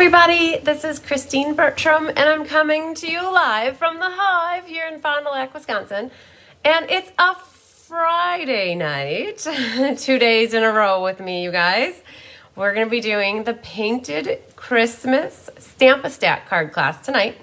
everybody, this is Christine Bertram, and I'm coming to you live from the Hive here in Fond du Lac, Wisconsin. And it's a Friday night, two days in a row with me, you guys. We're going to be doing the Painted Christmas Stamp a Stack card class tonight.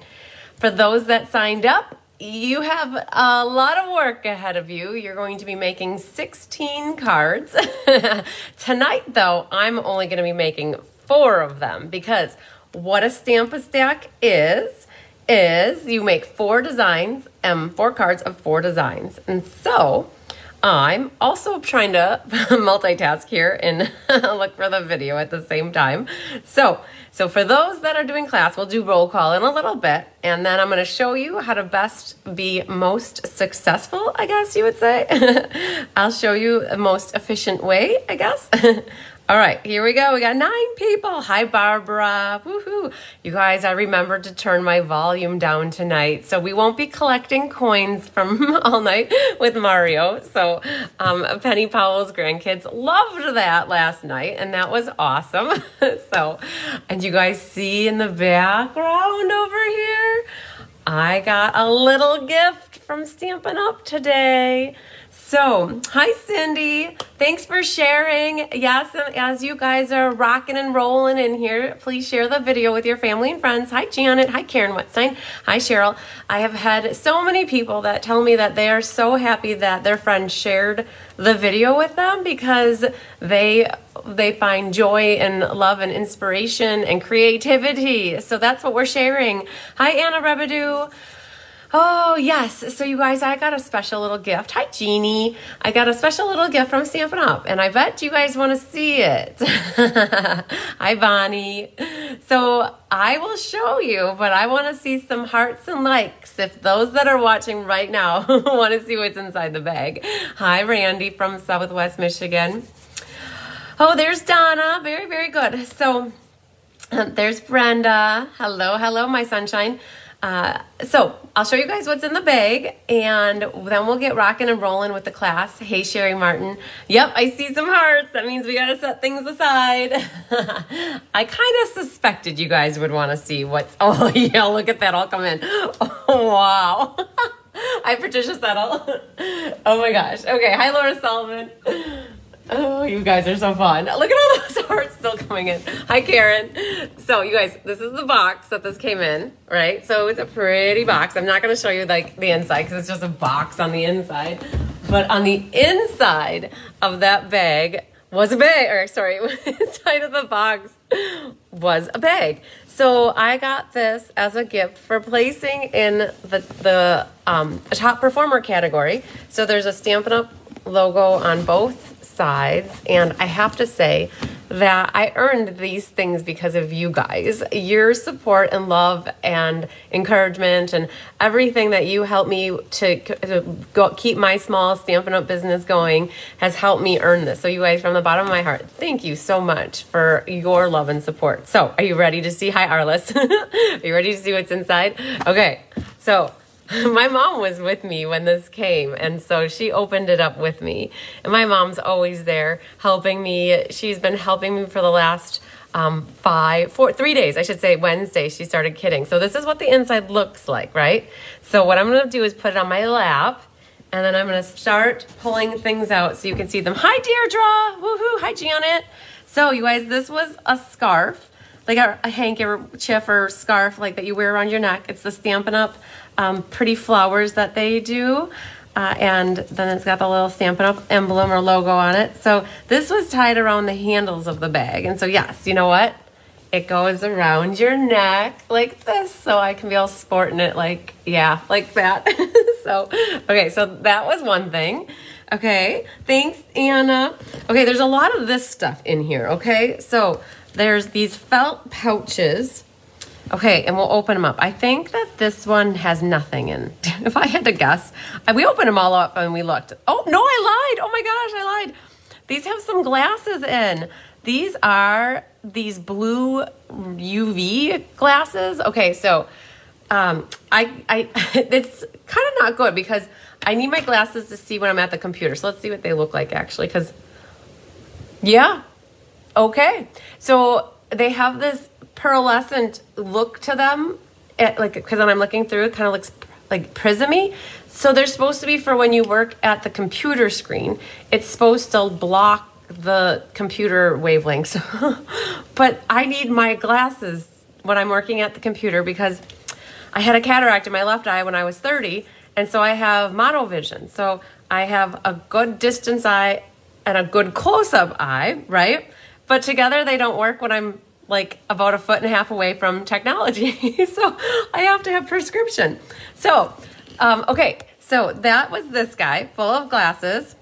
For those that signed up, you have a lot of work ahead of you. You're going to be making 16 cards. tonight, though, I'm only going to be making four of them because what a stamp a stack is is you make four designs and four cards of four designs. And so I'm also trying to multitask here and look for the video at the same time. So, so for those that are doing class, we'll do roll call in a little bit, and then I'm going to show you how to best be most successful, I guess you would say. I'll show you the most efficient way, I guess. All right, here we go. We got nine people. Hi, Barbara. Woohoo. You guys, I remembered to turn my volume down tonight. So we won't be collecting coins from all night with Mario. So um, Penny Powell's grandkids loved that last night, and that was awesome. so, and you guys see in the background over here, I got a little gift from Stampin' Up today. So, hi Cindy. Thanks for sharing. Yes, as you guys are rocking and rolling in here, please share the video with your family and friends. Hi Janet. Hi Karen Wetstein. Hi Cheryl. I have had so many people that tell me that they are so happy that their friend shared the video with them because they they find joy and love and inspiration and creativity. So that's what we're sharing. Hi Anna Rebedu. Oh, yes. So, you guys, I got a special little gift. Hi, Jeannie. I got a special little gift from Stampin' Up, and I bet you guys want to see it. Hi, Bonnie. So, I will show you, but I want to see some hearts and likes if those that are watching right now want to see what's inside the bag. Hi, Randy from Southwest Michigan. Oh, there's Donna. Very, very good. So, um, there's Brenda. Hello, hello, my sunshine. Uh, so I'll show you guys what's in the bag and then we'll get rocking and rolling with the class. Hey, Sherry Martin. Yep, I see some hearts. That means we got to set things aside. I kind of suspected you guys would want to see what's, oh yeah, look at that all come in. Oh, wow. Hi, Patricia Settle. oh my gosh. Okay. Hi, Laura Sullivan. Oh, you guys are so fun. Look at all those hearts still coming in. Hi, Karen. So, you guys, this is the box that this came in, right? So, it's a pretty box. I'm not going to show you, like, the inside because it's just a box on the inside. But on the inside of that bag was a bag, or sorry, inside of the box was a bag. So, I got this as a gift for placing in the, the um, top performer category. So, there's a Stampin' Up! logo on both sides. And I have to say that I earned these things because of you guys. Your support and love and encouragement and everything that you helped me to, to go, keep my small Stampin' Up! business going has helped me earn this. So, you guys, from the bottom of my heart, thank you so much for your love and support. So, are you ready to see? Hi, Arliss. are you ready to see what's inside? Okay, so my mom was with me when this came and so she opened it up with me. And my mom's always there helping me. She's been helping me for the last um, five four three days i should say wednesday she started kitting. So this is what the inside looks like right? So what i'm going to do is put it on my lap and then i'm going to start pulling things out so you can see them. Hi deirdre! Woohoo! Hi janet! So you guys this was a scarf like a, a handkerchief or scarf like that you wear around your neck. It's the Stampin' Up um, pretty flowers that they do. Uh, and then it's got the little Stampin' Up! emblem or logo on it. So this was tied around the handles of the bag. And so yes, you know what? It goes around your neck like this. So I can be all sporting it like, yeah, like that. so, okay, so that was one thing. Okay, thanks, Anna. Okay, there's a lot of this stuff in here, okay? So there's these felt pouches Okay, and we'll open them up. I think that this one has nothing in. if I had to guess, we opened them all up and we looked. Oh, no, I lied. Oh my gosh, I lied. These have some glasses in. These are these blue UV glasses. Okay, so um, I, I, it's kind of not good because I need my glasses to see when I'm at the computer. So let's see what they look like actually, because yeah, okay. So they have this pearlescent look to them. It, like because when I'm looking through, it kind of looks like prismy. So they're supposed to be for when you work at the computer screen. It's supposed to block the computer wavelengths. but I need my glasses when I'm working at the computer because I had a cataract in my left eye when I was 30, and so I have monovision. So I have a good distance eye and a good close up eye, right? But together they don't work when I'm like about a foot and a half away from technology. so I have to have prescription. So, um, okay, so that was this guy full of glasses.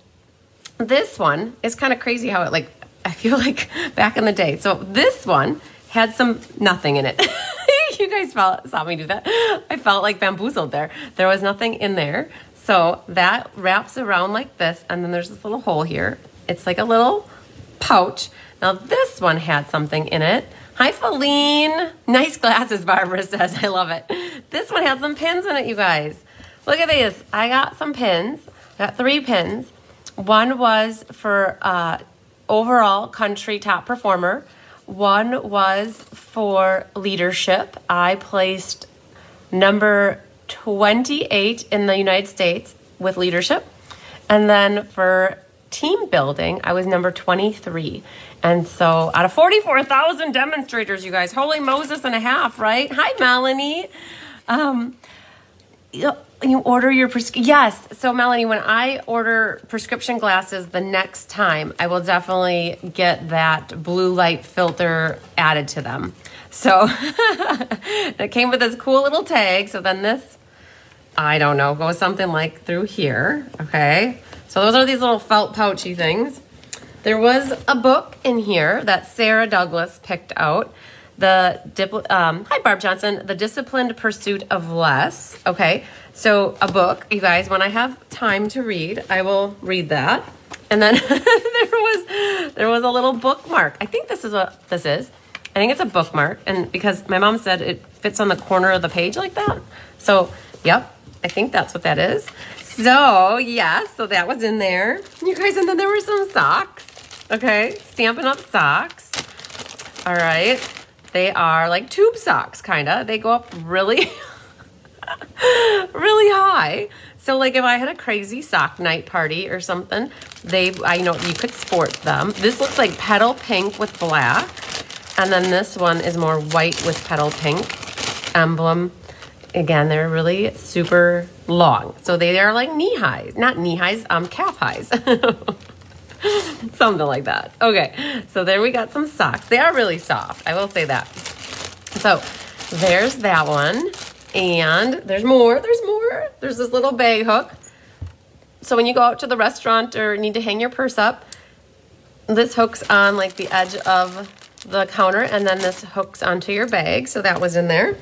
This one is kind of crazy how it like, I feel like back in the day. So this one had some nothing in it. you guys felt, saw me do that. I felt like bamboozled there. There was nothing in there. So that wraps around like this, and then there's this little hole here. It's like a little pouch. Now this one had something in it. Hi, Feline. Nice glasses, Barbara says. I love it. This one had some pins in it, you guys. Look at this. I got some pins. I got three pins. One was for uh, overall country top performer. One was for leadership. I placed number 28 in the United States with leadership. And then for team building, I was number 23. And so out of 44,000 demonstrators, you guys, holy Moses and a half, right? Hi, Melanie. Um, you order your prescription. Yes. So, Melanie, when I order prescription glasses the next time, I will definitely get that blue light filter added to them. So, it came with this cool little tag. So, then this, I don't know, goes something like through here. Okay. So, those are these little felt pouchy things. There was a book in here that Sara Douglass picked out the um, hi Barb Johnson, the disciplined pursuit of less. Okay, so a book, you guys. When I have time to read, I will read that. And then there was there was a little bookmark. I think this is what this is. I think it's a bookmark, and because my mom said it fits on the corner of the page like that. So, yep, I think that's what that is. So, yeah, so that was in there. You guys, and then there were some socks. Okay, Stampin' Up socks. All right. They are like tube socks, kind of. They go up really, really high. So like if I had a crazy sock night party or something, they, I know you could sport them. This looks like petal pink with black. And then this one is more white with petal pink emblem. Again, they're really super long. So they are like knee highs, not knee highs, um, calf highs. Something like that. Okay, so there we got some socks. They are really soft, I will say that. So there's that one. And there's more, there's more. There's this little bag hook. So when you go out to the restaurant or need to hang your purse up, this hooks on like the edge of the counter and then this hooks onto your bag. So that was in there.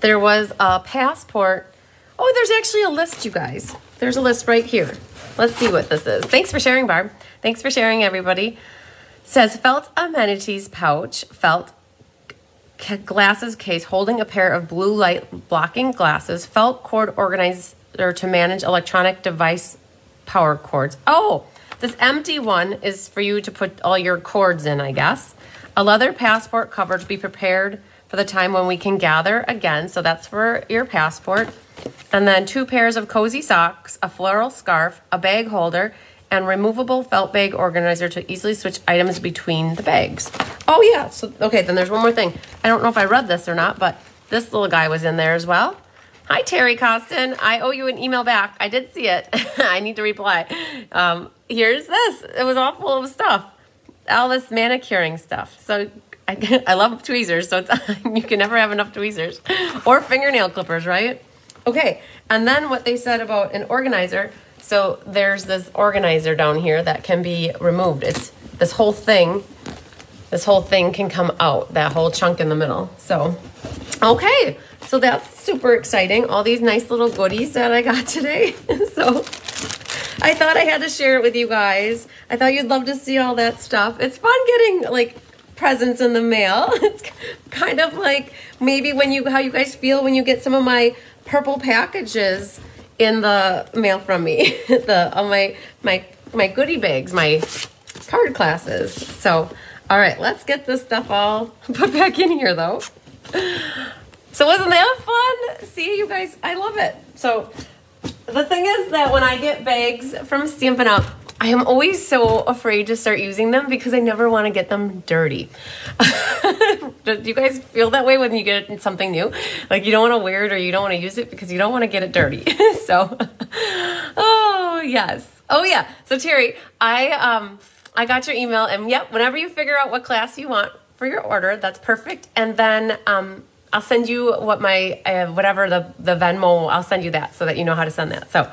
There was a passport. Oh, there's actually a list, you guys. There's a list right here. Let's see what this is. Thanks for sharing, Barb. Thanks for sharing, everybody. Says felt amenities pouch, felt glasses case holding a pair of blue light blocking glasses, felt cord organizer to manage electronic device power cords. Oh, this empty one is for you to put all your cords in, I guess. A leather passport cover to be prepared for the time when we can gather again. So that's for your passport. And then two pairs of cozy socks, a floral scarf, a bag holder, and removable felt bag organizer to easily switch items between the bags. Oh yeah, so okay, then there's one more thing. I don't know if I read this or not, but this little guy was in there as well. Hi, Terry Costin. I owe you an email back. I did see it. I need to reply. Um, here's this. It was all full of stuff. All this manicuring stuff. So I, I love tweezers, so you can never have enough tweezers. Or fingernail clippers, right? Okay, and then what they said about an organizer. So there's this organizer down here that can be removed. It's this whole thing. This whole thing can come out, that whole chunk in the middle. So, okay, so that's super exciting. All these nice little goodies that I got today. so I thought I had to share it with you guys. I thought you'd love to see all that stuff. It's fun getting like presents in the mail. It's kind of like maybe when you how you guys feel when you get some of my purple packages in the mail from me. the on my my my goodie bags, my card classes. So All right, let's get this stuff all put back in here though. So wasn't that fun? See, you guys, I love it. So the thing is that when I get bags from Stampin' Up, I am always so afraid to start using them because I never want to get them dirty. Do you guys feel that way when you get something new? Like you don't want to wear it or you don't want to use it because you don't want to get it dirty. so, oh yes. Oh yeah. So Terry, I um I got your email and yep, whenever you figure out what class you want for your order, that's perfect. And then um I'll send you what my uh, whatever the the Venmo. I'll send you that so that you know how to send that. So,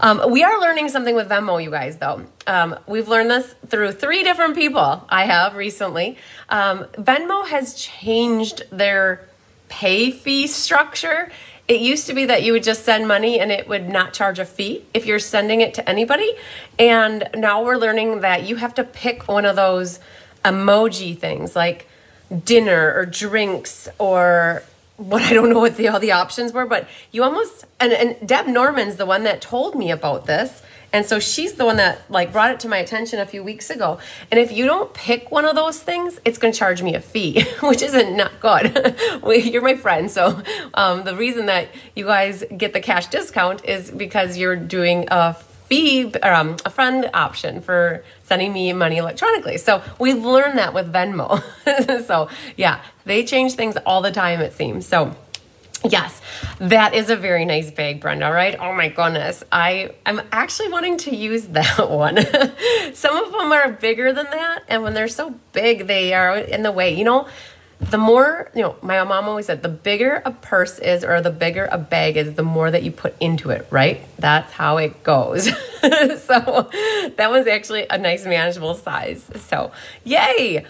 um, we are learning something with Venmo, you guys. Though um, we've learned this through three different people. I have recently. Um, Venmo has changed their pay fee structure. It used to be that you would just send money and it would not charge a fee if you're sending it to anybody. And now we're learning that you have to pick one of those emoji things like dinner or drinks or what I don't know what the all the options were, but you almost and, and Deb Norman's the one that told me about this. And so she's the one that like brought it to my attention a few weeks ago. And if you don't pick one of those things, it's going to charge me a fee, which isn't not good. you're my friend, so um, the reason that you guys get the cash discount is because you're doing a fee um, a friend option for sending me money electronically. So we've learned that with Venmo. so yeah, they change things all the time, it seems. So Yes, that is a very nice bag, Brenda, right? Oh my goodness. I am actually wanting to use that one. Some of them are bigger than that, and when they're so big, they are in the way. You know, the more, you know, my mom always said the bigger a purse is or the bigger a bag is, the more that you put into it, right? That's how it goes. so that was actually a nice manageable size. So, yay!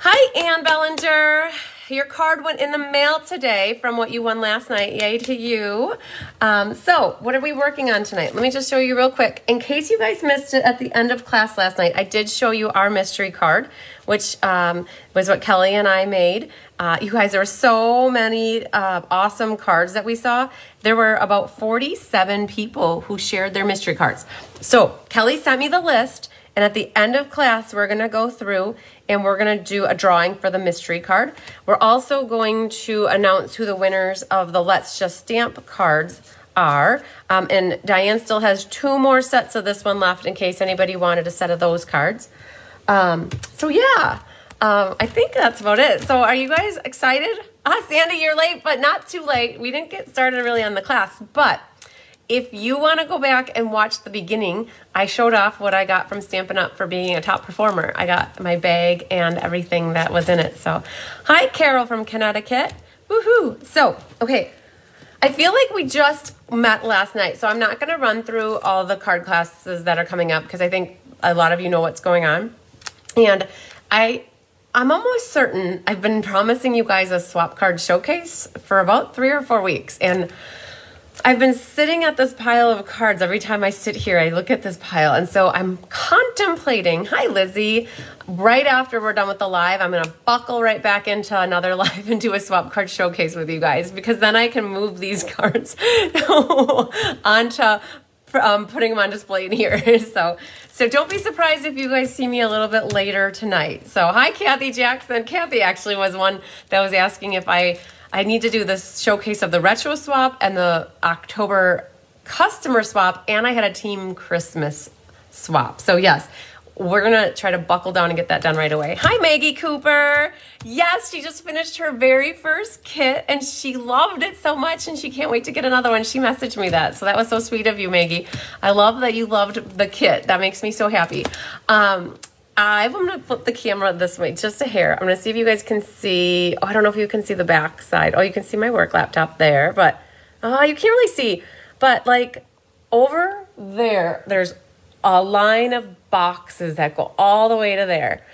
Hi, Ann Bellinger. Your card went in the mail today from what you won last night. Yay to you. Um, so, what are we working on tonight? Let me just show you real quick. In case you guys missed it at the end of class last night, I did show you our mystery card, which um, was what Kelly and I made. Uh, you guys, there were so many uh, awesome cards that we saw. There were about 47 people who shared their mystery cards. So, Kelly sent me the list. And at the end of class, we're going to go through and we're going to do a drawing for the mystery card. We're also going to announce who the winners of the Let's Just Stamp cards are. Um, and Diane still has two more sets of this one left in case anybody wanted a set of those cards. Um, so yeah, um, I think that's about it. So are you guys excited? Ah, Sandy, you're late, but not too late. We didn't get started really on the class, but if you want to go back and watch the beginning, I showed off what I got from Stampin' Up! for being a top performer. I got my bag and everything that was in it. So, hi, Carol from Connecticut. Woohoo! So, okay, I feel like we just met last night, so I'm not going to run through all the card classes that are coming up because I think a lot of you know what's going on. And I I'm almost certain I've been promising you guys a swap card showcase for about 3 or 4 weeks and I've been sitting at this pile of cards every time I sit here. I look at this pile. And so I'm contemplating, hi, Lizzie. Right after we're done with the live, I'm going to buckle right back into another live and do a swap card showcase with you guys because then I can move these cards onto um, putting them on display in here. so, so don't be surprised if you guys see me a little bit later tonight. So, hi, Kathy Jackson. Kathy actually was one that was asking if I I need to do this showcase of the retro swap and the October customer swap, and I had a team Christmas swap. So, yes, we're gonna try to buckle down and get that done right away. Hi, Maggie Cooper. Yes, she just finished her very first kit and she loved it so much and she can't wait to get another one. She messaged me that. So that was so sweet of you, Maggie. I love that you loved the kit. That makes me so happy. Um, I'm going to flip the camera this way just a hair. I'm going to see if you guys can see. Oh, I don't know if you can see the back side. Oh, you can see my work laptop there, but oh, you can't really see. But like over there, there's a line of boxes that go all the way to there.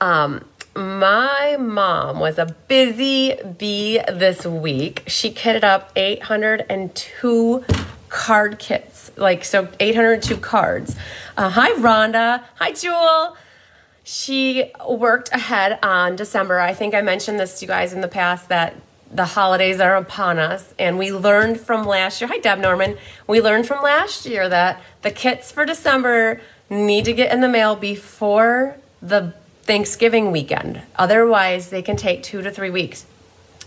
Um, my mom was a busy bee this week. She kitted up 802 card kits, like so 802 cards. Uh, hi, Rhonda. Hi, Jewel she worked ahead on December. I think I mentioned this to you guys in the past that the holidays are upon us, and we learned from last year. Hi, Deb Norman. We learned from last year that the kits for December need to get in the mail before the Thanksgiving weekend. Otherwise, they can take two to three weeks.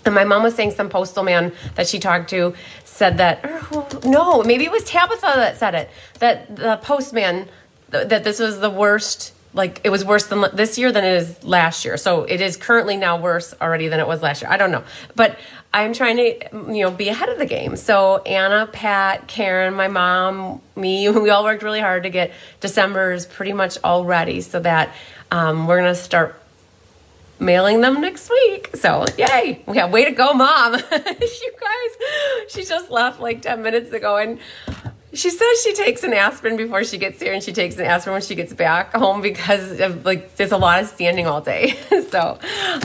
And my mom was saying some postal man that she talked to said that, er, no, maybe it was Tabitha that said it, that the postman, that this was the worst like it was worse than this year than it is last year. So it is currently now worse already than it was last year. I don't know. But I'm trying to, you know, be ahead of the game. So Anna, Pat, Karen, my mom, me, we all worked really hard to get December's pretty much all ready so that um, we're going to start mailing them next week. So yay. Yeah, way to go, mom. you guys, she just left like 10 minutes ago and she says she takes an aspirin before she gets here and she takes an aspirin when she gets back home because of like there's a lot of standing all day. so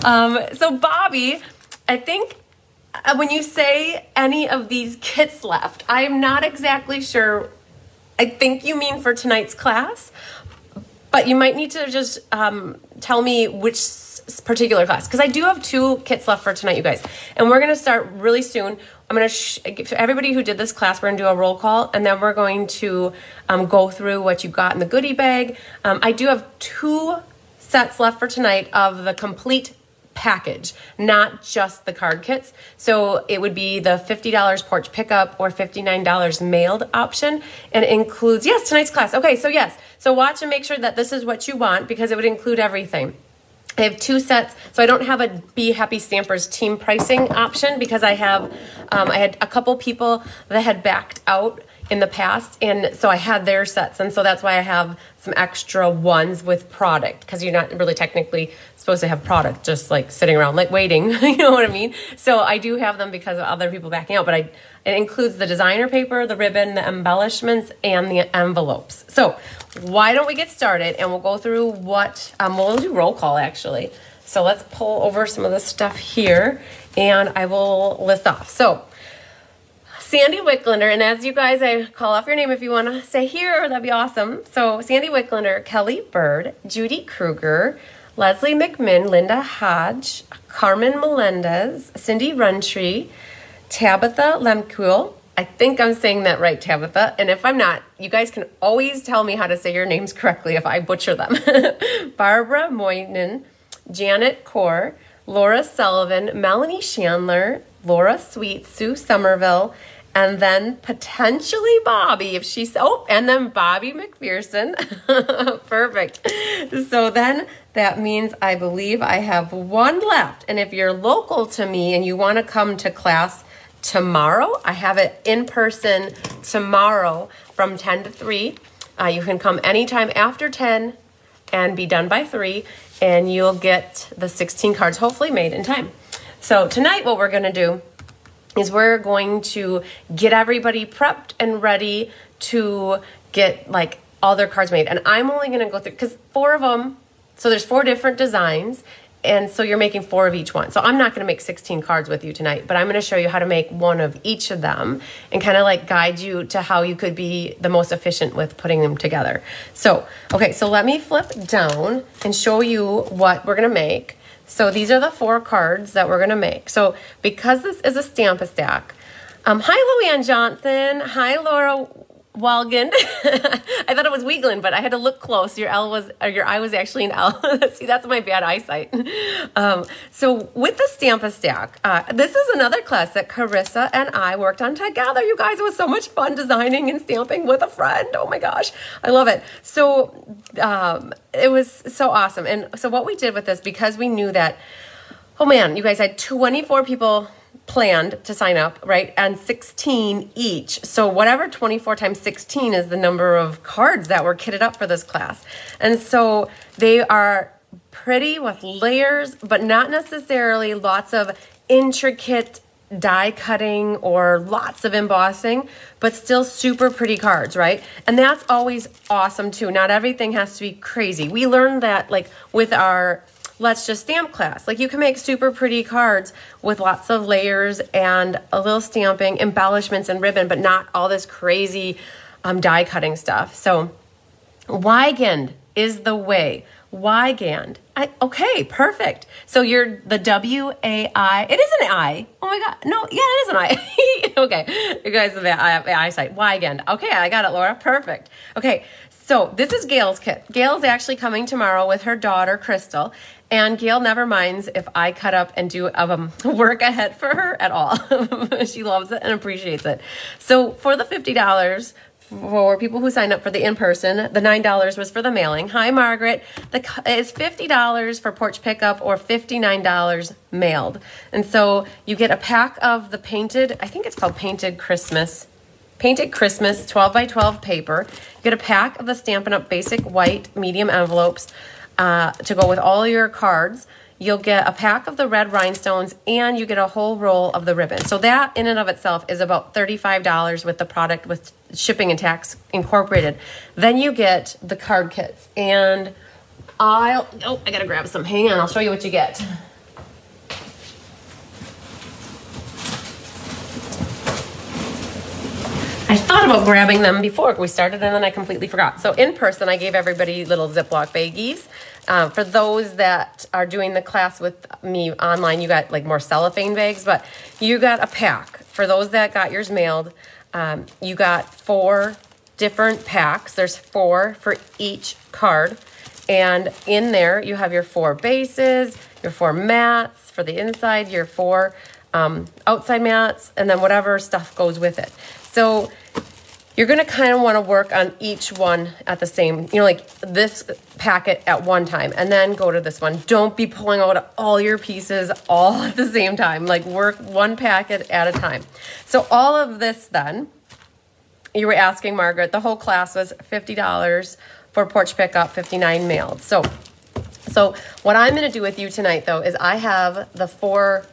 um so Bobby, I think uh, when you say any of these kits left, I am not exactly sure. I think you mean for tonight's class, but you might need to just um, tell me which particular class because I do have two kits left for tonight, you guys, and we're gonna start really soon. I'm gonna sh- everybody who did this class, we're gonna do a roll call, and then we're going to um, go through what you got in the goodie bag. Um, I do have two sets left for tonight of the complete package, not just the card kits. So it would be the $50 porch pickup or $59 mailed option and includes, yes, tonight's class. Okay, so yes. So watch and make sure that this is what you want because it would include everything. I have two sets, so I don't have a Be Happy Stampers team pricing option because I have, um, I had a couple people that had backed out in the past, and so I had their sets, and so that's why I have some extra ones with product because you're not really technically supposed to have product just like sitting around like waiting, you know what I mean? So I do have them because of other people backing out, but I it includes the designer paper, the ribbon, the embellishments, and the envelopes. So why don't we get started and we'll go through what, um, we'll do roll call actually. So let's pull over some of the stuff here and I will list off. So Sandy Wicklander, and as you guys, I call off your name if you want to say here, that'd be awesome. So Sandy Wicklander, Kelly Bird, Judy Kruger, Leslie McMinn, Linda Hodge, Carmen Melendez, Cindy Runtree, Tabitha Lemkuel, I think I'm saying that right, Tabitha. And if I'm not, you guys can always tell me how to say your names correctly if I butcher them. Barbara Moynin, Janet Core, Laura Sullivan, Melanie Chandler, Laura Sweet, Sue Somerville, and then potentially Bobby if she's oh, and then Bobby McPherson. Perfect. So then that means I believe I have one left. And if you're local to me and you want to come to class tomorrow. I have it in person tomorrow from 10 to 3. Uh, you can come anytime after 10 and be done by 3, and you'll get the 16 cards hopefully made in time. So, tonight, what we're going to do is we're going to get everybody prepped and ready to get like all their cards made. And I'm only going to go through because four of them, so there's four different designs and so you're making four of each one. So I'm not going to make 16 cards with you tonight, but I'm going to show you how to make one of each of them and kind of like guide you to how you could be the most efficient with putting them together. So, okay, so let me flip down and show you what we're going to make. So these are the four cards that we're going to make. So because this is a Stamp-A-Stack, um, hi, Luann Johnson. Hi, Laura Walgen. I thought it was Weaglin, but I had to look close. Your L was, or your I was actually an L. See, that's my bad eyesight. Um, so with the Stamp-A-Stack, uh, this is another class that Carissa and I worked on together. You guys, it was so much fun designing and stamping with a friend. Oh my gosh, I love it. So um, it was so awesome. And so what we did with this, because we knew that, oh man, you guys had 24 people planned to sign up, right? And 16 each. So whatever 24 times 16 is the number of cards that were kitted up for this class. And so they are pretty with layers, but not necessarily lots of intricate die cutting or lots of embossing, but still super pretty cards, right? And that's always awesome too. Not everything has to be crazy. We learned that like with our let's just stamp class. Like you can make super pretty cards with lots of layers and a little stamping, embellishments and ribbon, but not all this crazy um, die cutting stuff. So Wigand is the way. Wigand. I, okay, perfect. So you're the W A I. It is an I. Oh my God. No, yeah, it is an I. okay, you guys have eyesight. Wigand. Okay, I got it, Laura. Perfect. Okay, So this is Gail's kit. Gail's actually coming tomorrow with her daughter, Crystal. And Gail never minds if I cut up and do um, work ahead for her at all. she loves it and appreciates it. So for the $50, for people who signed up for the in-person, the $9 was for the mailing. Hi, Margaret. The, it's $50 for porch pickup or $59 mailed. And so you get a pack of the painted, I think it's called Painted Christmas Painted Christmas 12 by 12 paper. You get a pack of the Stampin' Up! basic white medium envelopes uh, to go with all your cards. You'll get a pack of the red rhinestones and you get a whole roll of the ribbon. So that in and of itself is about $35 with the product with shipping and tax incorporated. Then you get the card kits and I'll, oh, I gotta grab some. Hang on, I'll show you what you get. Thought about grabbing them before we started and then I completely forgot. So in person, I gave everybody little Ziploc baggies. Uh, for those that are doing the class with me online, you got like more cellophane bags, but you got a pack. For those that got yours mailed, um, you got four different packs. There's four for each card. And in there, you have your four bases, your four mats for the inside, your four um, outside mats, and then whatever stuff goes with it. So you're gonna kind of wanna work on each one at the same, you know, like this packet at one time and then go to this one. Don't be pulling out all your pieces all at the same time. Like work one packet at a time. So all of this then, you were asking Margaret, the whole class was $50 for porch pickup, 59 mailed. So, so what I'm gonna do with you tonight though is I have the four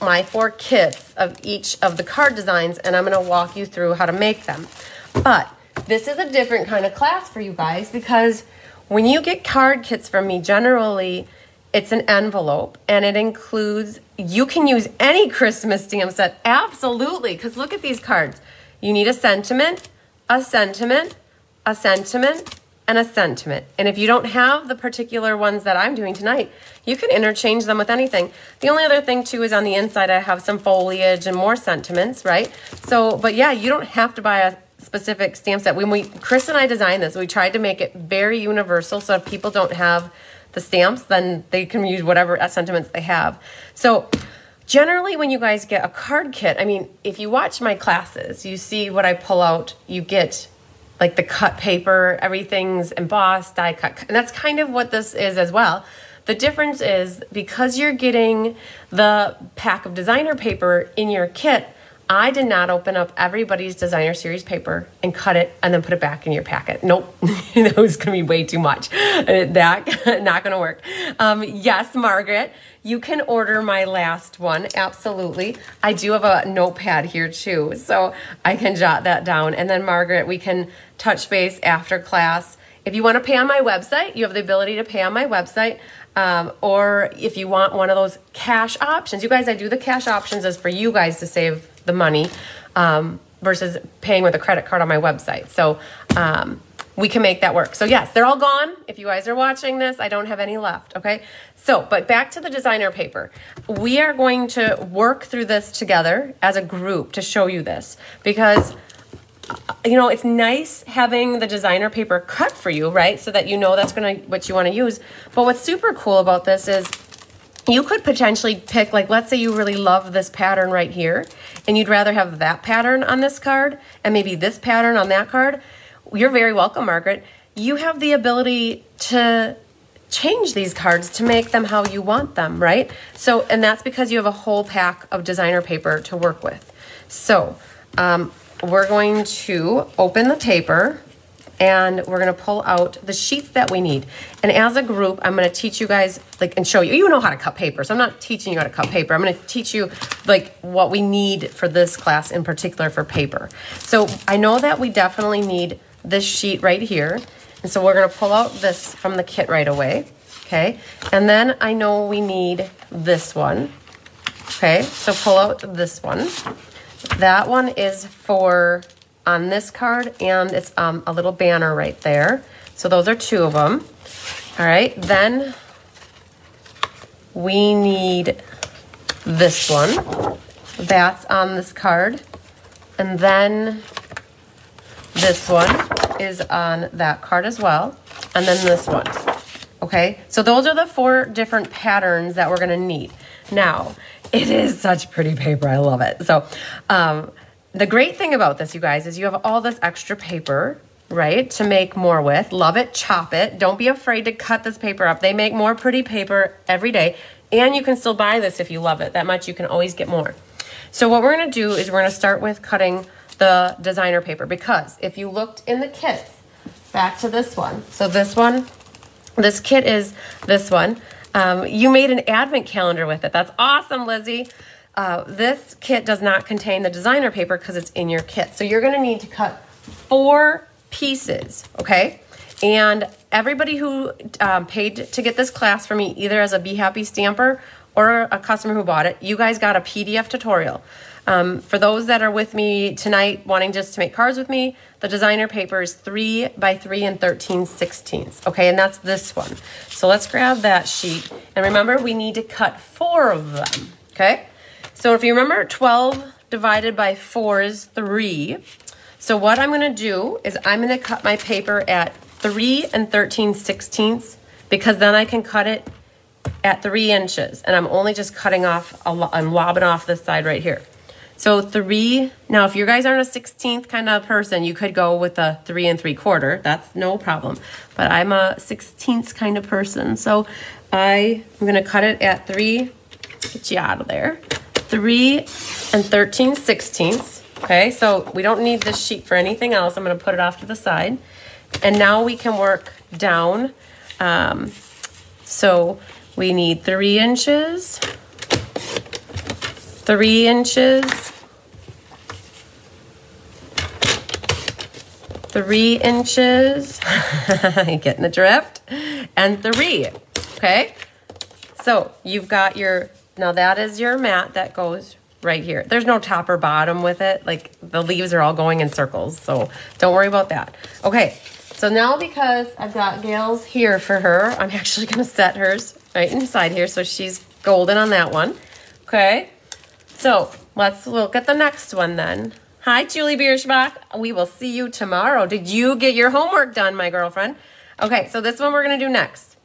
my four kits of each of the card designs and I'm to walk you through how to make them. But this is a different kind of class for you guys because when you get card kits from me, generally it's an envelope and it includes, you can use any Christmas stamp set, absolutely, because look at these cards. You need a sentiment, a sentiment, a sentiment, and a sentiment. And if you don't have the particular ones that I'm doing tonight, you can interchange them with anything. The only other thing too is on the inside I have some foliage and more sentiments, right? So, but yeah, you don't have to buy a specific stamp set. When we, Chris and I designed this, we tried to make it very universal so if people don't have the stamps, then they can use whatever sentiments they have. So generally when you guys get a card kit, I mean, if you watch my classes, you see what I pull out, you get like the cut paper, everything's embossed, die cut. And that's kind of what this is as well. The difference is because you're getting the pack of designer paper in your kit, I did not open up everybody's designer series paper and cut it and then put it back in your packet. Nope, that was gonna be way too much. That, not gonna work. Um, yes, Margaret, you can order my last one, absolutely. I do have a notepad here too, so I can jot that down. And then Margaret, we can touch base after class. If you wanna pay on my website, you have the ability to pay on my website. Um, or if you want one of those cash options, you guys, I do the cash options as for you guys to save the money um, versus paying with a credit card on my website. So um, we can make that work. So yes, they're all gone. If you guys are watching this, I don't have any left, okay? So, but back to the designer paper. We are going to work through this together as a group to show you this because you know, it's nice having the designer paper cut for you, right? So that you know that's gonna what you want to use. But what's super cool about this is you could potentially pick, like, let's say you really love this pattern right here, and you'd rather have that pattern on this card and maybe this pattern on that card. You're very welcome, Margaret. You have the ability to change these cards to make them how you want them, right? So, and that's because you have a whole pack of designer paper to work with. So, um, we're going to open the paper and we're gonna pull out the sheets that we need. And as a group, I'm gonna teach you guys, like, and show you, you know how to cut paper, so I'm not teaching you how to cut paper. I'm gonna teach you, like, what we need for this class in particular for paper. So I know that we definitely need this sheet right here. And so we're gonna pull out this from the kit right away, okay? And then I know we need this one, okay? So pull out this one. That one is for on this card and it's um, a little banner right there. So those are two of them. All right, then we need this one. That's on this card. And then this one. is on that card as well. And then this one. Okay, so those are the four different patterns that we're gonna need. Now, it is such pretty paper. I love it. So, um, the great thing about this, you guys, is you have all this extra paper, right, to make more with. Love it, chop it. Don't be afraid to cut this paper up. They make more pretty paper every day, and you can still buy this if you love it. That much, you can always get more. So what we're gonna do is we're gonna start with cutting the designer paper because if you looked in the kits, back to this one. So this one, this kit is this one. Um, you made an advent calendar with it. That's awesome, Lizzie. Uh, this kit does not contain the designer paper because it's in your kit. So you're going to need to cut four pieces, okay? And everybody who um, paid to get this class for me, either as a Be Happy stamper or a customer who bought it, you guys got a PDF tutorial. Um, for those that are with me tonight wanting just to make cards with me, the designer paper is 3 by 3 and 13 sixteenths. Okay, and that's this one. So let's grab that sheet. And remember, we need to cut four of them. Okay, so if you remember, 12 divided by 4 is 3. So what I'm going to do is I'm going to cut my paper at 3 and 13 sixteenths because then I can cut it at 3 inches. And I'm only just cutting off, I'm lobbing off this side right here. So three, now if you guys aren't a 16th kind of person, you could go with a three and three quarter. That's no problem. But I'm a 16th kind of person. So I am gonna cut it at three, get you out of there. Three and 13 sixteenths. Okay, so we don't need this sheet for anything else. I'm gonna put it off to the side. And now we can work down. Um, so we need three inches, three inches, three inches, getting the drift, and three, okay? So you've got your, now that is your mat that goes right here. There's no top or bottom with it. Like the leaves are all going in circles, so don't worry about that. Okay, so now because I've got Gail's here for her, I'm actually gonna set hers right inside here so she's golden on that one. Okay, so let's look at the next one then. Hi, Julie Bierschbach. We will see you tomorrow. Did you get your homework done, my girlfriend? Okay, so this one we're going to do next.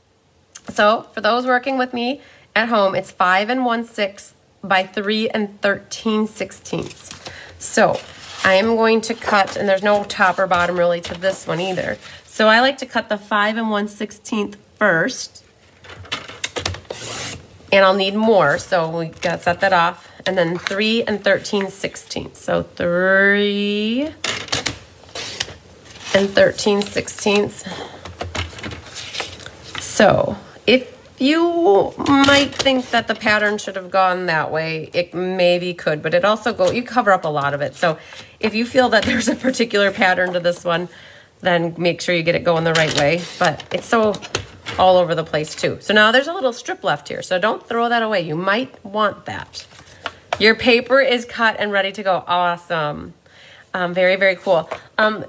So for those working with me at home, it's 5 and 1 6 by 3 and 13 sixteenths. So I am going to cut, and there's no top or bottom really to this one either. So I like to cut the 5 and 1 16th first. And I'll need more, so we got to set that off and then 3 and 13 sixteenths. So 3 and 13 sixteenths. So if you might think that the pattern should have gone that way, it maybe could, but it also go, you cover up a lot of it. So if you feel that there's a particular pattern to this one, then make sure you get it going the right way. But it's so all over the place too. So now there's a little strip left here, so don't throw that away. You might want that. Your paper is cut and ready to go. Awesome. Um, very, very cool. Um,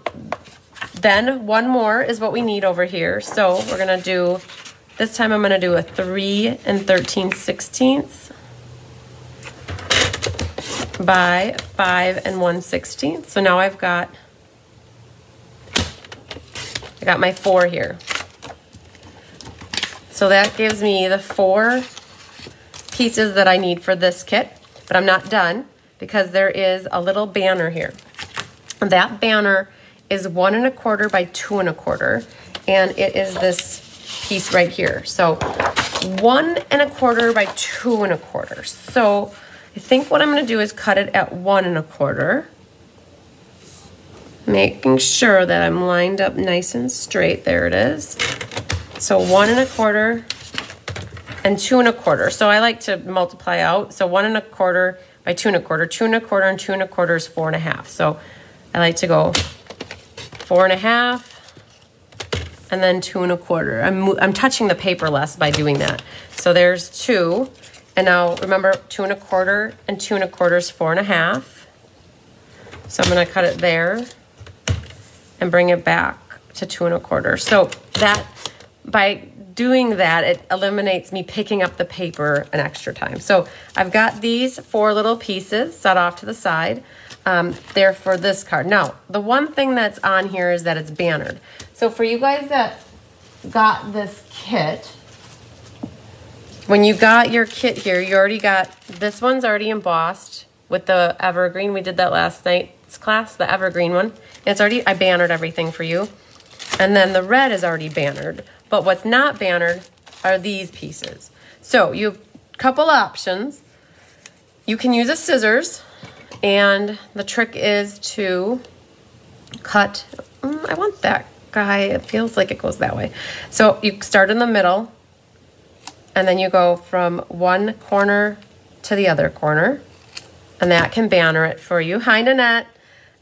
then one more is what we need over here. So we're to do, this time I'm going to do a 3 and 13 sixteenths by 5 and 1 16th. So now I've got, I got my 4 here. So that gives me the four pieces that I need for this kit. But I'm not done because there is a little banner here. That banner is one and a quarter by two and a quarter. And it is this piece right here. So one and a quarter by two and a quarter. So I think what I'm gonna do is cut it at one and a quarter. Making sure that I'm lined up nice and straight. There it is. So one and a quarter and two and a quarter. So I like to multiply out. So one and a quarter by two and a quarter. Two and a quarter and two and a quarter is four and a half. So I like to go four and a half and then two and a quarter. I'm, I'm touching the paper less by doing that. So there's two. And now remember two and a quarter and two and a quarter is four and a half. So I'm gonna cut it there and bring it back to two and a quarter. So that by doing that, it eliminates me picking up the paper an extra time. So I've got these four little pieces set off to the side. Um, they're for this card. Now, the one thing that's on here is that it's bannered. So for you guys that got this kit, when you got your kit here, you already got, this one's already embossed with the evergreen. We did that last night's class, the evergreen one. It's already, I bannered everything for you. And then the red is already bannered. But what's not bannered are these pieces. So you have a couple options. You can use a scissors and the trick is to cut, mm, I want that it feels like it goes that way. So you start in the middle and then you go from one corner to the other corner and that can banner it for you. Hi, Nanette.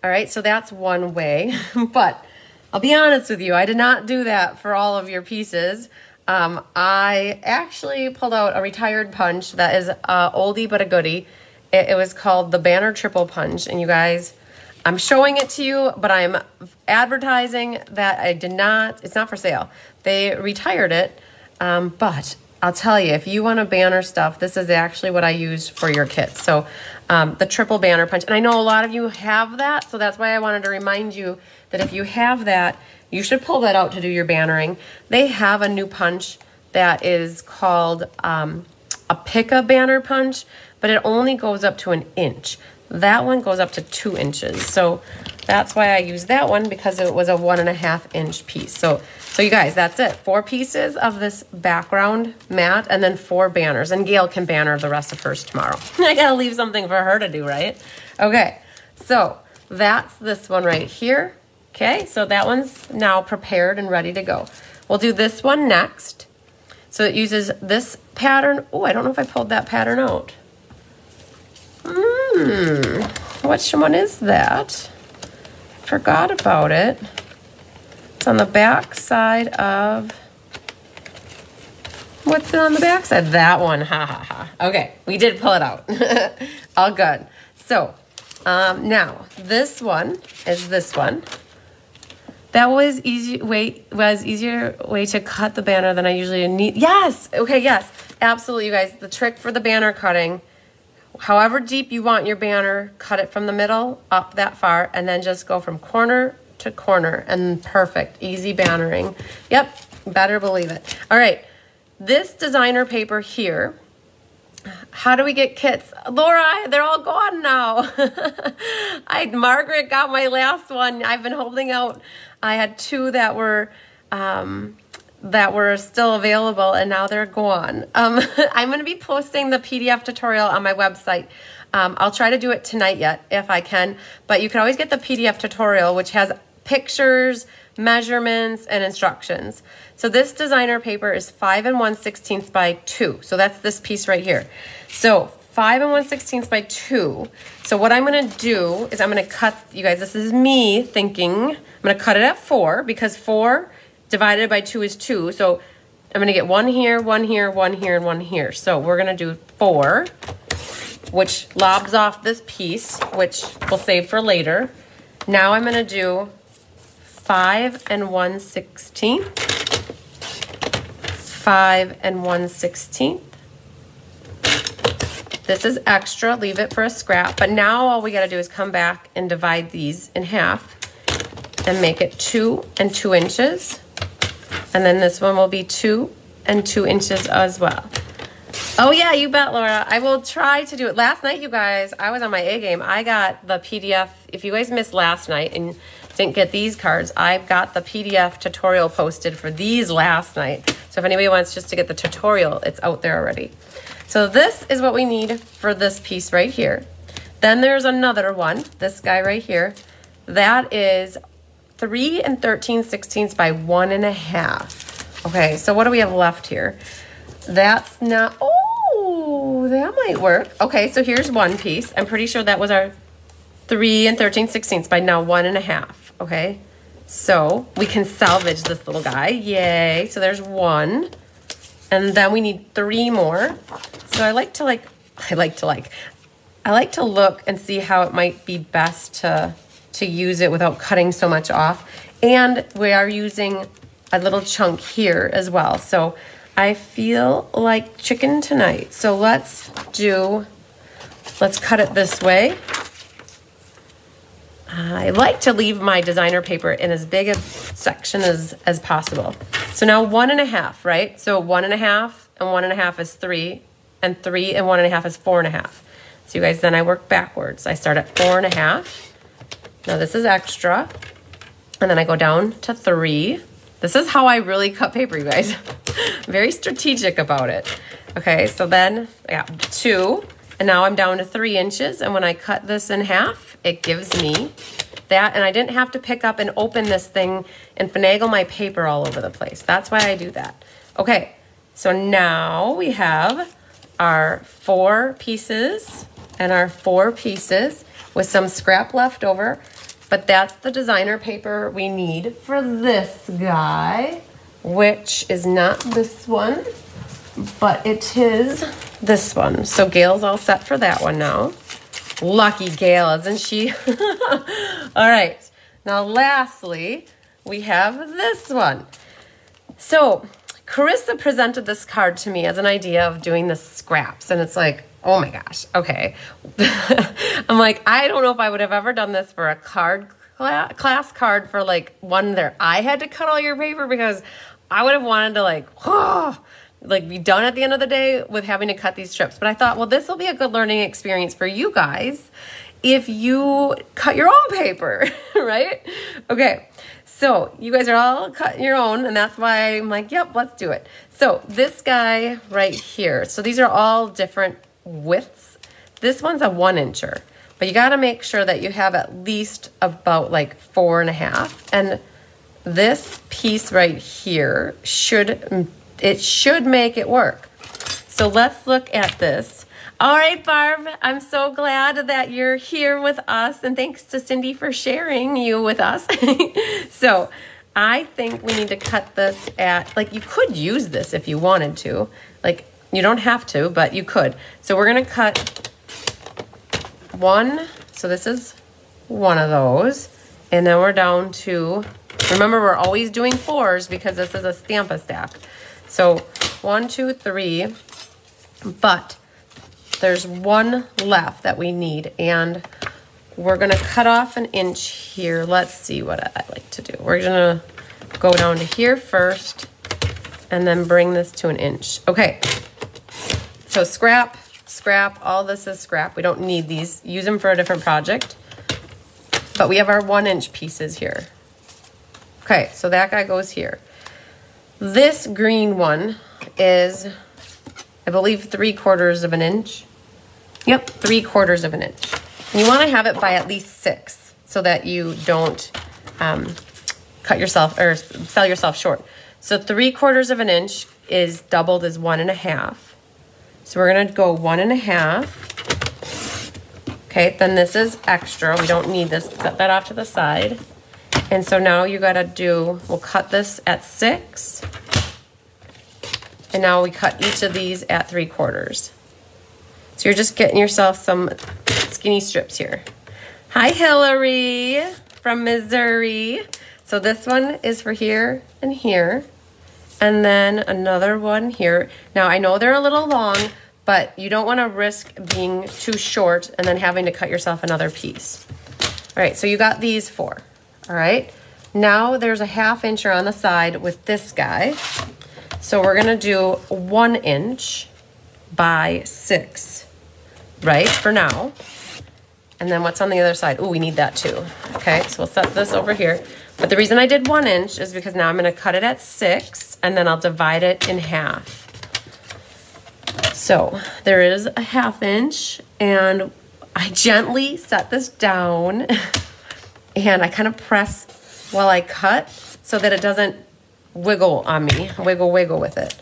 All right, so that's one way, but I'll be honest with you, I did not do that for all of your pieces. Um, I actually pulled out a retired punch that is a oldie but a goodie. It, it was called the Banner Triple Punch, and you guys, I'm showing it to you, but I'm advertising that I did not, it's not for sale. They retired it, um, but I'll tell you, if you want to banner stuff, this is actually what I use for your kits. So um, the triple banner punch. And I know a lot of you have that, so that's why I wanted to remind you that if you have that, you should pull that out to do your bannering. They have a new punch that is called um, a pick-a banner punch, but it only goes up to an inch. That one goes up to two inches. So that's why I use that one because it was a one and a half inch piece. So, so you guys, that's it. Four pieces of this background mat and then four banners. And Gail can banner the rest of hers tomorrow. I gotta leave something for her to do, right? Okay, so that's this one right here. Okay, so that one's now prepared and ready to go. We'll do this one next. So it uses this pattern. Oh, I don't know if I pulled that pattern out. Hmm, which one is that? Forgot about it. It's on the back side of, what's on the back side? That one, ha ha ha. Okay, we did pull it out. All good. So, um, now, this one is this one. That was easy way was easier way to cut the banner than I usually need. Yes. Okay. Yes. Absolutely, you guys. The trick for the banner cutting however deep you want your banner, cut it from the middle up that far, and then just go from corner to corner, and perfect, easy bannering. Yep, better believe it. All right, this designer paper here, how do we get kits? Laura, they're all gone now. I Margaret got my last one. I've been holding out. I had two that were um, that were still available and now they're gone. Um, I'm going to be posting the PDF tutorial on my website. Um, I'll try to do it tonight yet if I can, but you can always get the PDF tutorial which has pictures, measurements, and instructions. So this designer paper is 5 and 1 16th by 2. So that's this piece right here. So 5 and 1 16th by 2. So what I'm going to do is I'm going to cut, you guys, this is me thinking, I'm going to cut it at 4 because 4 divided by 2 is 2. So I'm going to get one here, one here, one here, and one here. So we're going to do 4, which lobs off this piece, which we'll save for later. Now I'm going to do 5 and 1 16th, 5 and 1 16th. This is extra, leave it for a scrap. But now all we gotta do is come back and divide these in half and make it two and two inches. And then this one will be two and two inches as well. Oh yeah, you bet, Laura. I will try to do it. Last night, you guys, I was on my A game. I got the PDF. If you guys missed last night and didn't get these cards, I've got the PDF tutorial posted for these last night. So if anybody wants just to get the tutorial, it's out there already. So this is what we need for this piece right here. Then there's another one, this guy right here. That is 3 and 13 sixteenths by one and a half. Okay, so what do we have left here? That's not, oh, that might work. Okay, so here's one piece. I'm pretty sure that was our 3 and 13 sixteenths by now one and a half. Okay, so we can salvage this little guy. Yay. So there's one. And then we need three more. So I like to like, I like to like, I like to look and see how it might be best to to use it without cutting so much off. And we are using a little chunk here as well. So I feel like chicken tonight. So let's do, let's cut it this way. I like to leave my designer paper in as big a section as, as possible. So now one and a half, right? So one and a half and one and a half is three and three and one and a half is four and a half. So you guys, then I work backwards. I start at four and a half. Now this is extra. And then I go down to three. This is how I really cut paper, you guys. Very strategic about it. Okay, so then I got two, and now I'm down to three inches. And when I cut this in half, it gives me that. And I didn't have to pick up and open this thing and finagle my paper all over the place. That's why I do that. Okay, so now we have our four pieces and our four pieces with some scrap left over. But that's the designer paper we need for this guy, which is not this one, but it is this one. So Gail's all set for that one now. Lucky Gail, isn't she? all right. Now, lastly, we have this one. So Carissa presented this card to me as an idea of doing the scraps, and it's like, oh my gosh, okay. I'm like, I don't know if I would have ever done this for a card class card for like one there. I had to cut all your paper because I would have wanted to like, oh, like be done at the end of the day with having to cut these strips. But I thought, well, this will be a good learning experience for you guys if you cut your own paper, right? Okay. So you guys are all cutting your own, and that's why I'm like, yep, let's do it. So this guy right here. So these are all different widths. This one's a one incher, but you got to make sure that you have at least about like four and a half. And this piece right here should, it should make it work. So let's look at this. All right, Barb, I'm so glad that you're here with us. And thanks to Cindy for sharing you with us. so I think we need to cut this at, like, you could use this if you wanted to. Like, you don't have to, but you could. So we're to cut one. So this is one of those. And then we're down to, remember we're always doing fours because this is a Stamp a Stack. So one, two, three, but there's one left that we need. And we're gonna cut off an inch here. Let's see what I like to do. We're gonna go down to here first and then bring this to an inch. Okay, so scrap, scrap, all this is scrap. We don't need these. Use them for a different project. But we have our one inch pieces here. Okay, so that guy goes here. This green one is, I believe, three quarters of an inch. Yep, three quarters of an inch. And you want to have it by at least six so that you don't um, cut yourself or sell yourself short. So three quarters of an inch is doubled as one and a half. So we're gonna go one and a half. Okay, then this is extra. We don't need this. Set that off to the side. And so now you gotta do, we'll cut this at six. And now we cut each of these at three quarters. So you're just getting yourself some skinny strips here. Hi, Hillary from Missouri. So this one is for here and here and then another one here. Now I know they're a little long, but you don't want to risk being too short and then having to cut yourself another piece. All right, so you got these four. All right, now there's a half incher on the side with this guy. So we're gonna do one inch by six, right, for now. And then what's on the other side? Oh, we need that too. Okay, so we'll set this over here. But the reason I did one inch is because now I'm gonna cut it at six and then I'll divide it in half. So there is a half inch and I gently set this down and I kind of press while I cut so that it doesn't wiggle on me, wiggle, wiggle with it.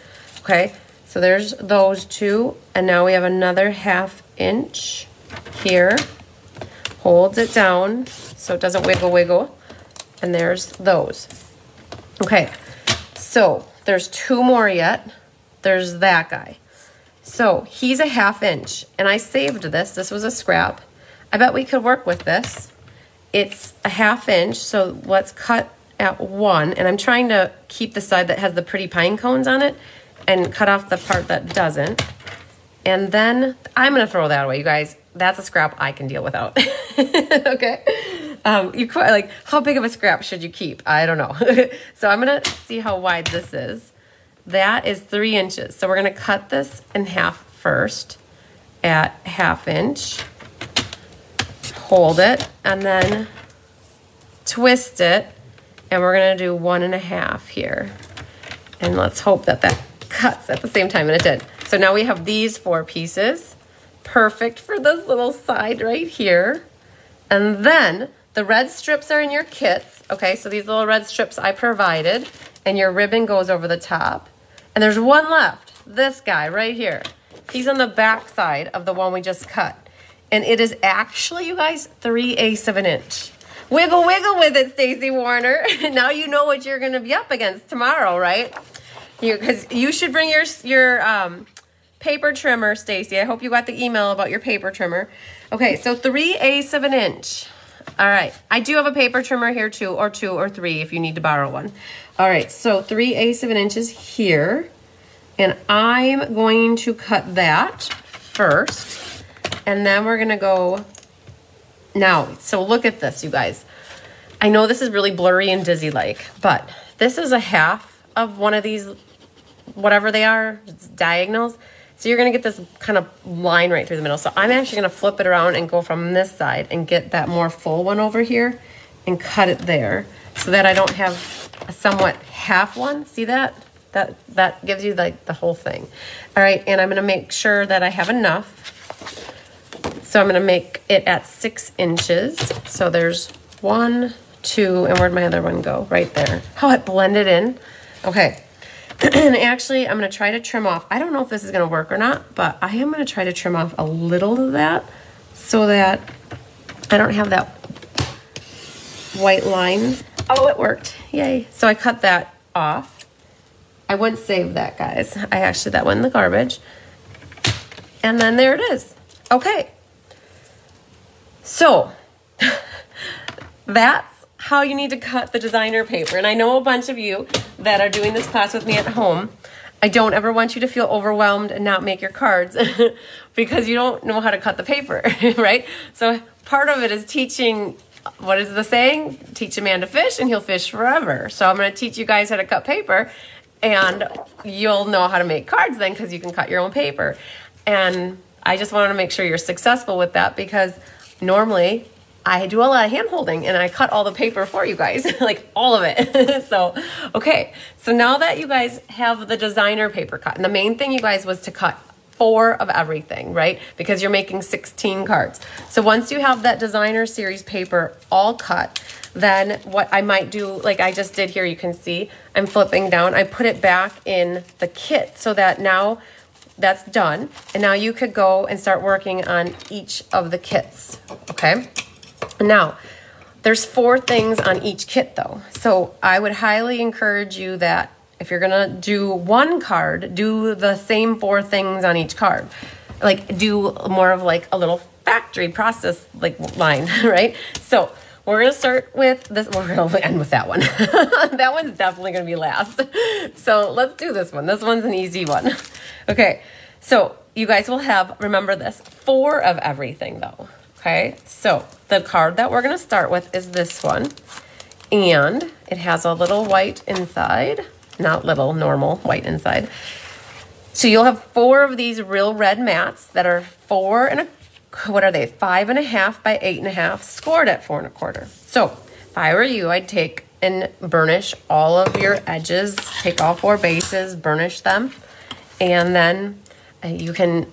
Okay, so there's those two. And now we have another half inch here. Holds it down so it doesn't wiggle, wiggle. And there's those. Okay, so there's two more yet. There's that guy. So he's a half inch, and I saved this. This was a scrap. I bet we could work with this. It's a half inch, so let's cut at one, and I'm trying to keep the side that has the pretty pine cones on it and cut off the part that doesn't. And then I'm gonna throw that away, you guys. That's a scrap I can deal without. okay. Um, you quite like how big of a scrap should you keep? I don't know. so I'm gonna see how wide this is. That is three inches. So we're gonna cut this in half first at half inch. Hold it and then twist it. And we're gonna do one and a half here. And let's hope that that cuts at the same time, and it did. So now we have these four pieces. Perfect for this little side right here. And then the red strips are in your kits. Okay, so these little red strips I provided, and your ribbon goes over the top. And there's one left, this guy right here. He's on the back side of the one we just cut. And it is actually, you guys, 3 eighths of an inch. Wiggle, wiggle with it, Stacy Warner. now you know what you're going to be up against tomorrow, right? Because you, you, should bring your your um, paper trimmer, Stacy. I hope you got the email about your paper trimmer. Okay, so 3 eighths of an inch. All right, I do have a paper trimmer here too, or two or three if you need to borrow one. All right, so 3 eighths of an inch is here. And I'm going to cut that first. And then we're gonna go, now, so look at this, you guys. I know this is really blurry and dizzy-like, but this is a half of one of these, whatever they are, diagonals. So you're gonna get this kind of line right through the middle. So I'm actually gonna flip it around and go from this side and get that more full one over here and cut it there so that I don't have a somewhat half one. See that? That, that gives you like the whole thing. All right, and I'm gonna make sure that I have enough. So I'm gonna make it at six inches. So there's one, two, and where'd my other one go? Right there. How oh, it blended in. Okay, and actually I'm going to try to trim off. I don't know if this is going to work or not, but I am going to try to trim off a little of that so that I don't have that white line. Oh, it worked. Yay. So I cut that off. I wouldn't save that, guys. I actually, that went in the garbage. And then there it is. Okay. So, that's how you need to cut the designer paper. And I know a bunch of you that are doing this class with me at home. I don't ever want you to feel overwhelmed and not make your cards because you don't know how to cut the paper, right? So part of it is teaching what is the saying? Teach a man to fish and he'll fish forever. So I'm to teach you guys how to cut paper and you'll know how to make cards then because you can cut your own paper. And I just wanted to make sure you're successful with that because normally I do a lot of hand holding and I cut all the paper for you guys, like all of it. so, okay. So now that you guys have the designer paper cut, and the main thing you guys was to cut four of everything, right? Because you're making 16 cards. So once you have that designer series paper all cut, then what I might do, like I just did here, you can see, I'm flipping down, I put it back in the kit so that now that's done. And now you could go and start working on each of the kits, okay? Now, there's four things on each kit though. So I would highly encourage you that if you're gonna do one card, do the same four things on each card. Like do more of like a little factory process like line, right? So we're gonna start with this. We're gonna end with that one. that one's definitely gonna be last. So let's do this one. This one's an easy one. Okay, so you guys will have, remember this, four of everything though. Okay, so the card that we're going to start with is this one. And it has a little white inside, not little, normal white inside. So you'll have four of these real red mats that are four and a, what are they, five and a half by eight and a half, scored at four and a quarter. So if I were you, I'd take and burnish all of your edges, take all four bases, burnish them, and then uh, you can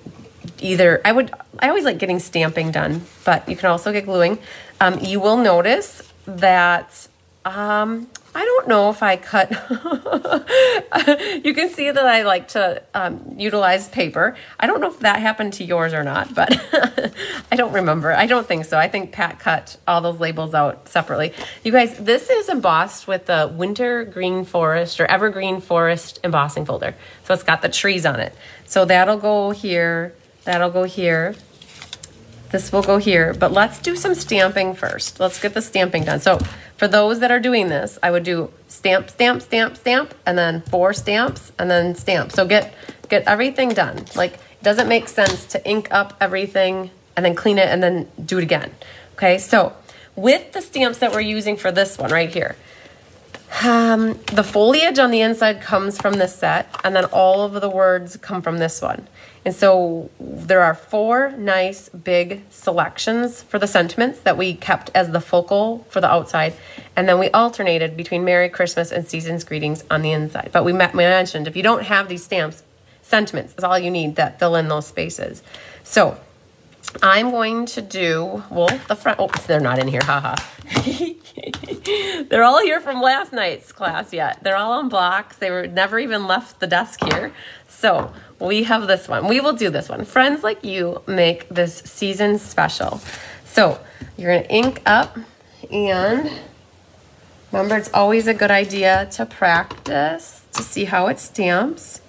either I would I always like getting stamping done, but you can also get gluing. Um, you will notice that um, I don't know if I cut. you can see that I like to um, utilize paper. I don't know if that happened to yours or not, but I don't remember. I don't think so. I think Pat cut all those labels out separately. You guys, this is embossed with the Winter Green Forest or Evergreen Forest embossing folder. So it's got the trees on it. So that'll go here That'll go here. This will go here, but let's do some stamping first. Let's get the stamping done. So for those that are doing this, I would do stamp, stamp, stamp, stamp, and then four stamps, and then stamp. So get, get everything done. Like, it doesn't make sense to ink up everything and then clean it and then do it again. Okay, so with the stamps that we're using for this one right here, um, the foliage on the inside comes from this set, and then all of the words come from this one. And so there are four nice big selections for the sentiments that we kept as the focal for the outside. And then we alternated between Merry Christmas and Season's Greetings on the inside. But we, mentioned if you don't have these stamps, sentiments is all you need that fill in those spaces. So I'm going to do, well, the front, oh, they're not in here, haha. they're all here from last night's class yet. They're all on blocks. They were never even left the desk here. So we have this one. We will do this one. Friends like you make this season special. So you're going to ink up and remember it's always a good idea to practice to see how it stamps.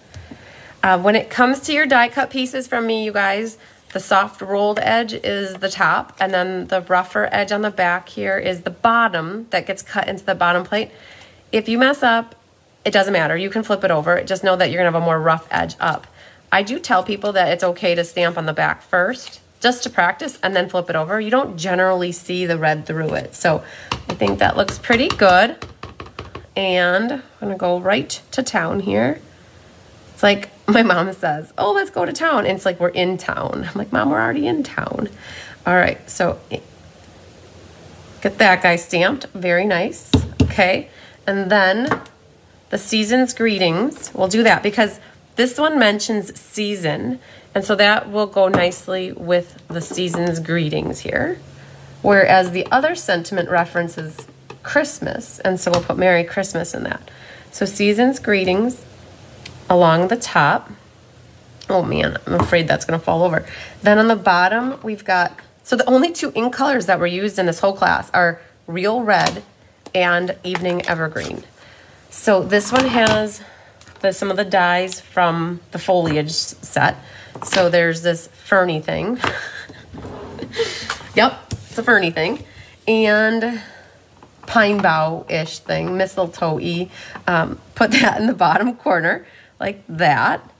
Uh, when it comes to your die cut pieces from me, you guys, the soft rolled edge is the top and then the rougher edge on the back here is the bottom that gets cut into the bottom plate. If you mess up, it doesn't matter. You can flip it over. Just know that you're gonna have a more rough edge up. I do tell people that it's okay to stamp on the back first, just to practice, and then flip it over. You don't generally see the red through it. So I think that looks pretty good. And I'm gonna go right to town here. It's like my mom says, oh, let's go to town. And it's like, we're in town. I'm like, mom, we're already in town. All right, so get that guy stamped. Very nice. Okay, and then the season's greetings. We'll do that because this one mentions season, and so that will go nicely with the season's greetings here. Whereas the other sentiment references Christmas, and so we'll put Merry Christmas in that. So season's greetings along the top. Oh man, I'm afraid that's gonna fall over. Then on the bottom, we've got, so the only two ink colors that were used in this whole class are Real Red and Evening Evergreen. So this one has the, some of the dies from the foliage set. So there's this ferny thing. yep, it's a ferny thing. And pine bough-ish thing, mistletoe-y. Um, put that in the bottom corner like that.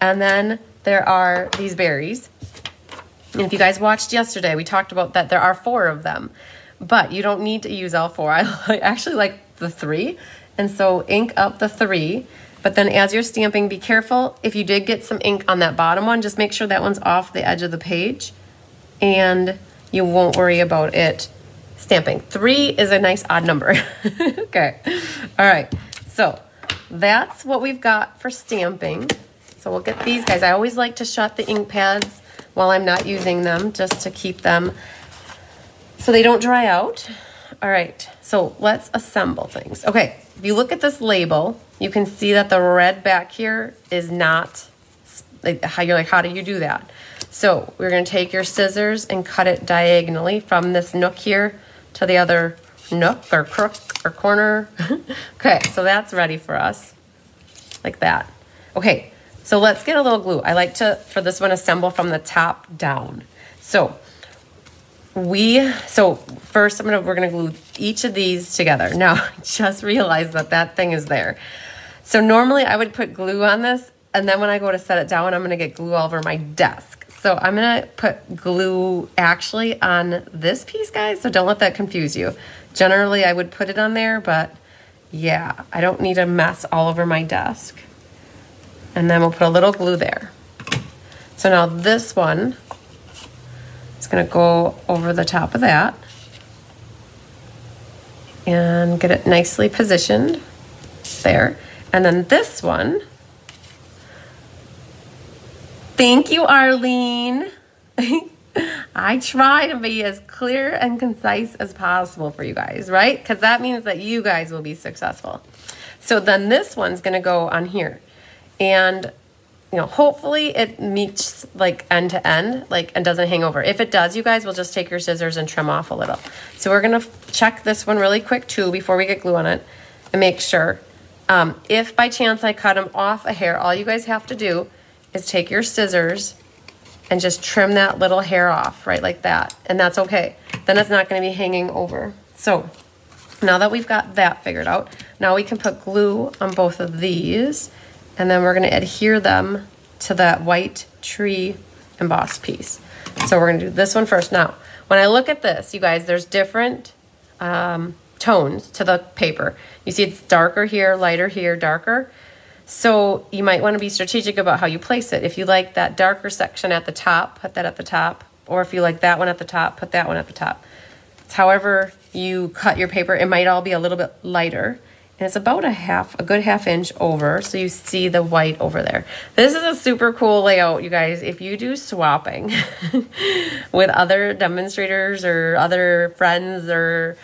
And then there are these berries. And if you guys watched yesterday, we talked about that there are four of them. But you don't need to use all four. I actually like the three and so ink up the three, but then as you're stamping, be careful. If you did get some ink on that bottom one, just make sure that one's off the edge of the page and you won't worry about it stamping. Three is a nice odd number. okay. All right. So that's what we've got for stamping. So we'll get these guys. I always like to shut the ink pads while I'm not using them just to keep them so they don't dry out. All right, so let's assemble things. Okay, if you look at this label, you can see that the red back here is not, like, how you're like, how do you do that? So we're gonna take your scissors and cut it diagonally from this nook here to the other nook or crook or corner. okay, so that's ready for us, like that. Okay, so let's get a little glue. I like to, for this one, assemble from the top down. So we so first I'm gonna we're gonna glue each of these together. Now I just realized that that thing is there. So normally I would put glue on this and then when I go to set it down I'm gonna get glue all over my desk. So I'm gonna put glue actually on this piece guys so don't let that confuse you. Generally I would put it on there but yeah I don't need a mess all over my desk. And then we'll put a little glue there. So now this one is going to go over the top of that and get it nicely positioned there. And then this one, thank you, Arlene. I try to be as clear and concise as possible for you guys, right? Because that means that you guys will be successful. So then this one's going to go on here. And you know, hopefully it meets like end to end, like, and doesn't hang over. If it does, you guys will just take your scissors and trim off a little. So we're gonna check this one really quick too before we get glue on it and make sure. Um, if by chance I cut them off a hair, all you guys have to do is take your scissors and just trim that little hair off, right, like that. And that's okay. Then it's not gonna be hanging over. So now that we've got that figured out, now we can put glue on both of these and then we're gonna adhere them to that white tree embossed piece. So we're gonna do this one first. Now, when I look at this, you guys, there's different um, tones to the paper. You see it's darker here, lighter here, darker. So you might want to be strategic about how you place it. If you like that darker section at the top, put that at the top. Or if you like that one at the top, put that one at the top. It's however you cut your paper, it might all be a little bit lighter. And it's about a half, a good half inch over, so you see the white over there. This is a super cool layout, you guys. If you do swapping with other demonstrators or other friends or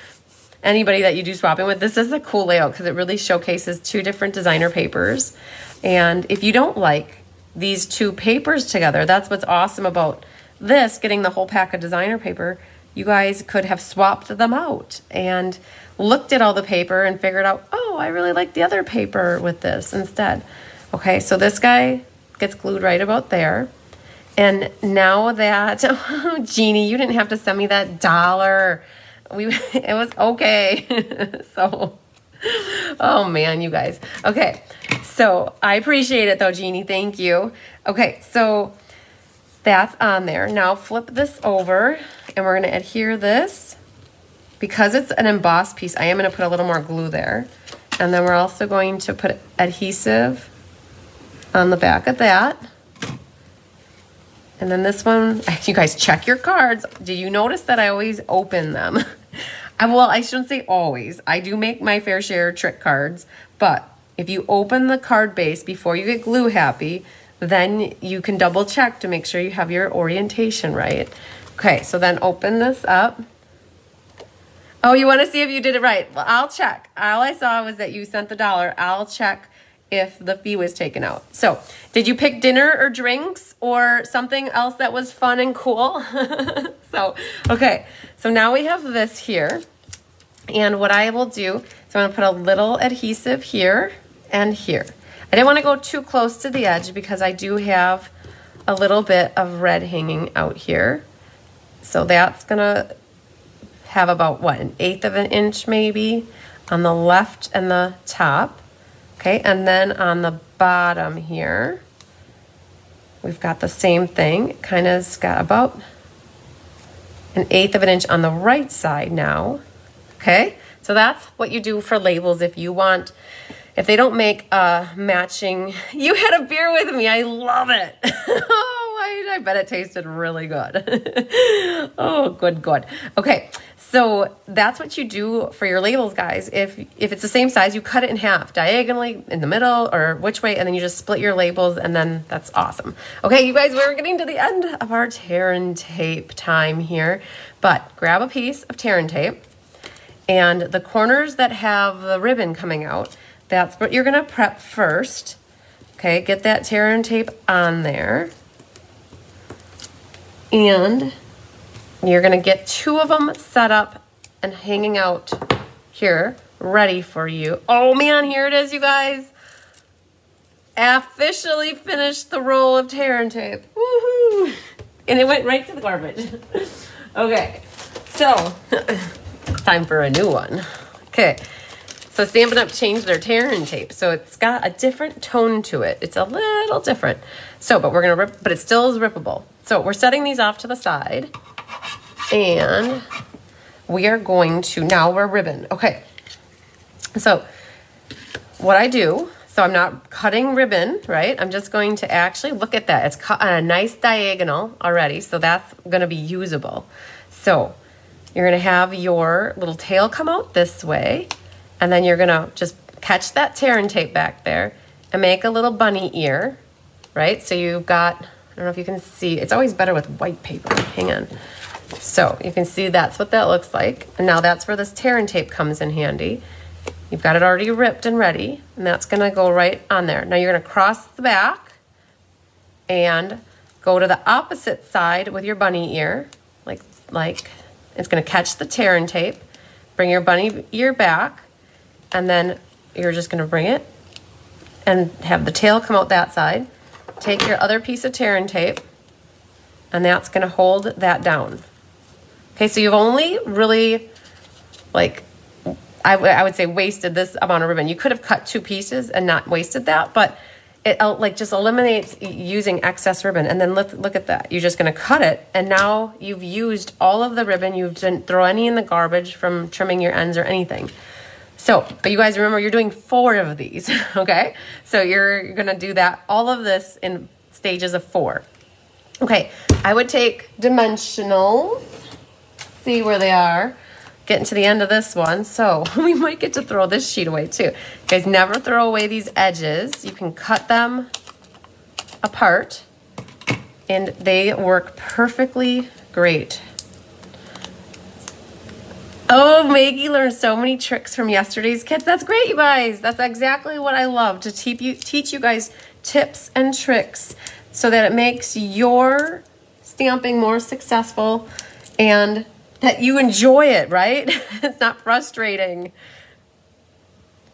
anybody that you do swapping with, this is a cool layout because it really showcases two different designer papers. And if you don't like these two papers together, that's what's awesome about this, getting the whole pack of designer paper. You guys could have swapped them out and looked at all the paper and figured out, oh, I really like the other paper with this instead. Okay, so this guy gets glued right about there. And now that, oh, Jeannie, you didn't have to send me that dollar we it was okay. so oh man, you guys. Okay. So I appreciate it though, Jeannie. Thank you. Okay, so that's on there. Now flip this over and we're gonna adhere this. Because it's an embossed piece, I am gonna put a little more glue there. And then we're also going to put adhesive on the back of that. And then this one, you guys check your cards. Do you notice that I always open them? I, well, I shouldn't say always. I do make my fair share of trick cards, but if you open the card base before you get glue happy, then you can double check to make sure you have your orientation right. Okay, so then open this up. Oh, you want to see if you did it right? Well, I'll check. All I saw was that you sent the dollar. I'll check if the fee was taken out. So, did you pick dinner or drinks or something else that was fun and cool? so, okay, so now we have this here. And what I will do is I'm gonna put a little adhesive here and here. I didn't wanna go too close to the edge because I do have a little bit of red hanging out here. So that's gonna have about what, an eighth of an inch maybe on the left and the top. Okay, and then on the bottom here, we've got the same thing. Kind of got about an eighth of an inch on the right side now. Okay, so that's what you do for labels if you want, if they don't make a matching, you had a beer with me, I love it. oh, I, I bet it tasted really good. oh, good, good. Okay, so that's what you do for your labels, guys. If if it's the same size, you cut it in half, diagonally, in the middle, or which way, and then you just split your labels, and then that's awesome. Okay, you guys, we're getting to the end of our tear and tape time here, but grab a piece of tear and tape, and the corners that have the ribbon coming out, that's what you're gonna prep first. Okay, get that tear and tape on there. And you're gonna get two of them set up and hanging out here, ready for you. Oh man, here it is, you guys. Officially finished the roll of tear and tape. Woohoo! And it went right to the garbage. okay, so time for a new one. Okay, so Stampin' Up! changed their tear and tape, so it's got a different tone to it. It's a little different. So, but we're gonna rip, but it still is rippable. So we're setting these off to the side. And we are going to, now we're ribbon. Okay. So what I do, so I'm not cutting ribbon, right? I'm just going to actually look at that. It's cut on a nice diagonal already, so that's going to be usable. So you're going to have your little tail come out this way, and then you're going to just catch that tear and tape back there and make a little bunny ear, right? So you've got, I don't know if you can see, it's always better with white paper. Hang on. So you can see that's what that looks like. And now that's where this tear and tape comes in handy. You've got it already ripped and ready, and that's gonna go right on there. Now you're gonna cross the back and go to the opposite side with your bunny ear, like, like it's gonna catch the tear and tape, bring your bunny ear back, and then you're just gonna bring it and have the tail come out that side. Take your other piece of tear and tape, and that's gonna hold that down. Okay, so you've only really, like, I, I would say wasted this amount of ribbon. You could have cut two pieces and not wasted that, but it like just eliminates using excess ribbon. And then look, look at that. You're just gonna cut it, and now you've used all of the ribbon. You didn't throw any in the garbage from trimming your ends or anything. So, but you guys remember you're doing four of these, okay? So you're gonna do that, all of this in stages of four. Okay, I would take dimensionals, see where they are, getting to the end of this one. So we might get to throw this sheet away too. You guys never throw away these edges. You can cut them apart and they work perfectly great Oh, Maggie learned so many tricks from yesterday's kids. That's great, you guys. That's exactly what I love to teach you, teach you guys tips and tricks so that it makes your stamping more successful and that you enjoy it, right? it's not frustrating.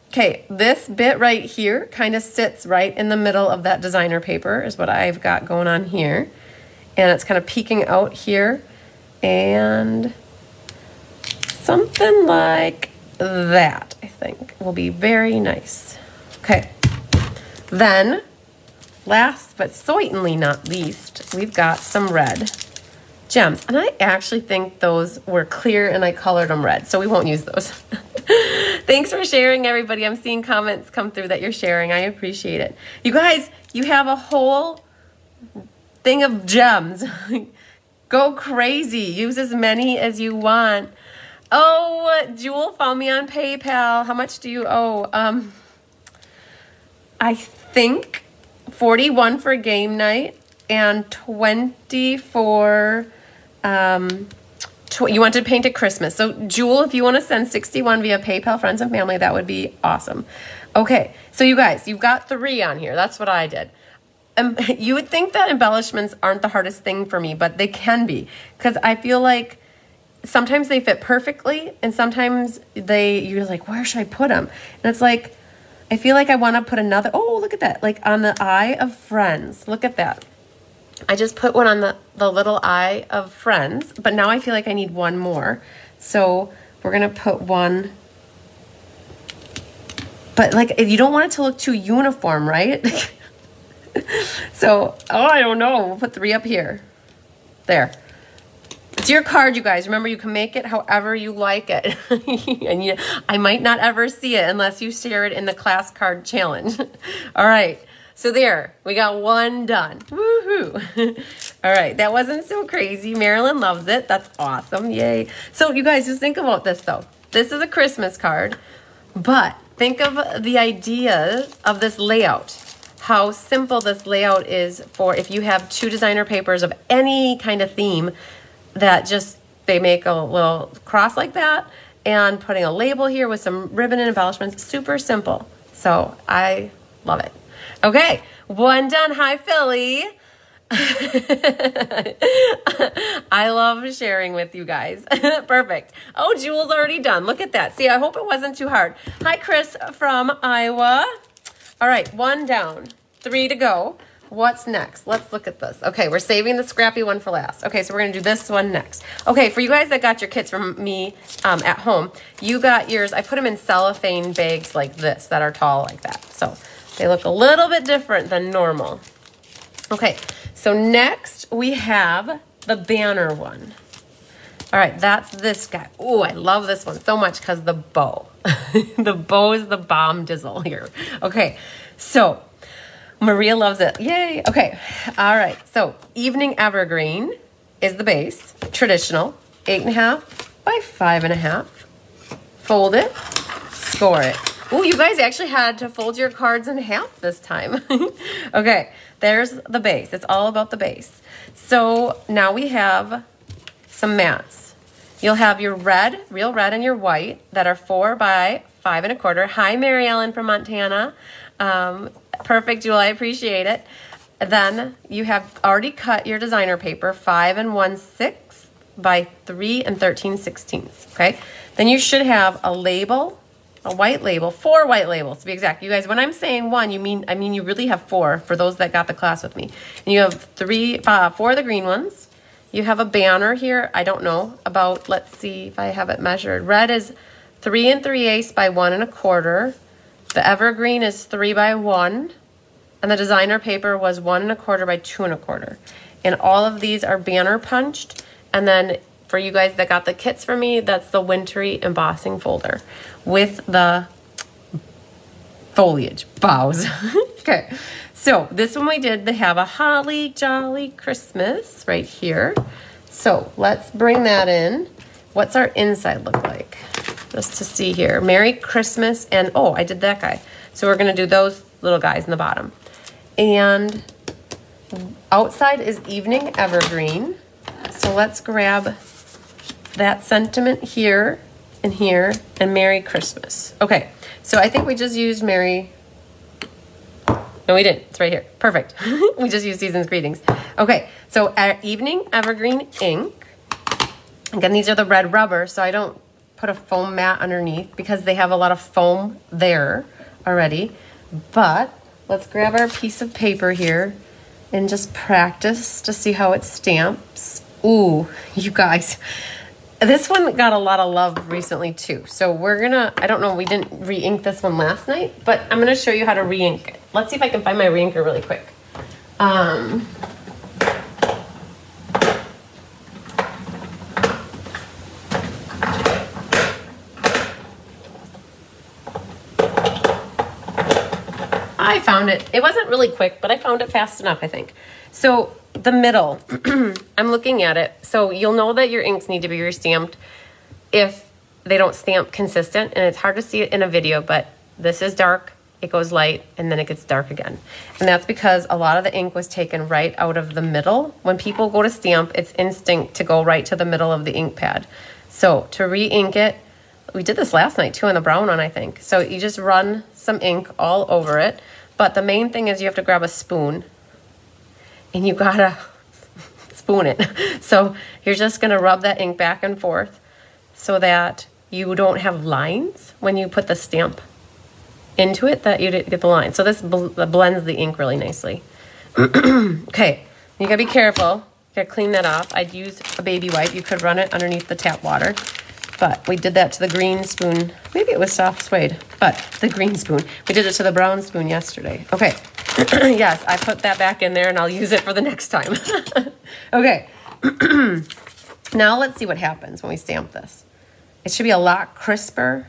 Okay, this bit right here kind of sits right in the middle of that designer paper is what I've got going on here. And it's kind of peeking out here. And something like that, I think, will be very nice. Okay, then last but certainly not least, we've got some red gems. And I actually think those were clear and I colored them red, so we won't use those. Thanks for sharing, everybody. I'm seeing comments come through that you're sharing. I appreciate it. You guys, you have a whole thing of gems. Go crazy. Use as many as you want. Oh, Jewel found me on PayPal. How much do you owe? Um, I think 41 for game night and 24 um, tw- you wanted to paint at Christmas. So Jewel, if you want to send 61 via PayPal, friends and family, that would be awesome. Okay, so you guys, you've got three on here. That's what I did. Um, you would think that embellishments aren't the hardest thing for me, but they can be because I feel like sometimes they fit perfectly and sometimes they you're like where should i put them and it's like i feel like i want to put another oh look at that like on the eye of friends look at that i just put one on the the little eye of friends but now i feel like i need one more so we're gonna put one but like if you don't want it to look too uniform right so oh i don't know we'll put three up here there it's your card, you guys. Remember, you can make it however you like it. and you, I might not ever see it unless you share it in the class card challenge. All right. So there, we got one done. Woohoo. All right, that wasn't so crazy. Marilyn loves it. That's awesome. Yay. So you guys just think about this though. This is a Christmas card, but think of the idea of this layout. How simple this layout is for if you have two designer papers of any kind of theme that just they make a little cross like that and putting a label here with some ribbon and embellishments. Super simple. So I love it. Okay, one done. Hi, Philly. I love sharing with you guys. Perfect. Oh, Jewel's already done. Look at that. See, I hope it wasn't too hard. Hi, Chris from Iowa. All right, one down, three to go. What's next? Let's look at this. Okay, we're saving the scrappy one for last. Okay, so we're to do this one next. Okay, for you guys that got your kits from me um, at home, you got yours. I put them in cellophane bags like this that are tall like that. So they look a little bit different than normal. Okay, so next we have the banner one. All right, that's this guy. Oh, I love this one so much because the bow. the bow is the bomb dizzle here. Okay, so Maria loves it. Yay. Okay. All right. So evening evergreen is the base. Traditional. Eight and a half by five and a half. Fold it. Score it. Oh, you guys actually had to fold your cards in half this time. okay. There's the base. It's all about the base. So now we have some mats. You'll have your red, real red, and your white that are four by five and a quarter. Hi, Mary Ellen from Montana. Um, Perfect, Jewel. I appreciate it. Then you have already cut your designer paper, 5 and 1 by 3 and 13 sixteenths, okay? Then you should have a label a white label, four white labels to be exact. You guys, when I'm saying one, you mean I mean you really have four for those that got the class with me. And you have three, uh, four of the green ones. You have a banner here. I don't know about. Let's see if I have it measured. Red is three and three eighths by one and a quarter. The evergreen is three by one, and the designer paper was one and a quarter by two and a quarter. And all of these are banner punched, and then for you guys that got the kits for me, that's the wintry embossing folder with the foliage boughs. okay, so this one we did, they have a holly jolly Christmas right here. So let's bring that in. What's our inside look like? Just to see here. Merry Christmas and, oh, I did that guy. So we're gonna do those little guys in the bottom. And outside is Evening Evergreen. So let's grab that sentiment here and here and Merry Christmas. Okay, so I think we just used Merry. No, we didn't. It's right here. Perfect. we just used Season's Greetings. Okay, so our Evening Evergreen ink. Again, these are the red rubber, so I don't put a foam mat underneath because they have a lot of foam there already. But let's grab our piece of paper here and just practice to see how it stamps. Ooh, you guys, this one got a lot of love recently too. So we're gonna, I don't know, we didn't re-ink this one last night, but I'm gonna show you how to re-ink it. Let's see if I can find my re-inker really quick. Um, I found it. It wasn't really quick, but I found it fast enough, I think. So the middle, I'm looking at it. So you'll know that your inks need to be restamped if they don't stamp consistent. And it's hard to see it in a video, but this is dark, it goes light, and then it gets dark again. And that's because a lot of the ink was taken right out of the middle. When people go to stamp, it's instinct to go right to the middle of the ink pad. So to re-ink it, we did this last night too in the brown one, I think. So you just run some ink all over it. But the main thing is you have to grab a spoon and you gotta spoon it. So you're just gonna rub that ink back and forth so that you don't have lines when you put the stamp into it that you didn't get the line. So this bl blends the ink really nicely. okay, you gotta be careful. You gotta clean that off. I'd use a baby wipe. You could run it underneath the tap water. But we did that to the green spoon. Maybe it was soft suede, but the green spoon. We did it to the brown spoon yesterday. Okay, yes, I put that back in there and I'll use it for the next time. okay, now let's see what happens when we stamp this. It should be a lot crisper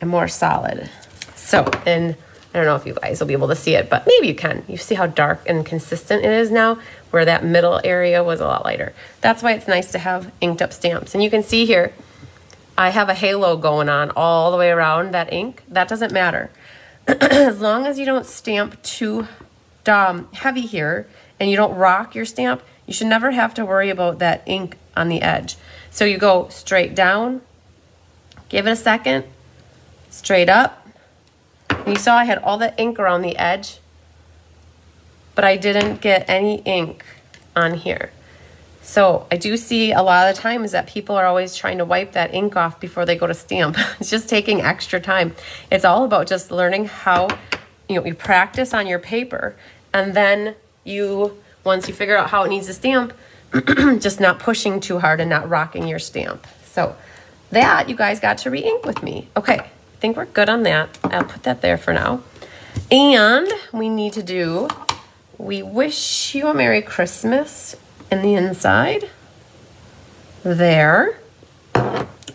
and more solid. So, and I don't know if you guys will be able to see it, but maybe you can. You see how dark and consistent it is now, where that middle area was a lot lighter. That's why it's nice to have inked up stamps. And you can see here, I have a halo going on all the way around that ink. That doesn't matter. as long as you don't stamp too um, heavy here and you don't rock your stamp, you should never have to worry about that ink on the edge. So you go straight down, give it a second, straight up. And you saw I had all the ink around the edge, but I didn't get any ink on here. So I do see a lot of the times that people are always trying to wipe that ink off before they go to stamp. it's just taking extra time. It's all about just learning how, you know, you practice on your paper and then you, once you figure out how it needs to stamp, just not pushing too hard and not rocking your stamp. So that you guys got to re-ink with me. Okay, I think we're good on that. I'll put that there for now. And we need to do, we wish you a Merry Christmas in the inside. There.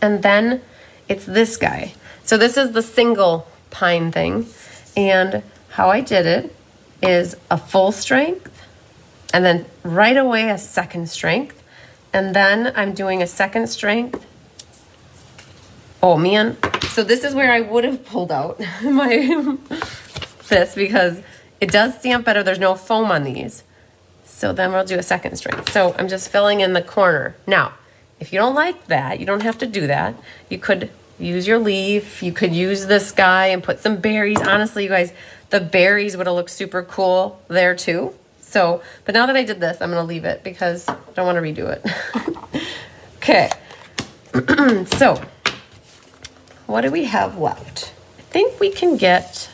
And then it's this guy. So this is the single pine thing. And how I did it is a full strength and then right away a second strength. And then I'm doing a second strength. Oh man. So this is where I would have pulled out my this because it does stamp better. There's no foam on these. So then we'll do a second string. So I'm just filling in the corner. Now, if you don't like that, you don't have to do that. You could use your leaf. You could use this guy and put some berries. Honestly, you guys, the berries would have looked super cool there too. So, but now that I did this, I'm going to leave it because I don't want to redo it. okay. so what do we have left? I think we can get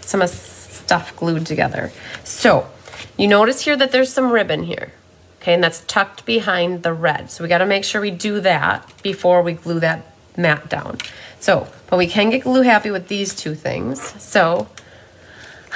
some stuff glued together. So you notice here that there's some ribbon here. Okay, and that's tucked behind the red. So we gotta make sure we do that before we glue that mat down. So, but we can get glue happy with these two things. So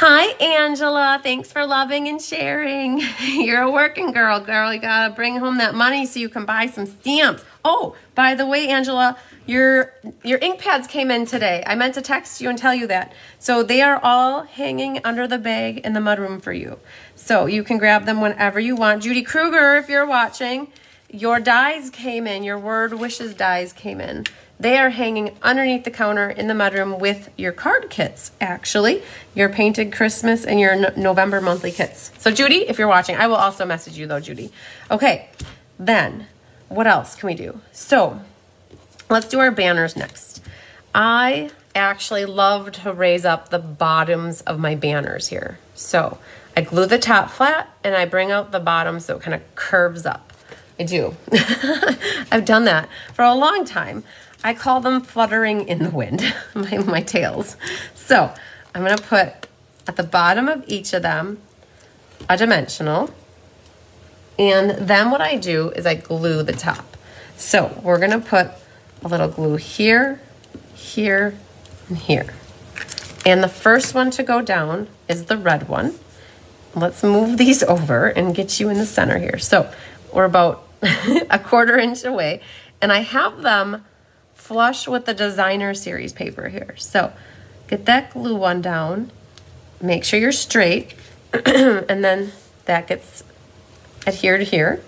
Hi, Angela. Thanks for loving and sharing. You're a working girl, girl. You got to bring home that money so you can buy some stamps. Oh, by the way, Angela, your your ink pads came in today. I meant to text you and tell you that. So they are all hanging under the bag in the mudroom for you. So you can grab them whenever you want. Judy Kruger, if you're watching, your dies came in. Your word wishes dies came in. They are hanging underneath the counter in the mudroom with your card kits, actually, your painted Christmas and your no November monthly kits. So Judy, if you're watching, I will also message you though, Judy. Okay, then what else can we do? So let's do our banners next. I actually love to raise up the bottoms of my banners here. So I glue the top flat and I bring out the bottom so it kind of curves up. I do. I've done that for a long time. I call them fluttering in the wind, my, my tails. So I'm gonna put at the bottom of each of them a dimensional. And then what I do is I glue the top. So we're gonna put a little glue here, here, and here. And the first one to go down is the red one. Let's move these over and get you in the center here. So we're about a quarter inch away and I have them flush with the designer series paper here. So get that glue one down, make sure you're straight, and then that gets adhered here.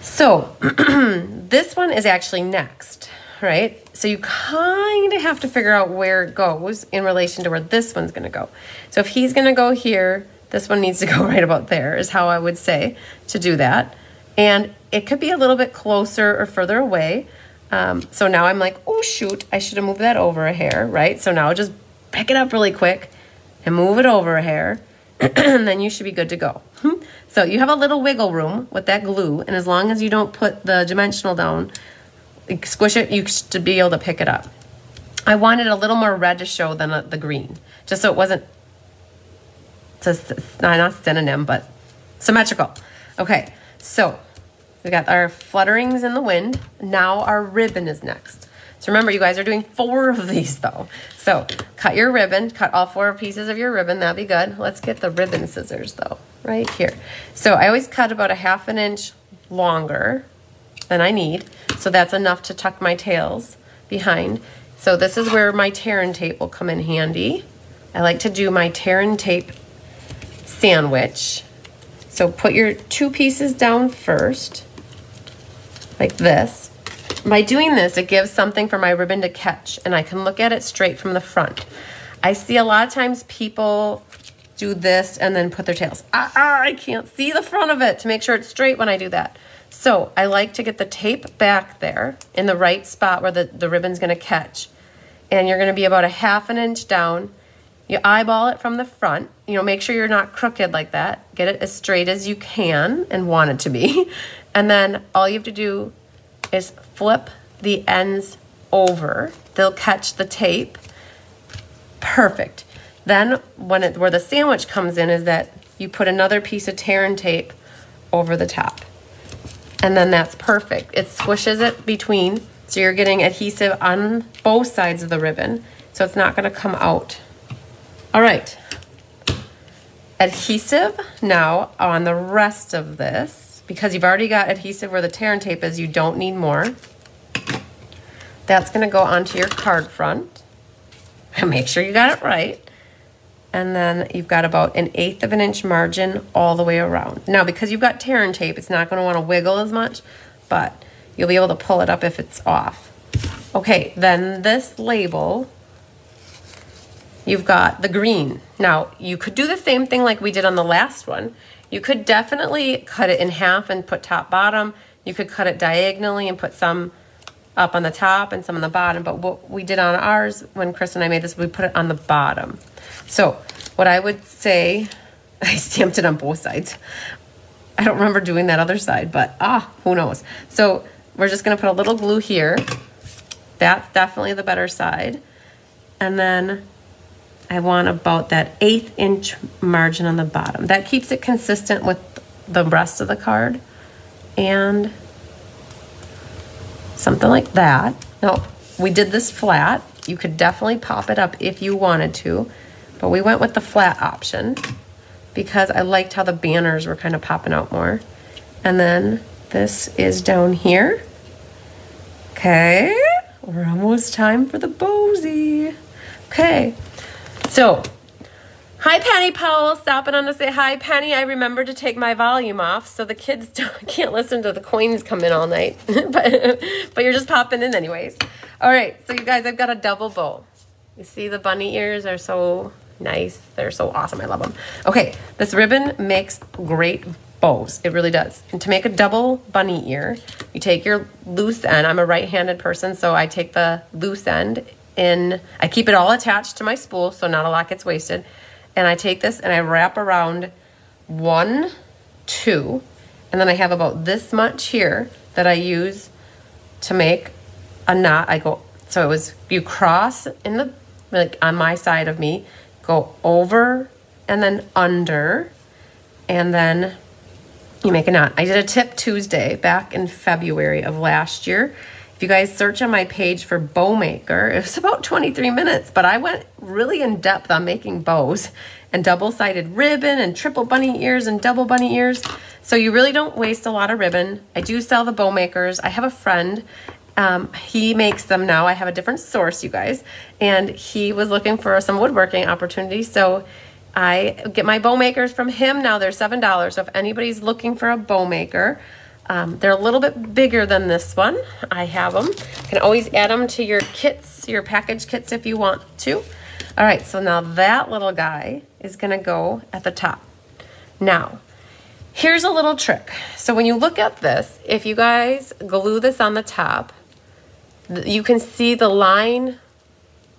So this one is actually next, right? So you kind of have to figure out where it goes in relation to where this one's gonna go. So if he's gonna go here, this one needs to go right about there is how I would say to do that. And it could be a little bit closer or further away. Um, so now I'm like, oh shoot, I should have moved that over a hair, right? So now just pick it up really quick and move it over a hair, and then you should be good to go. so you have a little wiggle room with that glue, and as long as you don't put the dimensional down, squish it, you should be able to pick it up. I wanted a little more red to show than the green, just so it wasn't, just, not synonym, but symmetrical. Okay, so we got our flutterings in the wind. Now our ribbon is next. So remember, you guys are doing four of these though. So cut your ribbon, cut all four pieces of your ribbon, that'd be good. Let's get the ribbon scissors though, right here. So I always cut about a half an inch longer than I need. So that's enough to tuck my tails behind. So this is where my tear and tape will come in handy. I like to do my tear and tape sandwich. So put your two pieces down first like this. By doing this, it gives something for my ribbon to catch and I can look at it straight from the front. I see a lot of times people do this and then put their tails. Ah, ah, I can't see the front of it to make sure it's straight when I do that. So I like to get the tape back there in the right spot where the, the ribbon's gonna catch. And you're gonna be about a half an inch down. You eyeball it from the front. You know, make sure you're not crooked like that. Get it as straight as you can and want it to be. And then all you have to do is flip the ends over. They'll catch the tape. Perfect. Then when it, where the sandwich comes in is that you put another piece of tear and tape over the top. And then that's perfect. It squishes it between, so you're getting adhesive on both sides of the ribbon, so it's not gonna come out. All right. Adhesive now on the rest of this because you've already got adhesive where the tear and tape is, you don't need more. That's gonna go onto your card front. And make sure you got it right. And then you've got about an eighth of an inch margin all the way around. Now, because you've got tear and tape, it's not gonna wanna wiggle as much, but you'll be able to pull it up if it's off. Okay, then this label, you've got the green. Now, you could do the same thing like we did on the last one. You could definitely cut it in half and put top bottom. You could cut it diagonally and put some up on the top and some on the bottom. But what we did on ours, when Chris and I made this, we put it on the bottom. So what I would say, I stamped it on both sides. I don't remember doing that other side, but ah, who knows. So we're just gonna put a little glue here. That's definitely the better side. And then I want about that eighth inch margin on the bottom. That keeps it consistent with the rest of the card. And something like that. Now, we did this flat. You could definitely pop it up if you wanted to, but we went with the flat option because I liked how the banners were kind of popping out more. And then this is down here. Okay, we're almost time for the Bosie. Okay, so hi Penny Powell, stopping on to say hi Penny. I remember to take my volume off so the kids can't listen to the coins come in all night, but but you're just popping in anyways. All right, so you guys, I've got a double bow. You see the bunny ears are so nice. They're so awesome. I love them. Okay, this ribbon makes great bows. It really does. And to make a double bunny ear, you take your loose end. I'm a right-handed person, so I take the loose end in, I keep it all attached to my spool so not a lot gets wasted. And I take this and I wrap around one, two, and then I have about this much here that I use to make a knot. I go, so it was, you cross in the, like on my side of me, go over and then under, and then you make a knot. I did a tip Tuesday back in February of last year. If you guys search on my page for bow maker, it was about 23 minutes, but I went really in depth on making bows and double sided ribbon and triple bunny ears and double bunny ears. So you really don't waste a lot of ribbon. I do sell the bow makers. I have a friend um, he makes them now. I have a different source, you guys, and he was looking for some woodworking opportunities. So I get my bow makers from him. Now they're $7. So if anybody's looking for a bow maker, um, they're a little bit bigger than this one. I have them. You can always add them to your kits, your package kits if you want to. All right, so now that little guy is gonna go at the top. Now, here's a little trick. So when you look at this, if you guys glue this on the top, you can see the line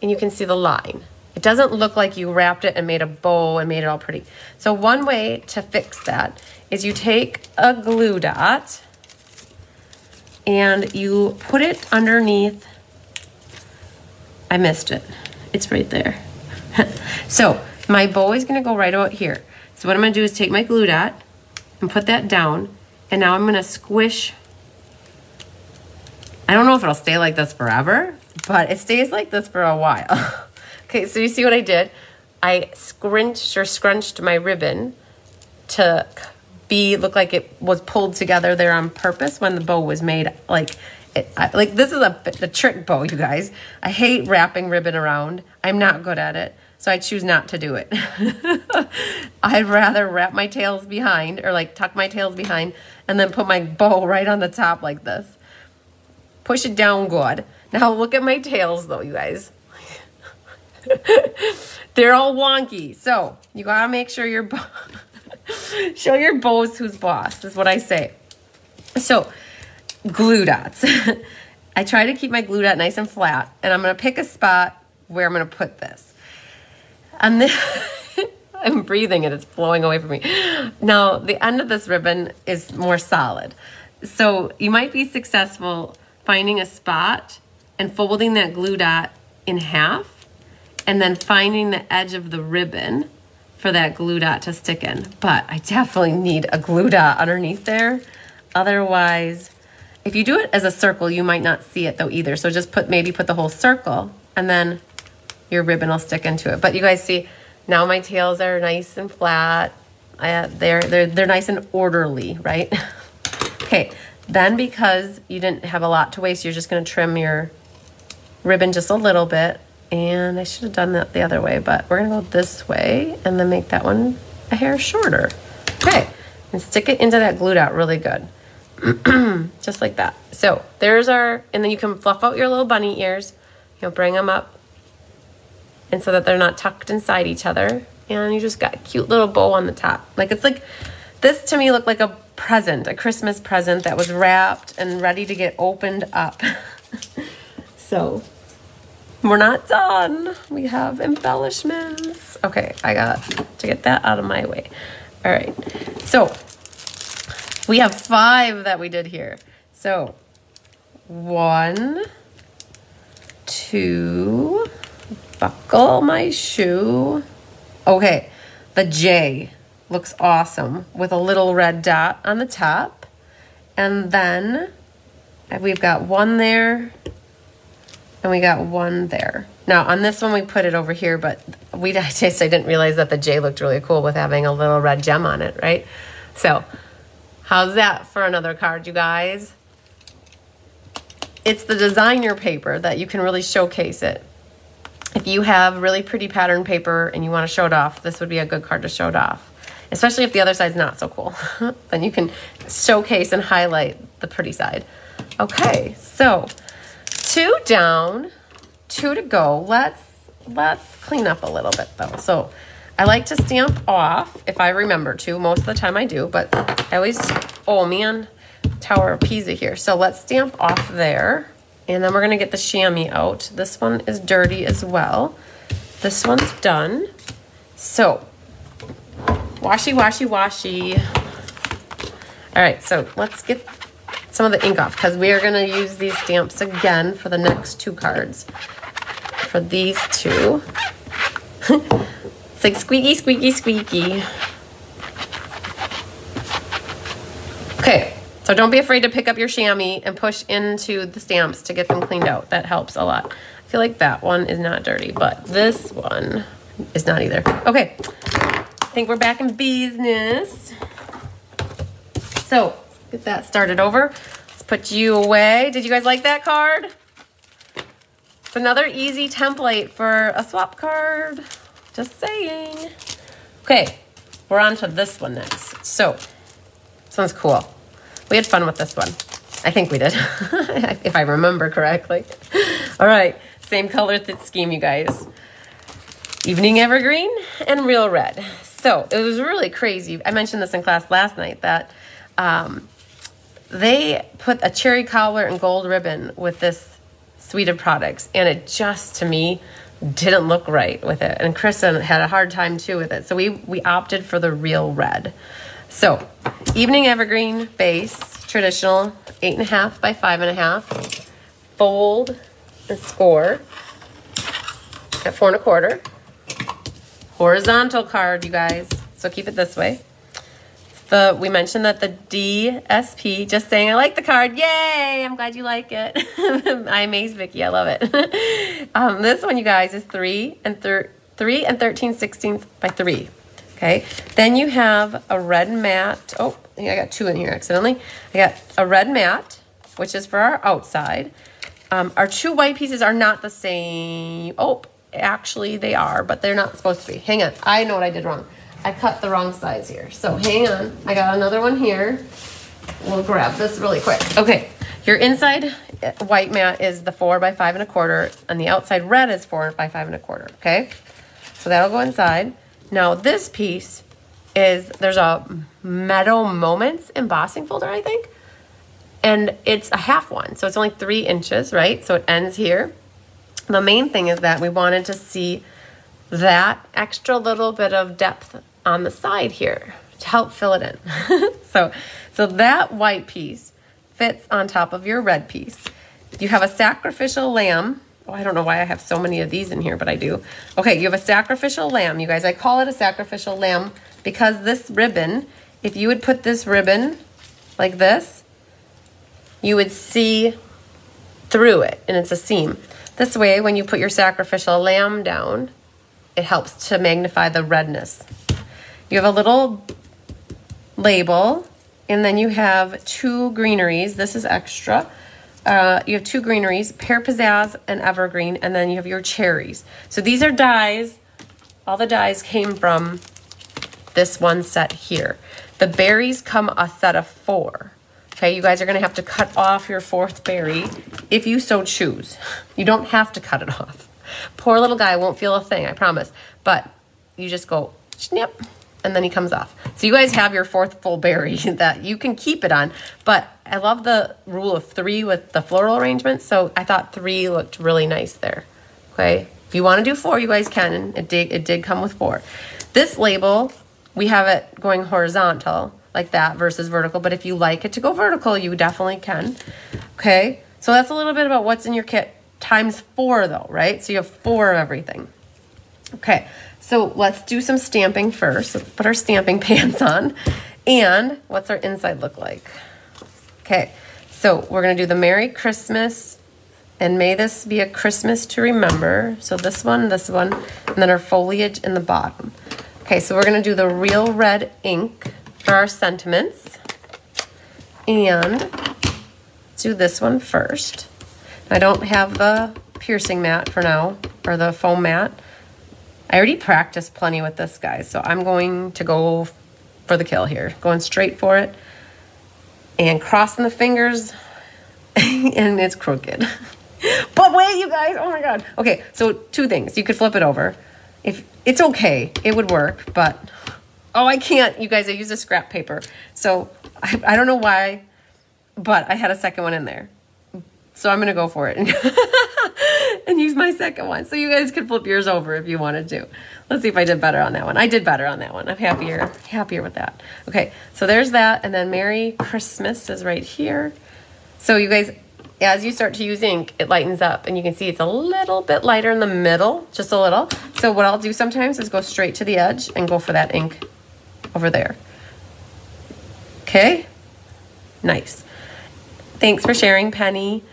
and you can see the line. It doesn't look like you wrapped it and made a bow and made it all pretty. So one way to fix that is you take a glue dot and you put it underneath. I missed it. It's right there. so my bow is gonna go right about here. So what I'm gonna do is take my glue dot and put that down and now I'm gonna squish I don't know if it'll stay like this forever, but it stays like this for a while. okay, so you see what I did? I scrunched or scrunched my ribbon to be look like it was pulled together there on purpose when the bow was made like it, I, like this is a, a trick bow you guys i hate wrapping ribbon around i'm not good at it so i choose not to do it i'd rather wrap my tails behind or like tuck my tails behind and then put my bow right on the top like this Push it down good. Now look at my tails though, you guys. They're all wonky. So you gotta make sure your show your bows who's boss is what I say. So glue dots. I try to keep my glue dot nice and flat and I'm gonna pick a spot where I'm gonna put this. And then I'm breathing and it's flowing away from me. Now the end of this ribbon is more solid. So you might be successful finding a spot and folding that glue dot in half and then finding the edge of the ribbon for that glue dot to stick in. But I definitely need a glue dot underneath there. Otherwise, if you do it as a circle, you might not see it though either. So just put maybe put the whole circle and then your ribbon will stick into it. But you guys see, now my tails are nice and flat. I, they're, they're, they're nice and orderly, right? okay, then because you didn't have a lot to waste, you're just gonna trim your ribbon just a little bit. And I should have done that the other way, but we're gonna go this way and then make that one a hair shorter. Okay, and stick it into that glued out really good. just like that. So there's our, and then you can fluff out your little bunny ears. You'll bring them up and so that they're not tucked inside each other. And you just got a cute little bow on the top. Like it's like, this to me looked like a present, a Christmas present that was wrapped and ready to get opened up. so we're not done. We have embellishments. Okay, I got to get that out of my way. All right, so we have five that we did here. So one, two, buckle my shoe. Okay, the J looks awesome with a little red dot on the top. And then we've got one there and we got one there. Now on this one we put it over here, but we I just I didn't realize that the J looked really cool with having a little red gem on it, right? So how's that for another card, you guys? It's the designer paper that you can really showcase it. If you have really pretty pattern paper and you want to show it off, this would be a good card to show it off. Especially if the other side's not so cool. then you can showcase and highlight the pretty side. Okay, so two down, two to go. Let's let's clean up a little bit though. So I like to stamp off if I remember to. Most of the time I do, but I always, oh man, Tower of Pisa here. So let's stamp off there. And then we're gonna get the chamois out. This one is dirty as well. This one's done. So, washy, washy, washy. All right, so let's get some of the ink off because we are gonna use these stamps again for the next two cards. For these two. it's like squeaky, squeaky, squeaky. Okay, so don't be afraid to pick up your chamois and push into the stamps to get them cleaned out. That helps a lot. I feel like that one is not dirty, but this one is not either. Okay, I think we're back in business. So get that started over. Let's put you away. Did you guys like that card? It's another easy template for a swap card. Just saying. Okay, we're on to this one next. So, this one's cool. We had fun with this one. I think we did, if I remember correctly. All right, same color scheme, you guys. Evening Evergreen and Real Red. So it was really crazy. I mentioned this in class last night that um, they put a Cherry Cobbler and gold ribbon with this suite of products, and it just to me didn't look right with it. And Kristen had a hard time too with it. So we we opted for the real red. So, Evening Evergreen base, traditional, eight and a half by five and a half. Fold and score at four and a quarter. Horizontal card, you guys. So keep it this way. The we mentioned that the DSP, just saying I like the card. Yay! I'm glad you like it. I amazed Vicky. I love it. um, this one, you guys, is three and thir- three and 13 sixteenths by three. Okay, then you have a red mat. Oh, I got two in here accidentally. I got a red mat, which is for our outside. Um, our two white pieces are not the same. Oh, actually they are, but they're not supposed to be. Hang on, I know what I did wrong. I cut the wrong size here. So hang on, I got another one here. We'll grab this really quick. Okay, your inside uh, white mat is the four by five and a quarter, and the outside red is four by five and a quarter, okay? So that'll go inside. Now this piece is, there's a Meadow Moments embossing folder, I think. And it's a half one, so it's only three inches, right? So it ends here. The main thing is that we wanted to see that extra little bit of depth on the side here to help fill it in. so, so that white piece fits on top of your red piece. You have a sacrificial lamb Oh, I don't know why I have so many of these in here, but I do. Okay, you have a sacrificial lamb, you guys. I call it a sacrificial lamb because this ribbon, if you would put this ribbon like this, you would see through it, and it's a seam. This way, when you put your sacrificial lamb down, it helps to magnify the redness. You have a little label, and then you have two greeneries. This is extra. Uh, you have two greeneries, Pear Pizzazz and Evergreen, and then you have your cherries. So these are dies. All the dies came from this one set here. The berries come a set of four. Okay, you guys are going to have to cut off your fourth berry if you so choose. You don't have to cut it off. Poor little guy won't feel a thing, I promise. But you just go snip and then he comes off. So you guys have your fourth full berry that you can keep it on. But I love the rule of three with the floral arrangement. So I thought three looked really nice there. Okay. If you want to do four, you guys can. It did, it did come with four. This label, we have it going horizontal like that versus vertical. But if you like it to go vertical, you definitely can. Okay. So that's a little bit about what's in your kit times four though, right? So you have four of everything. Okay, so let's do some stamping first. Let's put our stamping pants on. And what's our inside look like? Okay, so we're gonna do the Merry Christmas and may this be a Christmas to remember. So this one, this one, and then our foliage in the bottom. Okay, so we're gonna do the real red ink for our sentiments. And do this one first. I don't have the piercing mat for now, or the foam mat. I already practiced plenty with this, guy, so I'm going to go for the kill here. Going straight for it and crossing the fingers, and it's crooked. but wait, you guys, oh my God. Okay, so two things. You could flip it over. If It's okay, it would work, but oh, I can't. You guys, I use a scrap paper. So I, I don't know why, but I had a second one in there. So I'm going to go for it and use my second one. So you guys could flip yours over if you wanted to. Let's see if I did better on that one. I did better on that one. I'm happier, happier with that. Okay, so there's that. And then Merry Christmas is right here. So you guys, as you start to use ink, it lightens up and you can see it's a little bit lighter in the middle, just a little. So what I'll do sometimes is go straight to the edge and go for that ink over there. Okay, nice. Thanks for sharing, Penny.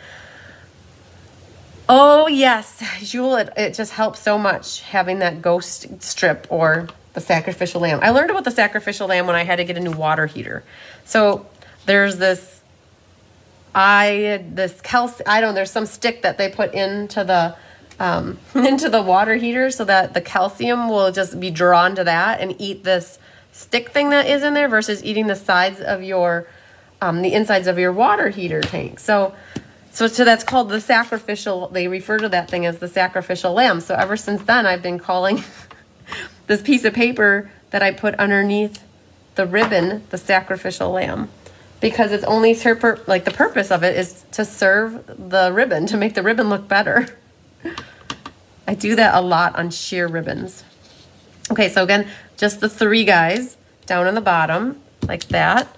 Oh, yes, Jewel, it, it just helps so much having that ghost strip or the sacrificial lamb. I learned about the sacrificial lamb when I had to get a new water heater. So there's this, I, this calcium, I don't there's some stick that they put into the, um, into the water heater so that the calcium will just be drawn to that and eat this stick thing that is in there versus eating the sides of your, um, the insides of your water heater tank. So so, so that's called the sacrificial, they refer to that thing as the sacrificial lamb. So ever since then, I've been calling this piece of paper that I put underneath the ribbon the sacrificial lamb because it's only like the purpose of it is to serve the ribbon to make the ribbon look better. I do that a lot on sheer ribbons. Okay, so again, just the three guys down on the bottom like that.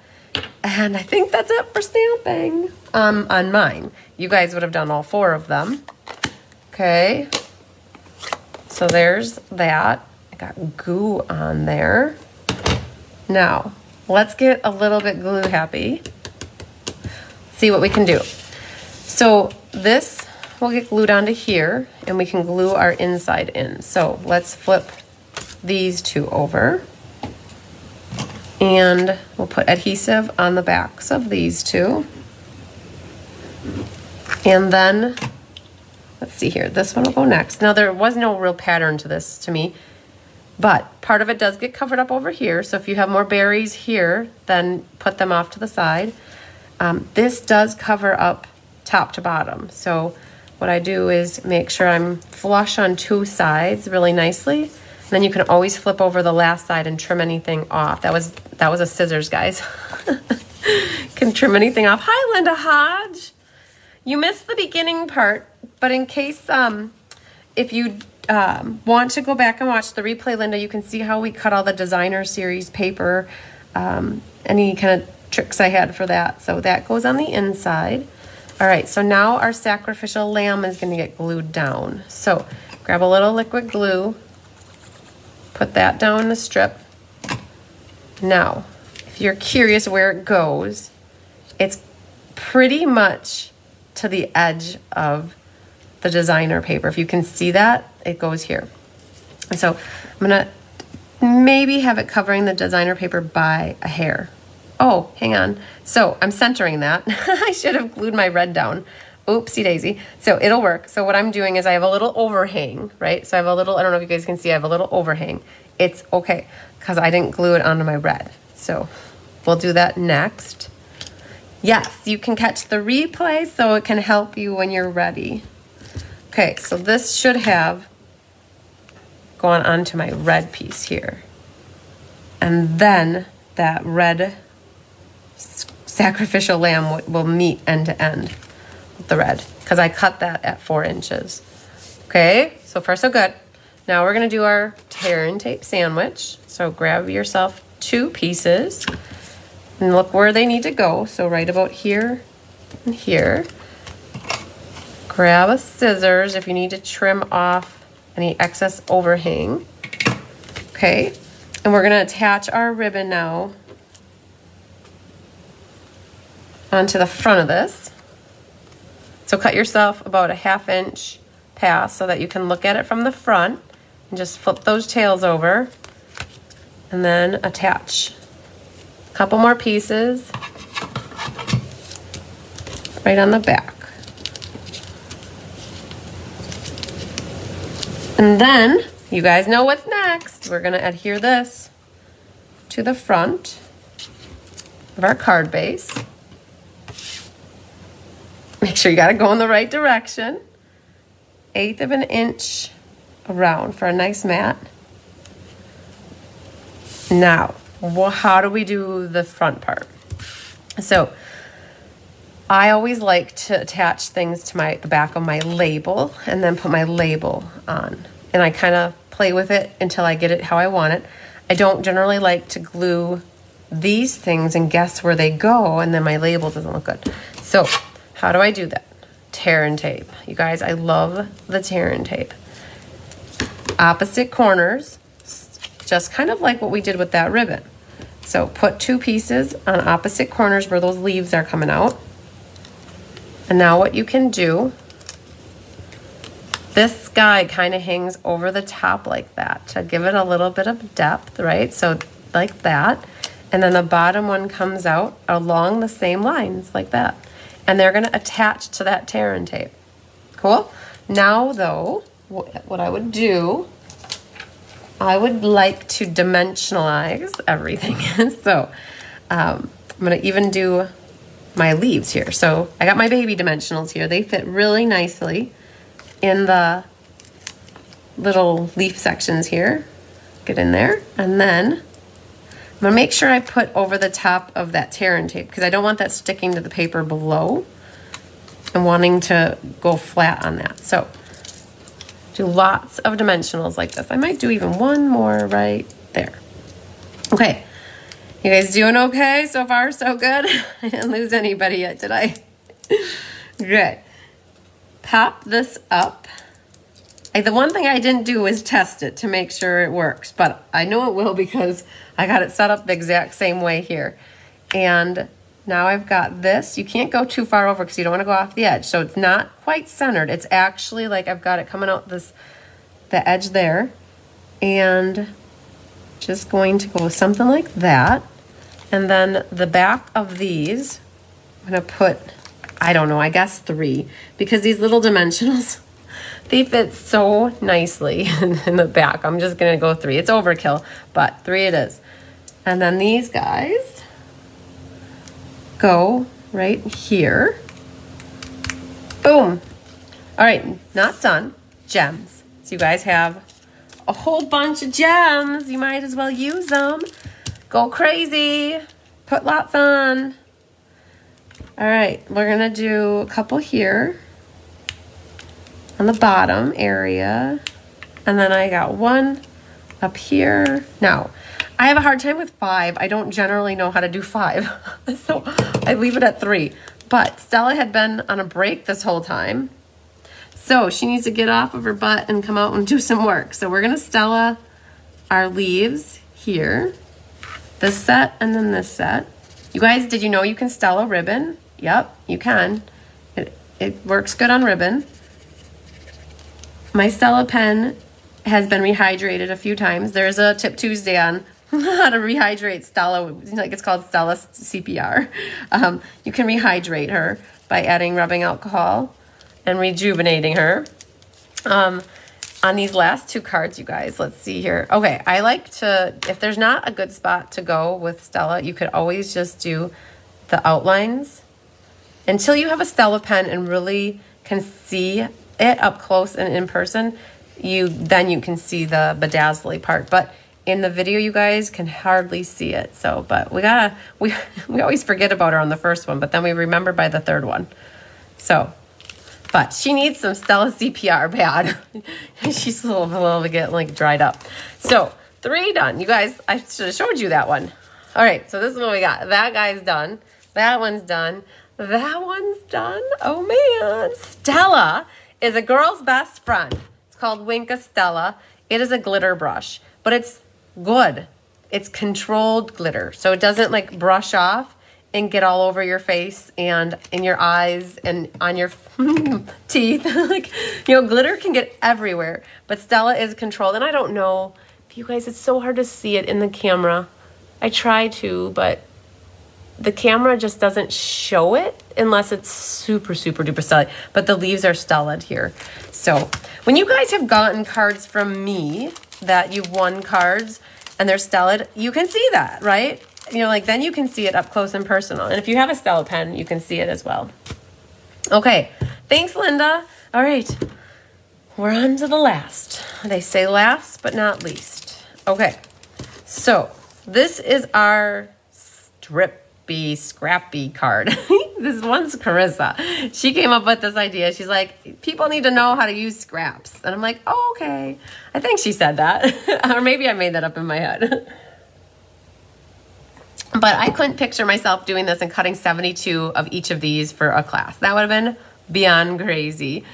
And I think that's it for stamping um, on mine. You guys would have done all four of them. Okay. So there's that. I got goo on there. Now, let's get a little bit glue happy. See what we can do. So this will get glued onto here and we can glue our inside in. So let's flip these two over and we'll put adhesive on the backs of these two. And then, let's see here, this one will go next. Now there was no real pattern to this to me, but part of it does get covered up over here. So if you have more berries here, then put them off to the side. Um, this does cover up top to bottom. So what I do is make sure I'm flush on two sides really nicely. And then you can always flip over the last side and trim anything off. That was that was a scissors, guys. can trim anything off. Hi, Linda Hodge. You missed the beginning part, but in case um, if you um, want to go back and watch the replay, Linda, you can see how we cut all the designer series paper, um, any kind of tricks I had for that. So that goes on the inside. All right, so now our sacrificial lamb is gonna get glued down. So grab a little liquid glue, put that down the strip. Now, if you're curious where it goes, it's pretty much to the edge of the designer paper. If you can see that, it goes here. And so I'm gonna maybe have it covering the designer paper by a hair. Oh, hang on. So I'm centering that. I should have glued my red down. Oopsie daisy. So it'll work. So what I'm doing is I have a little overhang, right? So I have a little, I don't know if you guys can see, I have a little overhang. It's okay because I didn't glue it onto my red. So we'll do that next. Yes, you can catch the replay so it can help you when you're ready. Okay, so this should have gone onto my red piece here. And then that red sacrificial lamb will meet end to end the red because I cut that at four inches. Okay, so far so good. Now we're gonna do our tear and tape sandwich. So grab yourself two pieces and look where they need to go. So right about here and here. grab a scissors if you need to trim off any excess overhang. Okay, and we're gonna attach our ribbon now onto the front of this. So cut yourself about a half inch pass so that you can look at it from the front and just flip those tails over and then attach. A couple more pieces right on the back. And then, you guys know what's next. We're gonna adhere this to the front of our card base. Make sure you got to go in the right direction. Eighth of an inch around for a nice mat. Now, well, how do we do the front part? So, I always like to attach things to my the back of my label and then put my label on. And I kind of play with it until I get it how I want it. I don't generally like to glue these things and guess where they go and then my label doesn't look good. So how do I do that? Tear and tape. You guys, I love the tear and tape. Opposite corners, just kind of like what we did with that ribbon. So put two pieces on opposite corners where those leaves are coming out. And now what you can do, this guy kind of hangs over the top like that to give it a little bit of depth, right? So like that. And then the bottom one comes out along the same lines like that and they're to attach to that tear and tape. Cool? Now though, what I would do, I would like to dimensionalize everything. so um, I'm to even do my leaves here. So I got my baby dimensionals here. They fit really nicely in the little leaf sections here. Get in there. And then I'm gonna make sure I put over the top of that tear and tape because I don't want that sticking to the paper below and wanting to go flat on that. So do lots of dimensionals like this. I might do even one more right there. Okay, you guys doing okay? So far, so good? I didn't lose anybody yet, did I? good. Pop this up the one thing I didn't do is test it to make sure it works, but I know it will because I got it set up the exact same way here. And now I've got this. You can't go too far over because you don't want to go off the edge. So it's not quite centered. It's actually like I've got it coming out this, the edge there. And just going to go something like that. And then the back of these, I'm going to put, I don't know, I guess three because these little dimensionals they fit so nicely in the back. I'm just gonna go three. It's overkill, but three it is. And then these guys go right here. Boom. All right, not done. Gems. So you guys have a whole bunch of gems. You might as well use them. Go crazy. Put lots on. All right, we're gonna do a couple here on the bottom area. And then I got one up here. Now, I have a hard time with five. I don't generally know how to do five. so I leave it at three. But Stella had been on a break this whole time. So she needs to get off of her butt and come out and do some work. So we're going to Stella our leaves here. This set and then this set. You guys, did you know you can Stella ribbon? Yep, you can. It, it works good on ribbon. My Stella pen has been rehydrated a few times. There's a Tip Tuesday on how to rehydrate Stella. Like it's called Stella CPR. Um, you can rehydrate her by adding rubbing alcohol and rejuvenating her. Um, on these last two cards, you guys, let's see here. Okay, I like to, if there's not a good spot to go with Stella, you could always just do the outlines until you have a Stella pen and really can see it up close and in person, you then you can see the bedazzly part. But in the video, you guys can hardly see it. So, but we gotta, we, we always forget about her on the first one, but then we remember by the third one. So, but she needs some Stella CPR bad. She's a little, a little bit getting like dried up. So three done. You guys, I should have showed you that one. All right, so this is what we got. That guy's done. That one's done. that one's done. Oh man. Stella is a girl's best friend. It's called Wink of Stella. It is a glitter brush, but it's good. It's controlled glitter. So it doesn't like brush off and get all over your face and in your eyes and on your teeth. like, you know, glitter can get everywhere, but Stella is controlled. And I don't know if you guys, it's so hard to see it in the camera. I try to, but the camera just doesn't show it unless it's super, super duper stellar. But the leaves are stellar here. So when you guys have gotten cards from me that you've won cards and they're stellar, you can see that, right? You know, like then you can see it up close and personal. And if you have a Stella pen, you can see it as well. Okay, thanks, Linda. All right, we're on to the last. They say last but not least. Okay, so this is our strip be scrappy card. this one's Carissa. She came up with this idea. She's like, people need to know how to use scraps. And I'm like, oh, okay. I think she said that. or maybe I made that up in my head. but I couldn't picture myself doing this and cutting 72 of each of these for a class. That would have been beyond crazy.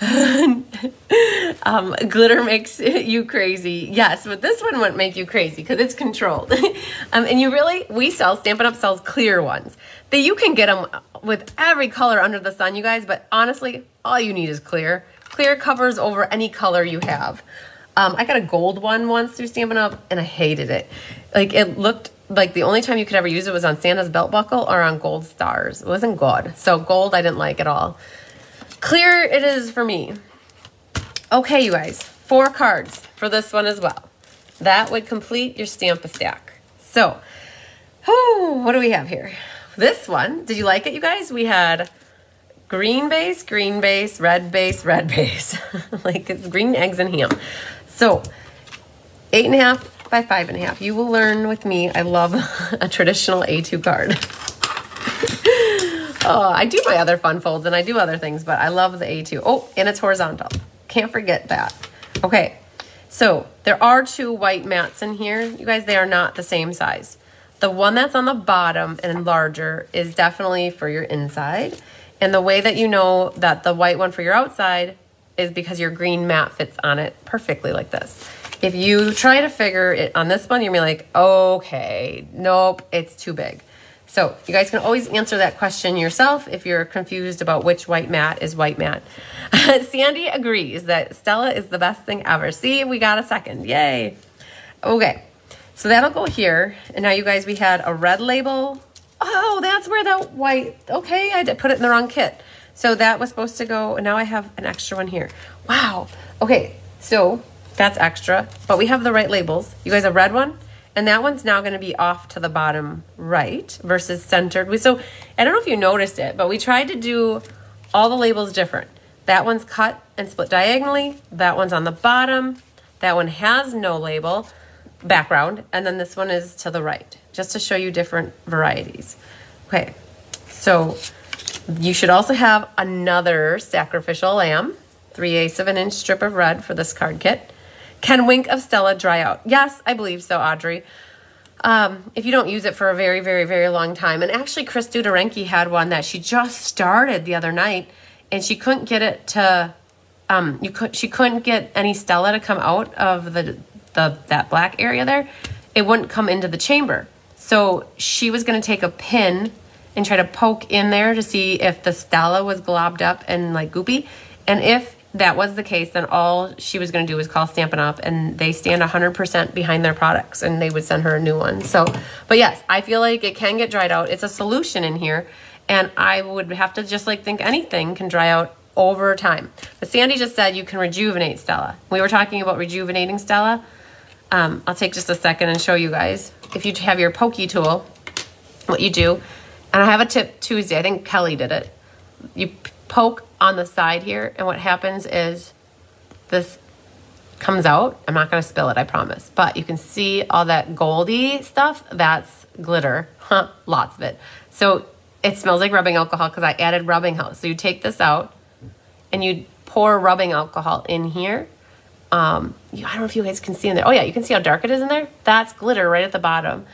um, glitter makes you crazy. Yes, but this one wouldn't make you crazy because it's controlled. um, and you really, we sell, Stampin' Up! sells clear ones. That you can get them with every color under the sun, you guys, but honestly, all you need is clear. Clear covers over any color you have. Um, I got a gold one once through Stampin' Up! and I hated it. Like, it looked like the only time you could ever use it was on Santa's belt buckle or on gold stars. It wasn't good. So gold I didn't like at all. Clear it is for me. Okay, you guys, four cards for this one as well. That would complete your stamp a stack. So, oh, what do we have here? This one, did you like it, you guys? We had green base, green base, red base, red base. like it's green eggs and ham. So, eight and a half by five and a half. You will learn with me. I love a traditional A2 card. Oh, I do my other fun folds and I do other things, but I love the A2. Oh, and it's horizontal. Can't forget that. Okay, so there are two white mats in here. You guys, they are not the same size. The one that's on the bottom and larger is definitely for your inside. And the way that you know that the white one for your outside is because your green mat fits on it perfectly like this. If you try to figure it on this one, you're gonna be like, okay, nope, it's too big. So you guys can always answer that question yourself if you're confused about which white mat is white mat. Sandy agrees that Stella is the best thing ever. See, we got a second. Yay. Okay, so that'll go here. And now you guys, we had a red label. Oh, that's where that white, okay, I did put it in the wrong kit. So that was supposed to go, and now I have an extra one here. Wow. Okay, so that's extra, but we have the right labels. You guys, a red one, and that one's now going to be off to the bottom right versus centered. So I don't know if you noticed it, but we tried to do all the labels different. That one's cut and split diagonally. That one's on the bottom. That one has no label background. And then this one is to the right, just to show you different varieties. Okay, so you should also have another sacrificial lamb, 3 eighths of an inch strip of red for this card kit. Can Wink of Stella dry out? Yes, I believe so, Audrey. Um, if you don't use it for a very, very, very long time. And actually, Chris Dudarenki had one that she just started the other night, and she couldn't get it to. Um, you could. She couldn't get any Stella to come out of the the that black area there. It wouldn't come into the chamber. So she was going to take a pin and try to poke in there to see if the Stella was globbed up and like goopy. And if that was the case, then all she was going to do was call Stampin' Up, and they stand 100% behind their products, and they would send her a new one. So, but yes, I feel like it can get dried out. It's a solution in here, and I would have to just like think anything can dry out over time. But Sandy just said you can rejuvenate Stella. We were talking about rejuvenating Stella. Um, I'll take just a second and show you guys. If you have your pokey tool, what you do, and I have a tip Tuesday. I think Kelly did it. You poke on the side here and what happens is this comes out. I'm not going to spill it, I promise. But you can see all that goldy stuff. That's glitter. Huh, lots of it. So it smells like rubbing alcohol because I added rubbing alcohol. So you take this out and you pour rubbing alcohol in here. Um, you, I don't know if you guys can see in there. Oh yeah, you can see how dark it is in there. That's glitter right at the bottom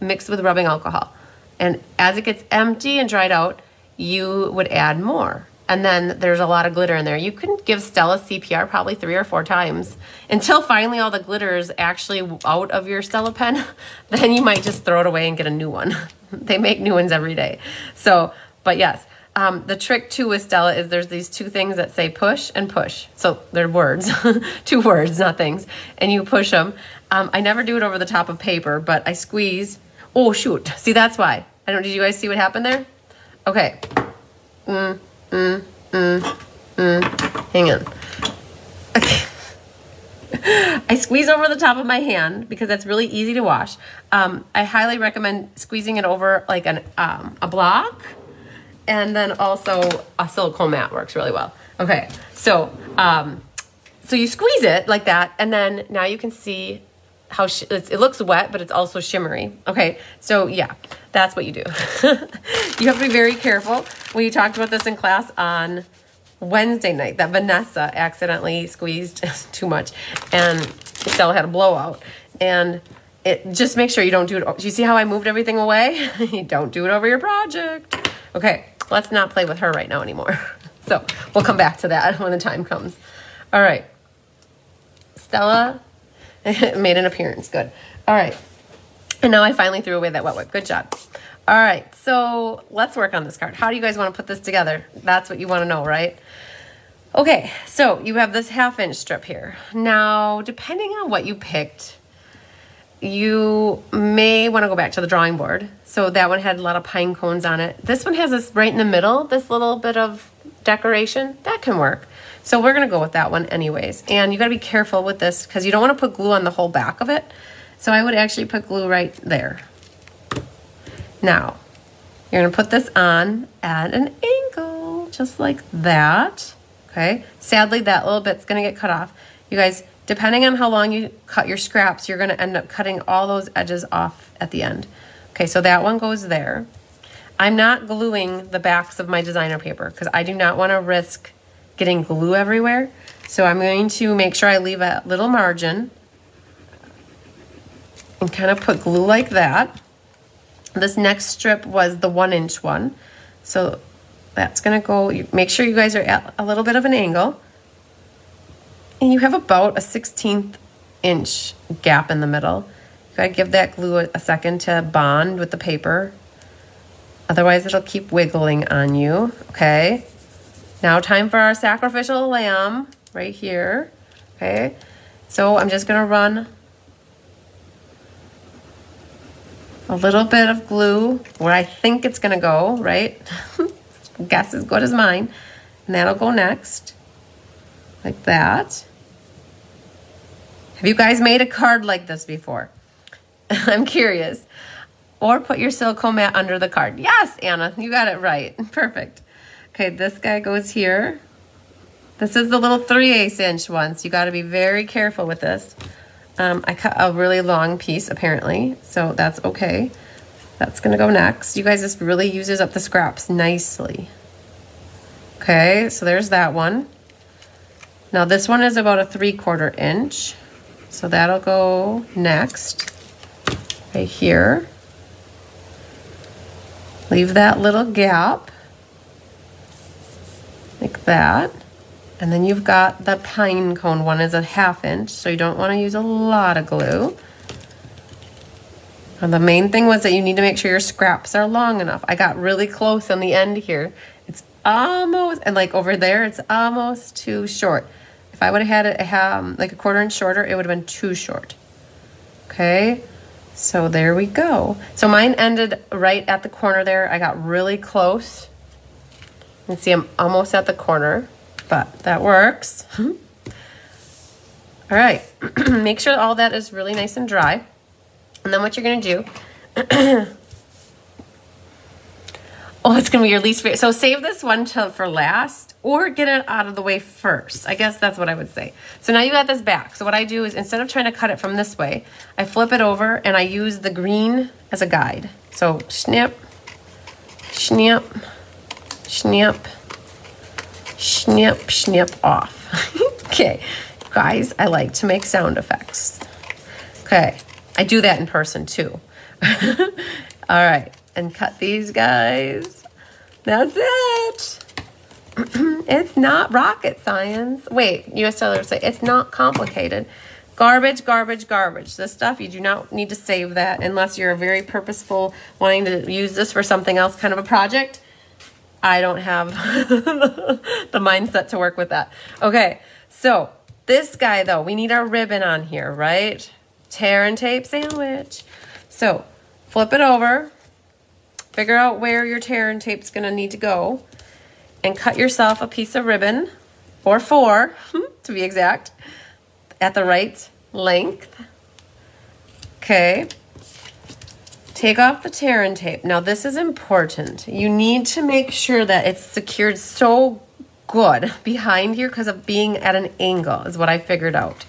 mixed with rubbing alcohol. And as it gets empty and dried out, you would add more. And then there's a lot of glitter in there. You can give Stella CPR probably three or four times until finally all the glitter is actually out of your Stella pen. then you might just throw it away and get a new one. they make new ones every day. So, but yes, um, the trick too with Stella is there's these two things that say push and push. So they're words, two words, not things. And you push them. Um, I never do it over the top of paper, but I squeeze. Oh, shoot. See, that's why. I don't, did you guys see what happened there? Okay. Mm, mm, mm, mm. Hang on. Okay. I squeeze over the top of my hand because that's really easy to wash. Um, I highly recommend squeezing it over like an um, a block, and then also a silicone mat works really well. Okay, so um, so you squeeze it like that, and then now you can see how it looks wet, but it's also shimmery. Okay, so yeah, that's what you do. you have to be very careful. We talked about this in class on Wednesday night that Vanessa accidentally squeezed too much and Stella had a blowout. And it just make sure you don't do it. Do you see how I moved everything away? you don't do it over your project. Okay, let's not play with her right now anymore. So we'll come back to that when the time comes. All right. Stella made an appearance. Good. All right. And now I finally threw away that wet wipe. Good job. All right. So let's work on this card. How do you guys want to put this together? That's what you want to know, right? Okay. So you have this half inch strip here. Now, depending on what you picked, you may want to go back to the drawing board. So that one had a lot of pine cones on it. This one has this right in the middle, this little bit of decoration. That can work. So we're going to go with that one anyways. And you got to be careful with this because you don't want to put glue on the whole back of it. So I would actually put glue right there. Now, you're to put this on at an angle, just like that. Okay. Sadly, that little bit's going to get cut off. You guys, depending on how long you cut your scraps, you're going to end up cutting all those edges off at the end. Okay, so that one goes there. I'm not gluing the backs of my designer paper because I do not want to risk getting glue everywhere. So I'm going to make sure I leave a little margin and kind of put glue like that. This next strip was the one inch one. So that's gonna go, make sure you guys are at a little bit of an angle. And you have about a 16th inch gap in the middle. You gotta give that glue a second to bond with the paper. Otherwise it'll keep wiggling on you, okay? Now time for our sacrificial lamb right here. Okay, so I'm just gonna run a little bit of glue where I think it's gonna go, right? Guess as good as mine. And that'll go next, like that. Have you guys made a card like this before? I'm curious. Or put your silicone mat under the card. Yes, Anna, you got it right. Perfect. Okay, this guy goes here. This is the little 3 8 inch ones. you got to be very careful with this. Um, I cut a really long piece, apparently, so that's okay. That's to go next. You guys, this really uses up the scraps nicely. Okay, so there's that one. Now this one is about a 3 quarter inch, so that'll go next, right here. Leave that little gap like that. And then you've got the pine cone one is a half inch, so you don't want to use a lot of glue. And the main thing was that you need to make sure your scraps are long enough. I got really close on the end here. It's almost, and like over there, it's almost too short. If I would have had it um, like a quarter inch shorter, it would have been too short. Okay, so there we go. So mine ended right at the corner there. I got really close you can see I'm almost at the corner, but that works. all right, make sure all that is really nice and dry. And then what you're gonna do, oh, it's gonna be your least favorite. So save this one till for last or get it out of the way first. I guess that's what I would say. So now you got this back. So what I do is instead of trying to cut it from this way, I flip it over and I use the green as a guide. So snip, snip, snip, snip, snip off. okay, guys, I like to make sound effects. Okay, I do that in person too. All right, and cut these guys That's it. it's not rocket science. Wait, US Cellular say it's not complicated. Garbage, garbage, garbage. This stuff, you do not need to save that unless you're a very purposeful, wanting to use this for something else kind of a project. I don't have the mindset to work with that. Okay, so this guy though, we need our ribbon on here, right? Tear and tape sandwich. So flip it over, figure out where your tear and tape's gonna need to go, and cut yourself a piece of ribbon, or four to be exact at the right length. Okay. Take off the tear and tape. Now this is important. You need to make sure that it's secured so good behind here because of being at an angle is what I figured out.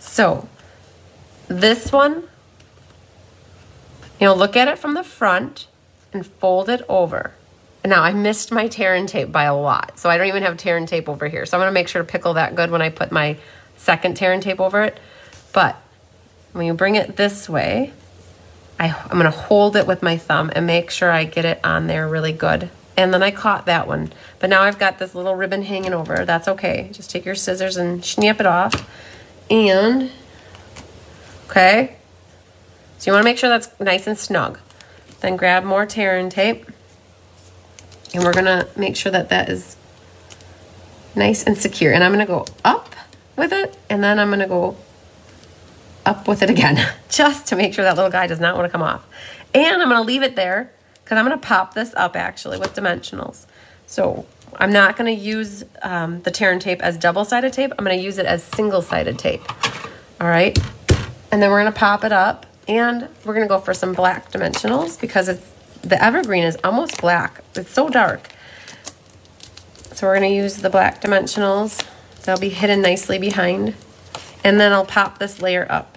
So this one, you know, look at it from the front and fold it over. And now I missed my tear and tape by a lot. So I don't even have tear and tape over here. So I'm gonna make sure to pickle that good when I put my second tear and tape over it. But when you bring it this way, I, I'm gonna hold it with my thumb and make sure I get it on there really good. And then I caught that one. But now I've got this little ribbon hanging over. That's okay. Just take your scissors and snap it off. And, okay. So you wanna make sure that's nice and snug. Then grab more tear and tape. And we're gonna make sure that that is nice and secure. And I'm gonna go up with it, and then I'm gonna go up with it again, just to make sure that little guy does not wanna come off. And I'm gonna leave it there, because I'm gonna pop this up actually with dimensionals. So I'm not gonna use um, the tear and tape as double-sided tape, I'm gonna use it as single-sided tape. All right, and then we're gonna pop it up, and we're gonna go for some black dimensionals, because it's the evergreen is almost black. It's so dark. So we're gonna use the black dimensionals. They'll be hidden nicely behind. And then I'll pop this layer up.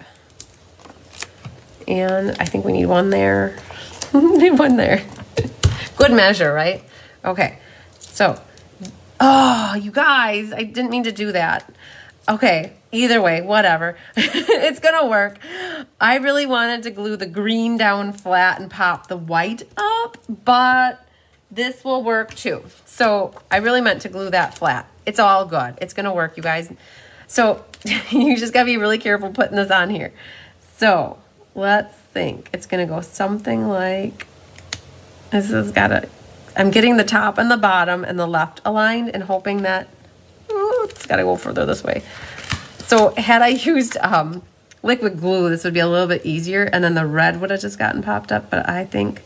And I think we need one there. need one there. Good measure, right? Okay, so, oh, you guys, I didn't mean to do that. Okay, either way, whatever. it's gonna work. I really wanted to glue the green down flat and pop the white up, but this will work too. So I really meant to glue that flat. It's all good. It's gonna work, you guys. So you just gotta be really careful putting this on here. So let's think. It's gonna go something like, this has gotta, I'm getting the top and the bottom and the left aligned and hoping that, ooh, it's gotta go further this way. So had I used um, liquid glue, this would be a little bit easier and then the red would have just gotten popped up, but I think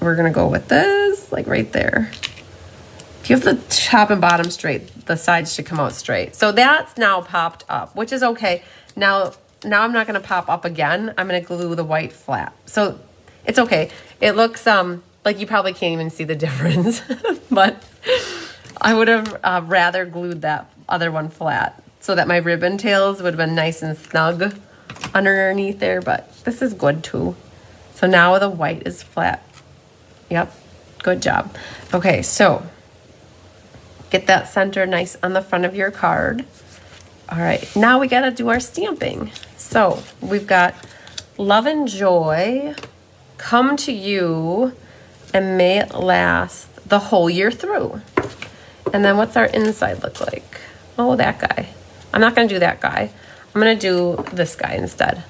we're gonna go with this, like right there. If you have the top and bottom straight, the sides should come out straight. So that's now popped up, which is okay. Now, now I'm not gonna pop up again. I'm gonna glue the white flat. So it's okay. It looks um like you probably can't even see the difference, but I would have uh, rather glued that other one flat so that my ribbon tails would have been nice and snug underneath there, but this is good too. So now the white is flat. Yep, good job. Okay, so get that center nice on the front of your card. All right, now we gotta do our stamping. So we've got love and joy, come to you, and may it last the whole year through. And then what's our inside look like? Oh, that guy. I'm not gonna do that guy. I'm gonna do this guy instead.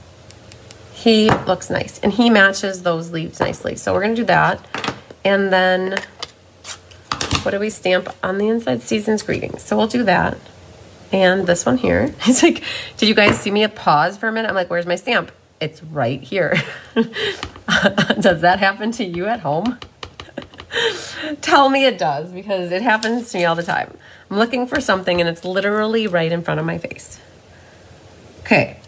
He looks nice and he matches those leaves nicely. So we're gonna do that. And then what do we stamp on the inside? Season's greetings. So we'll do that. And this one here. It's like, did you guys see me a pause for a minute? I'm like, where's my stamp? It's right here. does that happen to you at home? Tell me it does because it happens to me all the time. I'm looking for something and it's literally right in front of my face. Okay.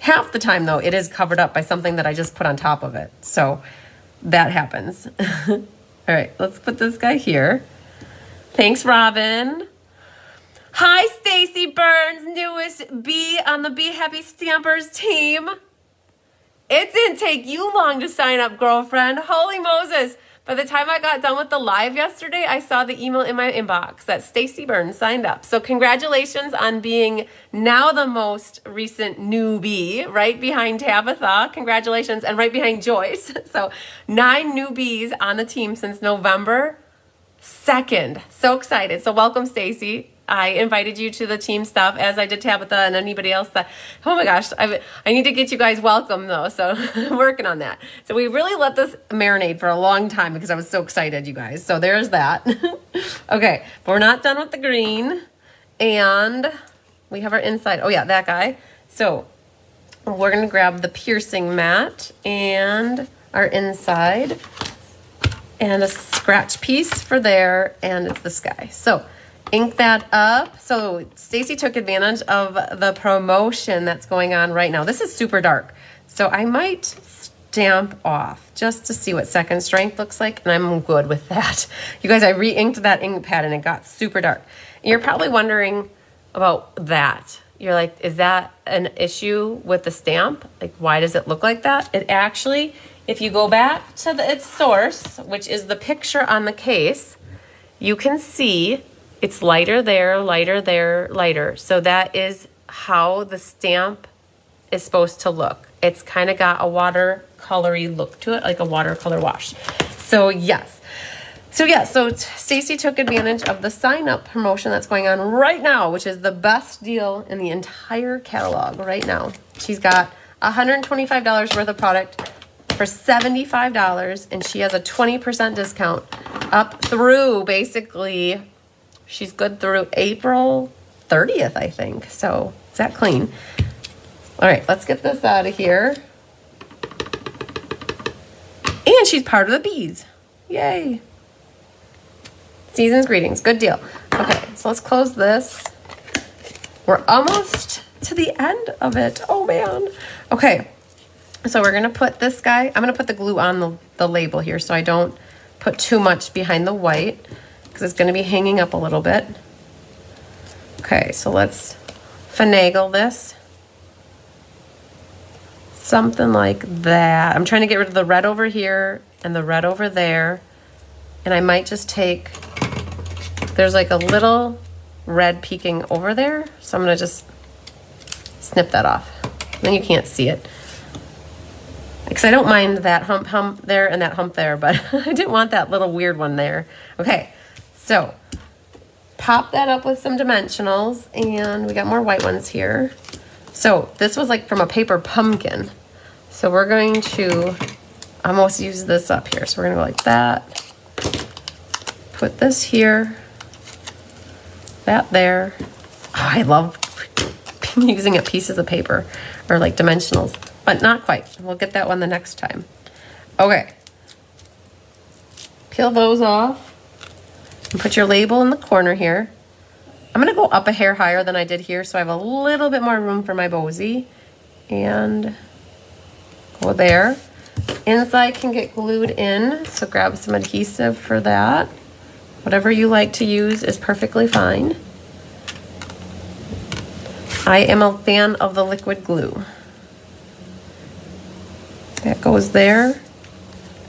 Half the time though, it is covered up by something that I just put on top of it. So that happens. all right, let's put this guy here. Thanks, Robin. Hi, Stacy Burns, newest bee on the Bee Happy Stampers team. It didn't take you long to sign up, girlfriend. Holy Moses. By the time I got done with the live yesterday, I saw the email in my inbox that Stacy Burns signed up. So congratulations on being now the most recent newbie, right behind Tabitha. Congratulations, and right behind Joyce. So nine newbies on the team since November 2nd. So excited. So welcome, Stacy. I invited you to the team stuff as I did Tabitha and anybody else that, oh my gosh, I, I need to get you guys welcome though. So I'm working on that. So we really let this marinate for a long time because I was so excited, you guys. So there's that. okay, but we're not done with the green. And we have our inside. Oh yeah, that guy. So we're gonna grab the piercing mat and our inside and a scratch piece for there and it's this guy. So ink that up. So Stacy took advantage of the promotion that's going on right now. This is super dark. So I might stamp off just to see what second strength looks like. And I'm good with that. You guys, I re-inked that ink pad and it got super dark. You're probably wondering about that. You're like, is that an issue with the stamp? Like, why does it look like that? It actually, if you go back to the, its source, which is the picture on the case, you can see it's lighter there, lighter there, lighter. So that is how the stamp is supposed to look. It's kind of got a watercolory look to it, like a watercolor wash. So yes. So yeah, so Stacy took advantage of the sign up promotion that's going on right now, which is the best deal in the entire catalog right now. She's got $125 worth of product for $75 and she has a 20% discount up through basically She's good through April 30th, I think. So is that clean? All right, let's get this out of here. And she's part of the bees. Yay. Season's greetings. Good deal. Okay, so let's close this. We're almost to the end of it. Oh, man. Okay, so we're going to put this guy, I'm going to put the glue on the, the label here so I don't put too much behind the white because it's going to be hanging up a little bit. Okay, so let's finagle this. Something like that. I'm trying to get rid of the red over here and the red over there. And I might just take, there's like a little red peeking over there. So I'm going to just snip that off. Then you can't see it. Because I don't mind that hump hump there and that hump there, but I didn't want that little weird one there. Okay, so pop that up with some dimensionals and we got more white ones here. So this was like from a paper pumpkin. So we're going to almost use this up here. So we're gonna go like that. Put this here, that there. Oh, I love using up pieces of paper or like dimensionals, but not quite. We'll get that one the next time. Okay. Peel those off. And put your label in the corner here. I'm gonna go up a hair higher than I did here so I have a little bit more room for my Bozy. And go there. Inside can get glued in, so grab some adhesive for that. Whatever you like to use is perfectly fine. I am a fan of the liquid glue. That goes there.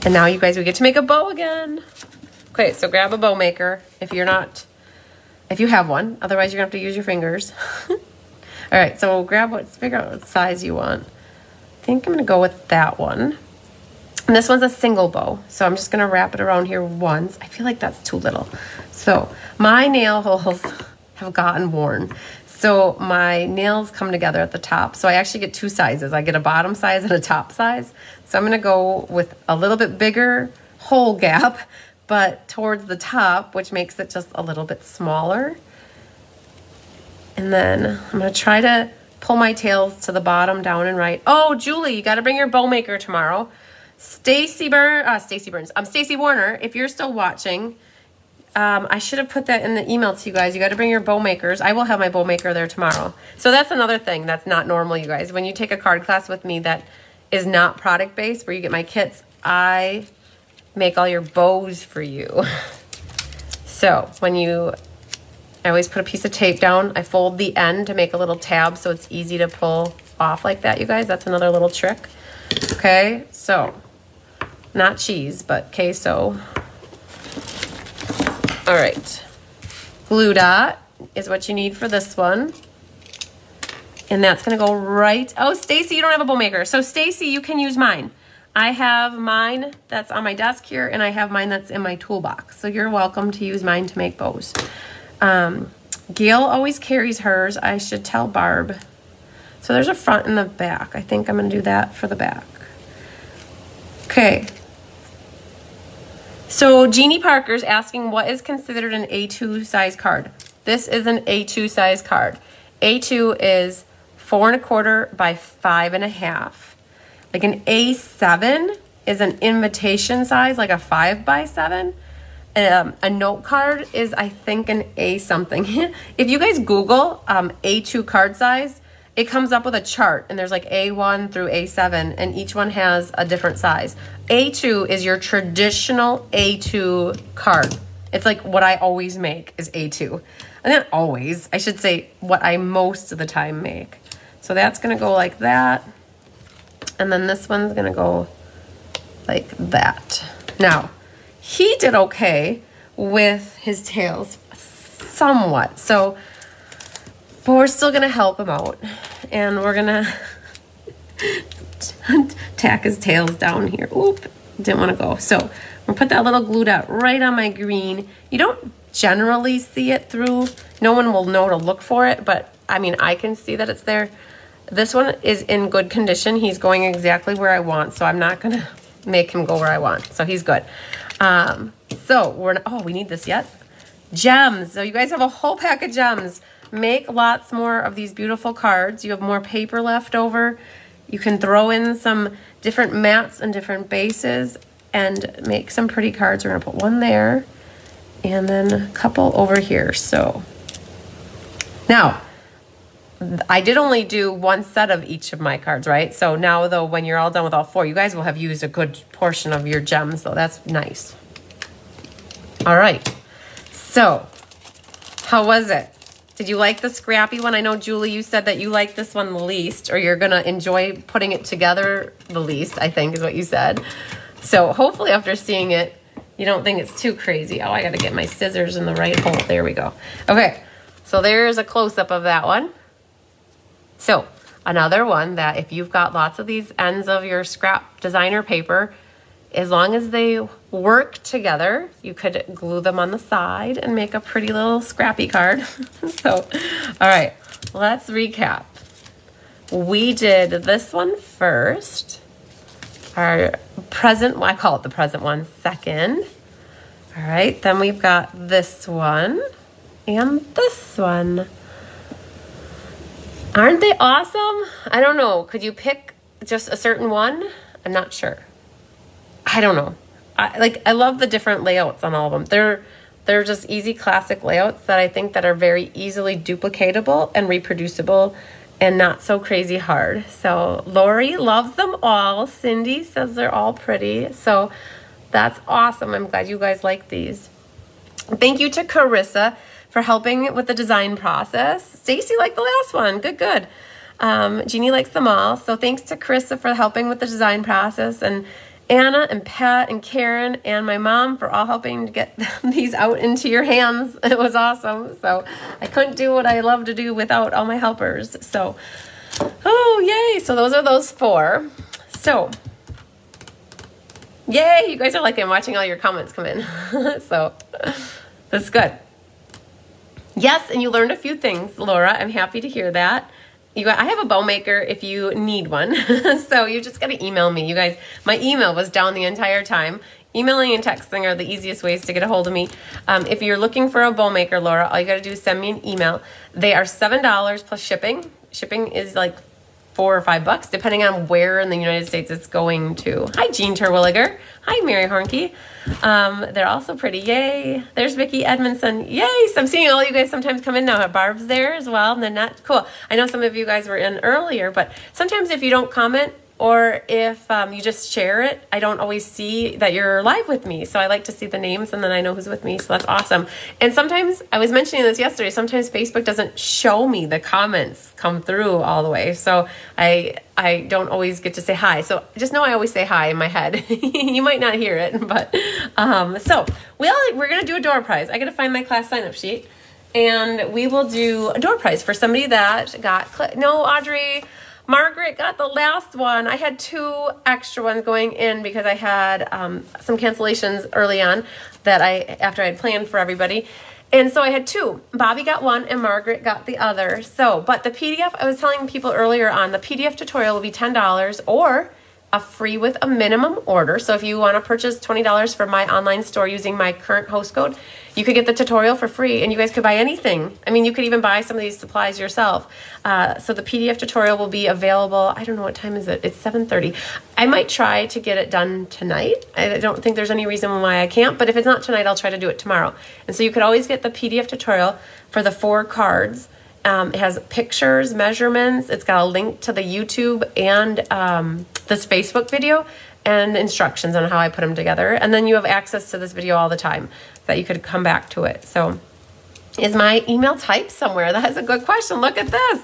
And now you guys, we get to make a bow again. Okay, so grab a bow maker if you're not, if you have one. Otherwise, you're going to have to use your fingers. All right, so grab what, figure out what size you want. I think I'm going to go with that one. And this one's a single bow, so I'm just going to wrap it around here once. I feel like that's too little. So my nail holes have gotten worn. So my nails come together at the top. So I actually get two sizes. I get a bottom size and a top size. So I'm going to go with a little bit bigger hole gap but towards the top, which makes it just a little bit smaller. And then I'm gonna try to pull my tails to the bottom, down and right. Oh, Julie, you gotta bring your bow maker tomorrow. Stacy Burn, uh, Stacy Burns. I'm Stacy Warner. If you're still watching, um, I should have put that in the email to you guys. You got to bring your bow makers. I will have my bow maker there tomorrow. So that's another thing that's not normal, you guys. When you take a card class with me that is not product based, where you get my kits, I make all your bows for you. So when you, I always put a piece of tape down. I fold the end to make a little tab so it's easy to pull off like that, you guys. That's another little trick. Okay, so not cheese, but queso. All right, glue dot is what you need for this one. And that's gonna go right, oh, Stacy, you don't have a bow maker. So Stacy, you can use mine. I have mine that's on my desk here, and I have mine that's in my toolbox. So you're welcome to use mine to make bows. Um, Gail always carries hers. I should tell Barb. So there's a front and the back. I think I'm going to do that for the back. Okay. So Jeannie Parker's asking what is considered an A2 size card. This is an A2 size card. A2 is four and a quarter by five and a half. Like an A7 is an invitation size, like a five by seven. Um, a note card is, I think, an A something. if you guys Google um, A2 card size, it comes up with a chart and there's like A1 through A7 and each one has a different size. A2 is your traditional A2 card. It's like what I always make is A2. And not always, I should say what I most of the time make. So that's gonna go like that. And then this one's gonna go like that. Now, he did okay with his tails somewhat. So, but we're still gonna help him out. And we're gonna tack his tails down here. Oop, didn't wanna go. So, I'm gonna put that little glue dot right on my green. You don't generally see it through. No one will know to look for it, but I mean, I can see that it's there. This one is in good condition. He's going exactly where I want, so I'm not gonna make him go where I want. So he's good. Um, so we're, not, oh, we need this yet? Gems. So you guys have a whole pack of gems. Make lots more of these beautiful cards. You have more paper left over. You can throw in some different mats and different bases and make some pretty cards. We're gonna put one there and then a couple over here. So now, I did only do one set of each of my cards, right? So now, though, when you're all done with all four, you guys will have used a good portion of your gems, so that's nice. All right. So, how was it? Did you like the scrappy one? I know, Julie, you said that you like this one the least, or you're going to enjoy putting it together the least, I think is what you said. So, hopefully, after seeing it, you don't think it's too crazy. Oh, I got to get my scissors in the right hole. There we go. Okay. So, there's a close up of that one. So another one that if you've got lots of these ends of your scrap designer paper, as long as they work together, you could glue them on the side and make a pretty little scrappy card. so, all right, let's recap. We did this one first. Our present, well, I call it the present one, second. All right, then we've got this one and this one. Aren't they awesome? I don't know. Could you pick just a certain one? I'm not sure. I don't know. I like I love the different layouts on all of them. They're they're just easy classic layouts that I think that are very easily duplicatable and reproducible and not so crazy hard. So Lori loves them all. Cindy says they're all pretty. So that's awesome. I'm glad you guys like these. Thank you to Carissa for helping with the design process. Stacy liked the last one. Good, good. Um, Jeannie likes them all. So thanks to Carissa for helping with the design process and Anna and Pat and Karen and my mom for all helping to get these out into your hands. It was awesome. So I couldn't do what I love to do without all my helpers. So, oh, yay. So those are those four. So, yay. You guys are like, I'm watching all your comments come in. so that's good. Yes, and you learned a few things, Laura. I'm happy to hear that. You I have a bow maker if you need one. so you just got to email me. You guys, my email was down the entire time. Emailing and texting are the easiest ways to get a hold of me. Um, if you're looking for a bow maker, Laura, all you got to do is send me an email. They are $7 plus shipping. Shipping is like four or five bucks, depending on where in the United States it's going to. Hi, Jean Terwilliger. Hi, Mary Hornke. Um, they're also pretty. Yay. There's Vicki Edmondson. Yay. So I'm seeing all you guys sometimes come in now. Barb's there as well. Not cool. I know some of you guys were in earlier, but sometimes if you don't comment, or if um, you just share it, I don't always see that you're live with me. So I like to see the names and then I know who's with me. So that's awesome. And sometimes, I was mentioning this yesterday, sometimes Facebook doesn't show me the comments come through all the way. So I, I don't always get to say hi. So just know I always say hi in my head. you might not hear it, but um, so we all, we're going to do a door prize. I got to find my class sign up sheet and we will do a door prize for somebody that got, no, Audrey, Margaret got the last one. I had two extra ones going in because I had um, some cancellations early on that I after I had planned for everybody. And so I had two. Bobby got one and Margaret got the other. So, but the PDF, I was telling people earlier on, the PDF tutorial will be $10 or a free with a minimum order. So if you want to purchase $20 for my online store using my current host code, you could get the tutorial for free and you guys could buy anything. I mean, you could even buy some of these supplies yourself. Uh, so the PDF tutorial will be available. I don't know what time is it. It's 7.30. I might try to get it done tonight. I don't think there's any reason why I can't, but if it's not tonight, I'll try to do it tomorrow. And so you could always get the PDF tutorial for the four cards um, it has pictures, measurements. It's got a link to the YouTube and um, this Facebook video and instructions on how I put them together. And then you have access to this video all the time that you could come back to it. So is my email typed somewhere? That is a good question. Look at this.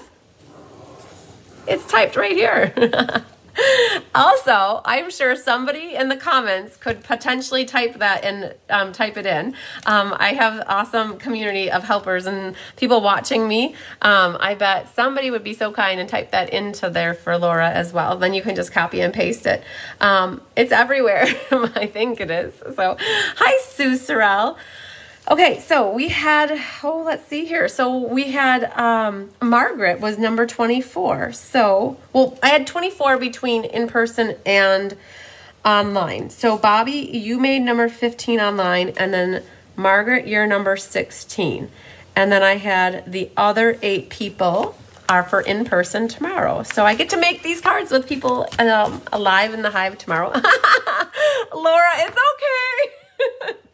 It's typed right here. also, I'm sure somebody in the comments could potentially type that and um, type it in. Um, I have awesome community of helpers and people watching me. Um, I bet somebody would be so kind and type that into there for Laura as well. Then you can just copy and paste it. Um, it's everywhere. I think it is. So, hi, Sue Sorrell. Okay, so we had, oh, let's see here. So we had um, Margaret was number 24. So, well, I had 24 between in person and online. So, Bobby, you made number 15 online, and then Margaret, you're number 16. And then I had the other eight people are for in person tomorrow. So I get to make these cards with people um, alive in the hive tomorrow. Laura, it's okay.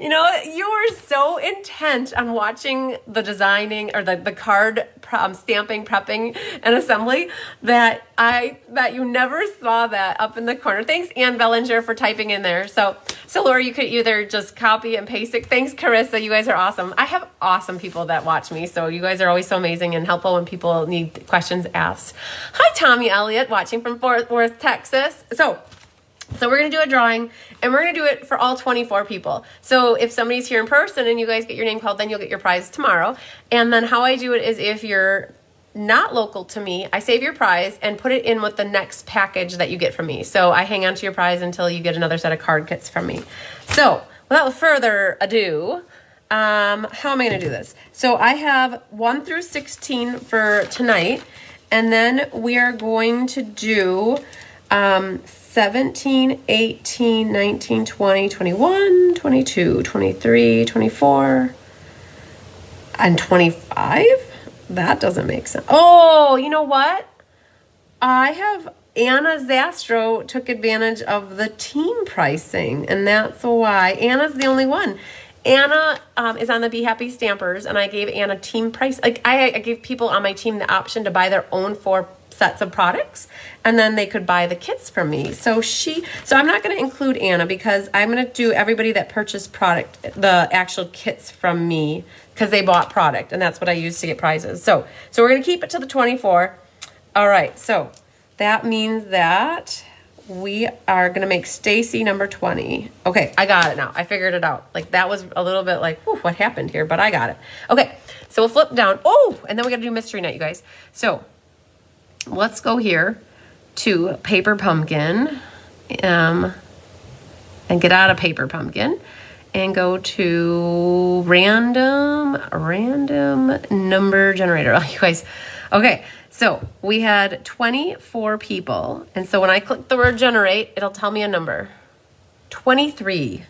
You know, you were so intent on watching the designing or the, the card um, stamping, prepping, and assembly that I that you never saw that up in the corner. Thanks, Ann Bellinger, for typing in there. So, so Laura, you could either just copy and paste it. Thanks, Carissa. You guys are awesome. I have awesome people that watch me, so you guys are always so amazing and helpful when people need questions asked. Hi, Tommy Elliott, watching from Fort Worth, Texas. So so we're going to do a drawing and we're going to do it for all 24 people. So if somebody's here in person and you guys get your name called, then you'll get your prize tomorrow. And then how I do it is if you're not local to me, I save your prize and put it in with the next package that you get from me. So I hang on to your prize until you get another set of card kits from me. So without further ado, um, how am I going to do this? So I have 1 through 16 for tonight. And then we are going to do um, 17, 18, 19, 20, 21, 22, 23, 24, and 25? That doesn't make sense. Oh, you know what? I have Anna Zastro took advantage of the team pricing, and that's why Anna's the only one. Anna um, is on the Bee Happy Stampers, and I gave Anna team price. Like I, I gave people on my team the option to buy their own four sets of products and then they could buy the kits from me. So she, so I'm not going to include Anna because I'm going to do everybody that purchased product, the actual kits from me because they bought product and that's what I use to get prizes. So, so we're going to keep it to the 24. All right. So that means that we are to make Stacy number 20. Okay. I got it now. I figured it out. Like that was a little bit like, what happened here? But I got it. Okay. So we'll flip down. Oh, and then we got to do mystery night, you guys. So let's go here to paper pumpkin um, and get out of paper pumpkin and go to random random number generator oh, you guys okay so we had 24 people and so when i click the word generate it'll tell me a number 23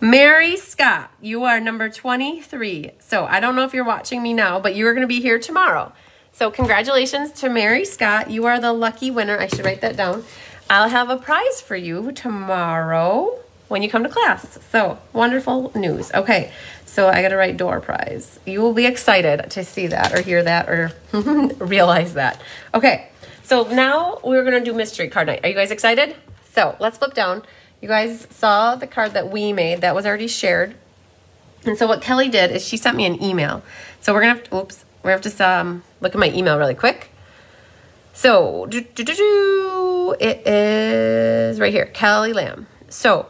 mary scott you are number 23 so i don't know if you're watching me now but you're going to be here tomorrow so congratulations to Mary Scott. You are the lucky winner. I should write that down. I'll have a prize for you tomorrow when you come to class. So wonderful news. Okay, so I got to write door prize. You will be excited to see that or hear that or realize that. Okay, so now we're going to do mystery card night. Are you guys excited? So let's flip down. You guys saw the card that we made that was already shared. And so what Kelly did is she sent me an email. So we're going to have to, oops, we have to um, look at my email really quick. So, doo -doo -doo it is right here, Kelly Lamb. So,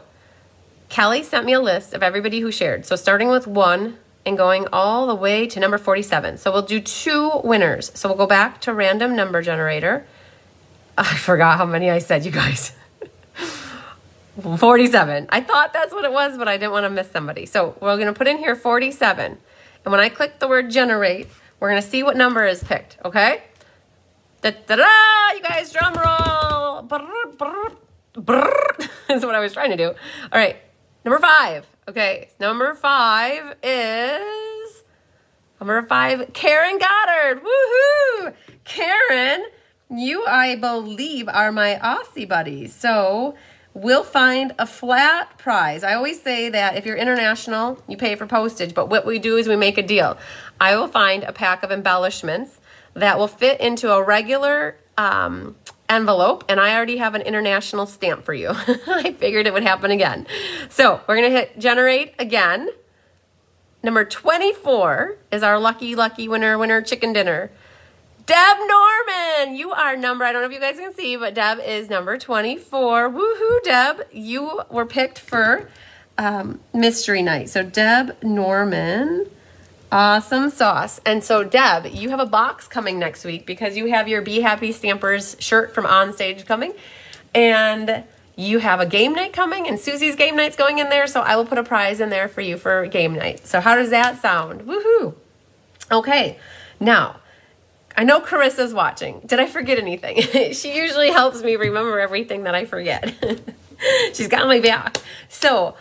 Kelly sent me a list of everybody who shared. So, starting with one and going all the way to number 47. So we'll do two winners. So we'll go back to random number generator. I forgot how many I said, you guys. 47. I thought that's what it was, but I didn't want to miss somebody. So we're going to put in here 47. And when I click the word generate, we're going to see what number is picked, okay? Da da da! You guys, drum roll! Brr, brr, brr. That's what I was trying to do. All right, number five. Okay, number five is number five, Karen Goddard. Woohoo! Karen, you, I believe, are my Aussie buddies. So we'll find a flat prize. I always say that if you're international, you pay for postage, but what we do is we make a deal. I will find a pack of embellishments that will fit into a regular um, envelope, and I already have an international stamp for you. I figured it would happen again. So we're to hit generate again. Number 24 is our lucky, lucky winner, winner chicken dinner. Deb Norman, you are number, I don't know if you guys can see, but Deb is number 24. Woohoo, Deb. You were picked for um, Mystery Night. So Deb Norman Awesome sauce. And so, Deb, you have a box coming next week because you have your Bee Happy Stampers shirt from Onstage coming. And you have a game night coming, and Susie's game night's going in there. So, I will put a prize in there for you for game night. So, how does that sound? Woohoo. Okay. Now, I know Carissa's watching. Did I forget anything? she usually helps me remember everything that I forget. She's got my back. So,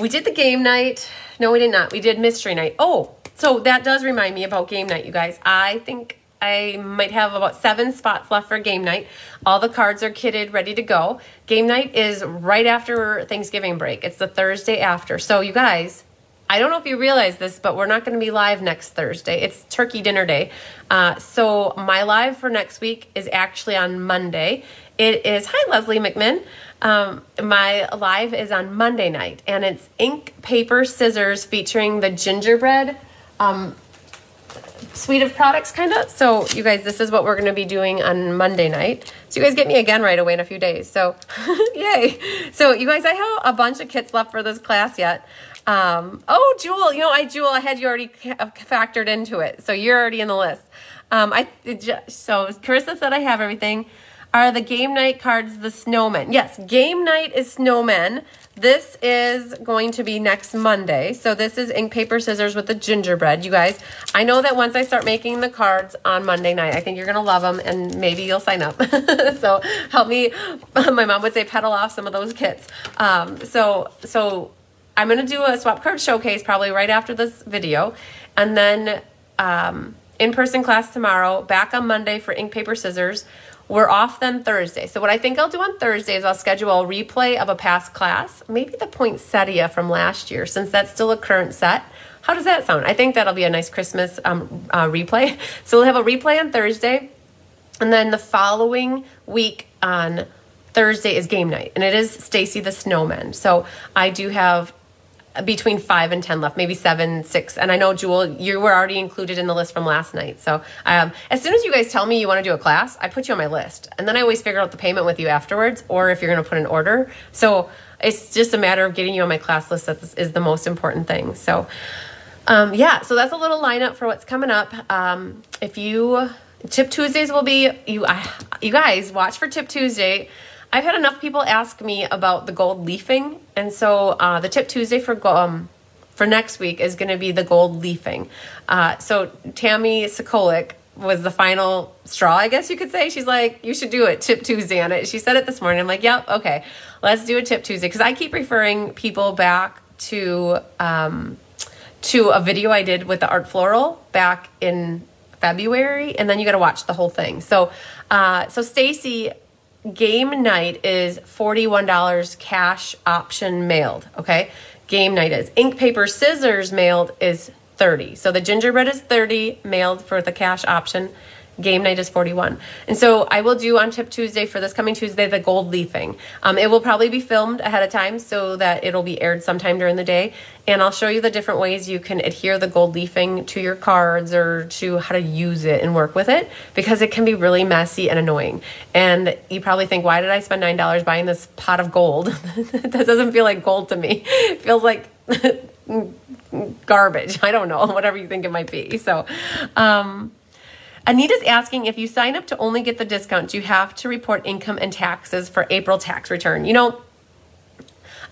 we did the game night. No, we did not. We did mystery night. Oh, so that does remind me about game night, you guys. I think I might have about seven spots left for game night. All the cards are kitted, ready to go. Game night is right after Thanksgiving break. It's the Thursday after. So you guys, I don't know if you realize this, but we're not going to be live next Thursday. It's turkey dinner day. Uh, so my live for next week is actually on Monday. It is, hi, Leslie McMinn. Um, my live is on Monday night, and it's ink, paper, scissors featuring the gingerbread um, suite of products, kind of. So, you guys, this is what we're going to be doing on Monday night. So, you guys get me again right away in a few days. So, yay. So, you guys, I have a bunch of kits left for this class yet. Um, oh, Jewel, you know, I, Jewel, I had you already factored into it. So, you're already in the list. Um, I, so, Carissa said I have everything. Are the game night cards the snowmen? Yes, game night is snowmen. This is going to be next Monday. So this is ink, paper, scissors with the gingerbread. You guys, I know that once I start making the cards on Monday night, I think you're going to love them and maybe you'll sign up. so help me. My mom would say peddle off some of those kits. Um, so, so I'm going to do a swap card showcase probably right after this video. And then um, in-person class tomorrow, back on Monday for ink, paper, scissors. We're off then Thursday. So what I think I'll do on Thursday is I'll schedule a replay of a past class, maybe the poinsettia from last year, since that's still a current set. How does that sound? I think that'll be a nice Christmas um, uh, replay. So we'll have a replay on Thursday, and then the following week on Thursday is game night, and it is Stacy the Snowman. So I do have between five and ten left, maybe seven, six. And I know Jewel, you were already included in the list from last night. So um, as soon as you guys tell me you want to do a class, I put you on my list, and then I always figure out the payment with you afterwards, or if you're going to put an order. So it's just a matter of getting you on my class list. That is the most important thing. So um, yeah, so that's a little lineup for what's coming up. Um, if you Tip Tuesdays will be you. I, you guys watch for Tip Tuesday. I've had enough people ask me about the gold leafing, and so uh, the tip Tuesday for um, for next week is going to be the gold leafing. Uh, so Tammy Sokolik was the final straw, I guess you could say. She's like, you should do it, Tip Tuesday on it. She said it this morning. I'm like, yep, okay, let's do a Tip Tuesday because I keep referring people back to um, to a video I did with the art floral back in February, and then you got to watch the whole thing. So, uh, so Stacy game night is $41 cash option mailed, okay? Game night is. Ink, paper, scissors mailed is 30. So the gingerbread is 30 mailed for the cash option game night is 41 and so i will do on tip tuesday for this coming tuesday the gold leafing. Um, it will probably be filmed ahead of time so that it'll be aired sometime during the day. And i'll show you the different ways you can adhere the gold leafing to your cards or to how to use it and work with it because it can be really messy and annoying. And you probably think why did i spend nine dollars buying this pot of gold? That doesn't feel like gold to me. It feels like garbage. I don't know, whatever you think it might be. So, um, Anita's asking if you sign up to only get the discount, do you have to report income and taxes for April tax return. You know,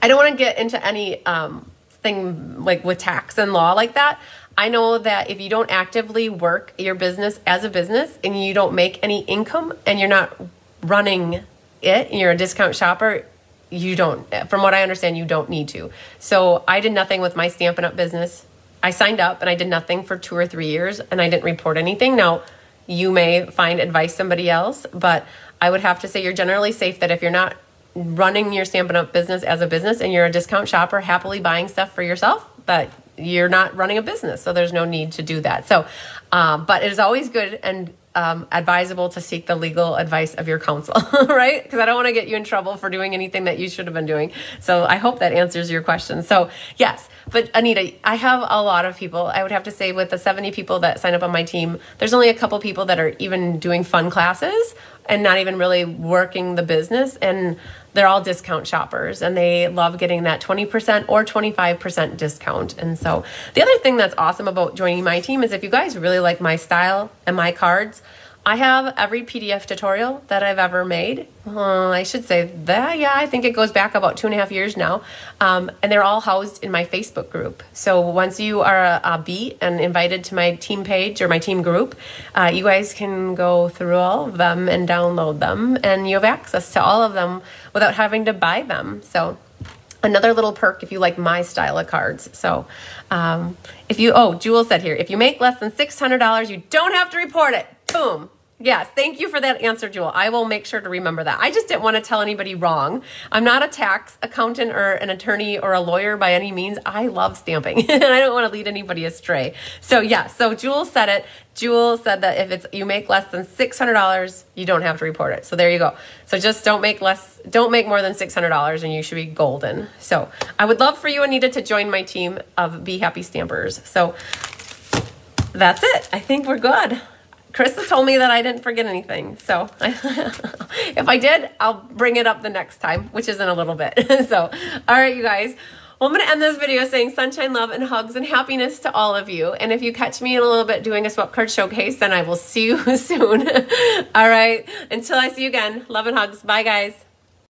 I don't want to get into any um, thing like with tax and law like that. I know that if you don't actively work your business as a business and you don't make any income and you're not running it you're a discount shopper, you don't, from what I understand, you don't need to. So I did nothing with my Stampin' Up business. I signed up and I did nothing for two or three years and I didn't report anything. Now, you may find advice somebody else, but I would have to say you're generally safe that if you're not running your Stampin' Up business as a business and you're a discount shopper happily buying stuff for yourself, that you're not running a business. So there's no need to do that. So, um, but it is always good and um, advisable to seek the legal advice of your counsel, right? Because I don't want to get you in trouble for doing anything that you should have been doing. So I hope that answers your question. So, yes, but Anita, I have a lot of people. I would have to say, with the 70 people that sign up on my team, there's only a couple people that are even doing fun classes and not even really working the business. And they're all discount shoppers and they love getting that 20% or 25% discount. And so, the other thing that's awesome about joining my team is if you guys really like my style and my cards, I have every PDF tutorial that I've ever made. Uh, I should say that, yeah, I think it goes back about two and a half years now. Um, and they're all housed in my Facebook group. So once you are a, a B and invited to my team page or my team group, uh, you guys can go through all of them and download them. And you have access to all of them without having to buy them. So another little perk if you like my style of cards. So um, if you, oh, Jewel said here, if you make less than $600, you don't have to report it. Boom. Yes, thank you for that answer, Jewel. I will make sure to remember that. I just didn't want to tell anybody wrong. I'm not a tax accountant or an attorney or a lawyer by any means. I love stamping and I don't want to lead anybody astray. So yeah, so Jewel said it. Jewel said that if it's you make less than $600, you don't have to report it. So there you go. So just don't make less don't make more than $600 and you should be golden. So, I would love for you and Anita to join my team of Bee Happy Stampers. So that's it. I think we're good. Krista told me that I didn't forget anything. So if I did, I'll bring it up the next time, which is in a little bit. so, all right, you guys. Well, I'm going to end this video saying sunshine, love, and hugs and happiness to all of you. And if you catch me in a little bit doing a swap card showcase, then I will see you soon. all right. Until I see you again, love and hugs. Bye, guys.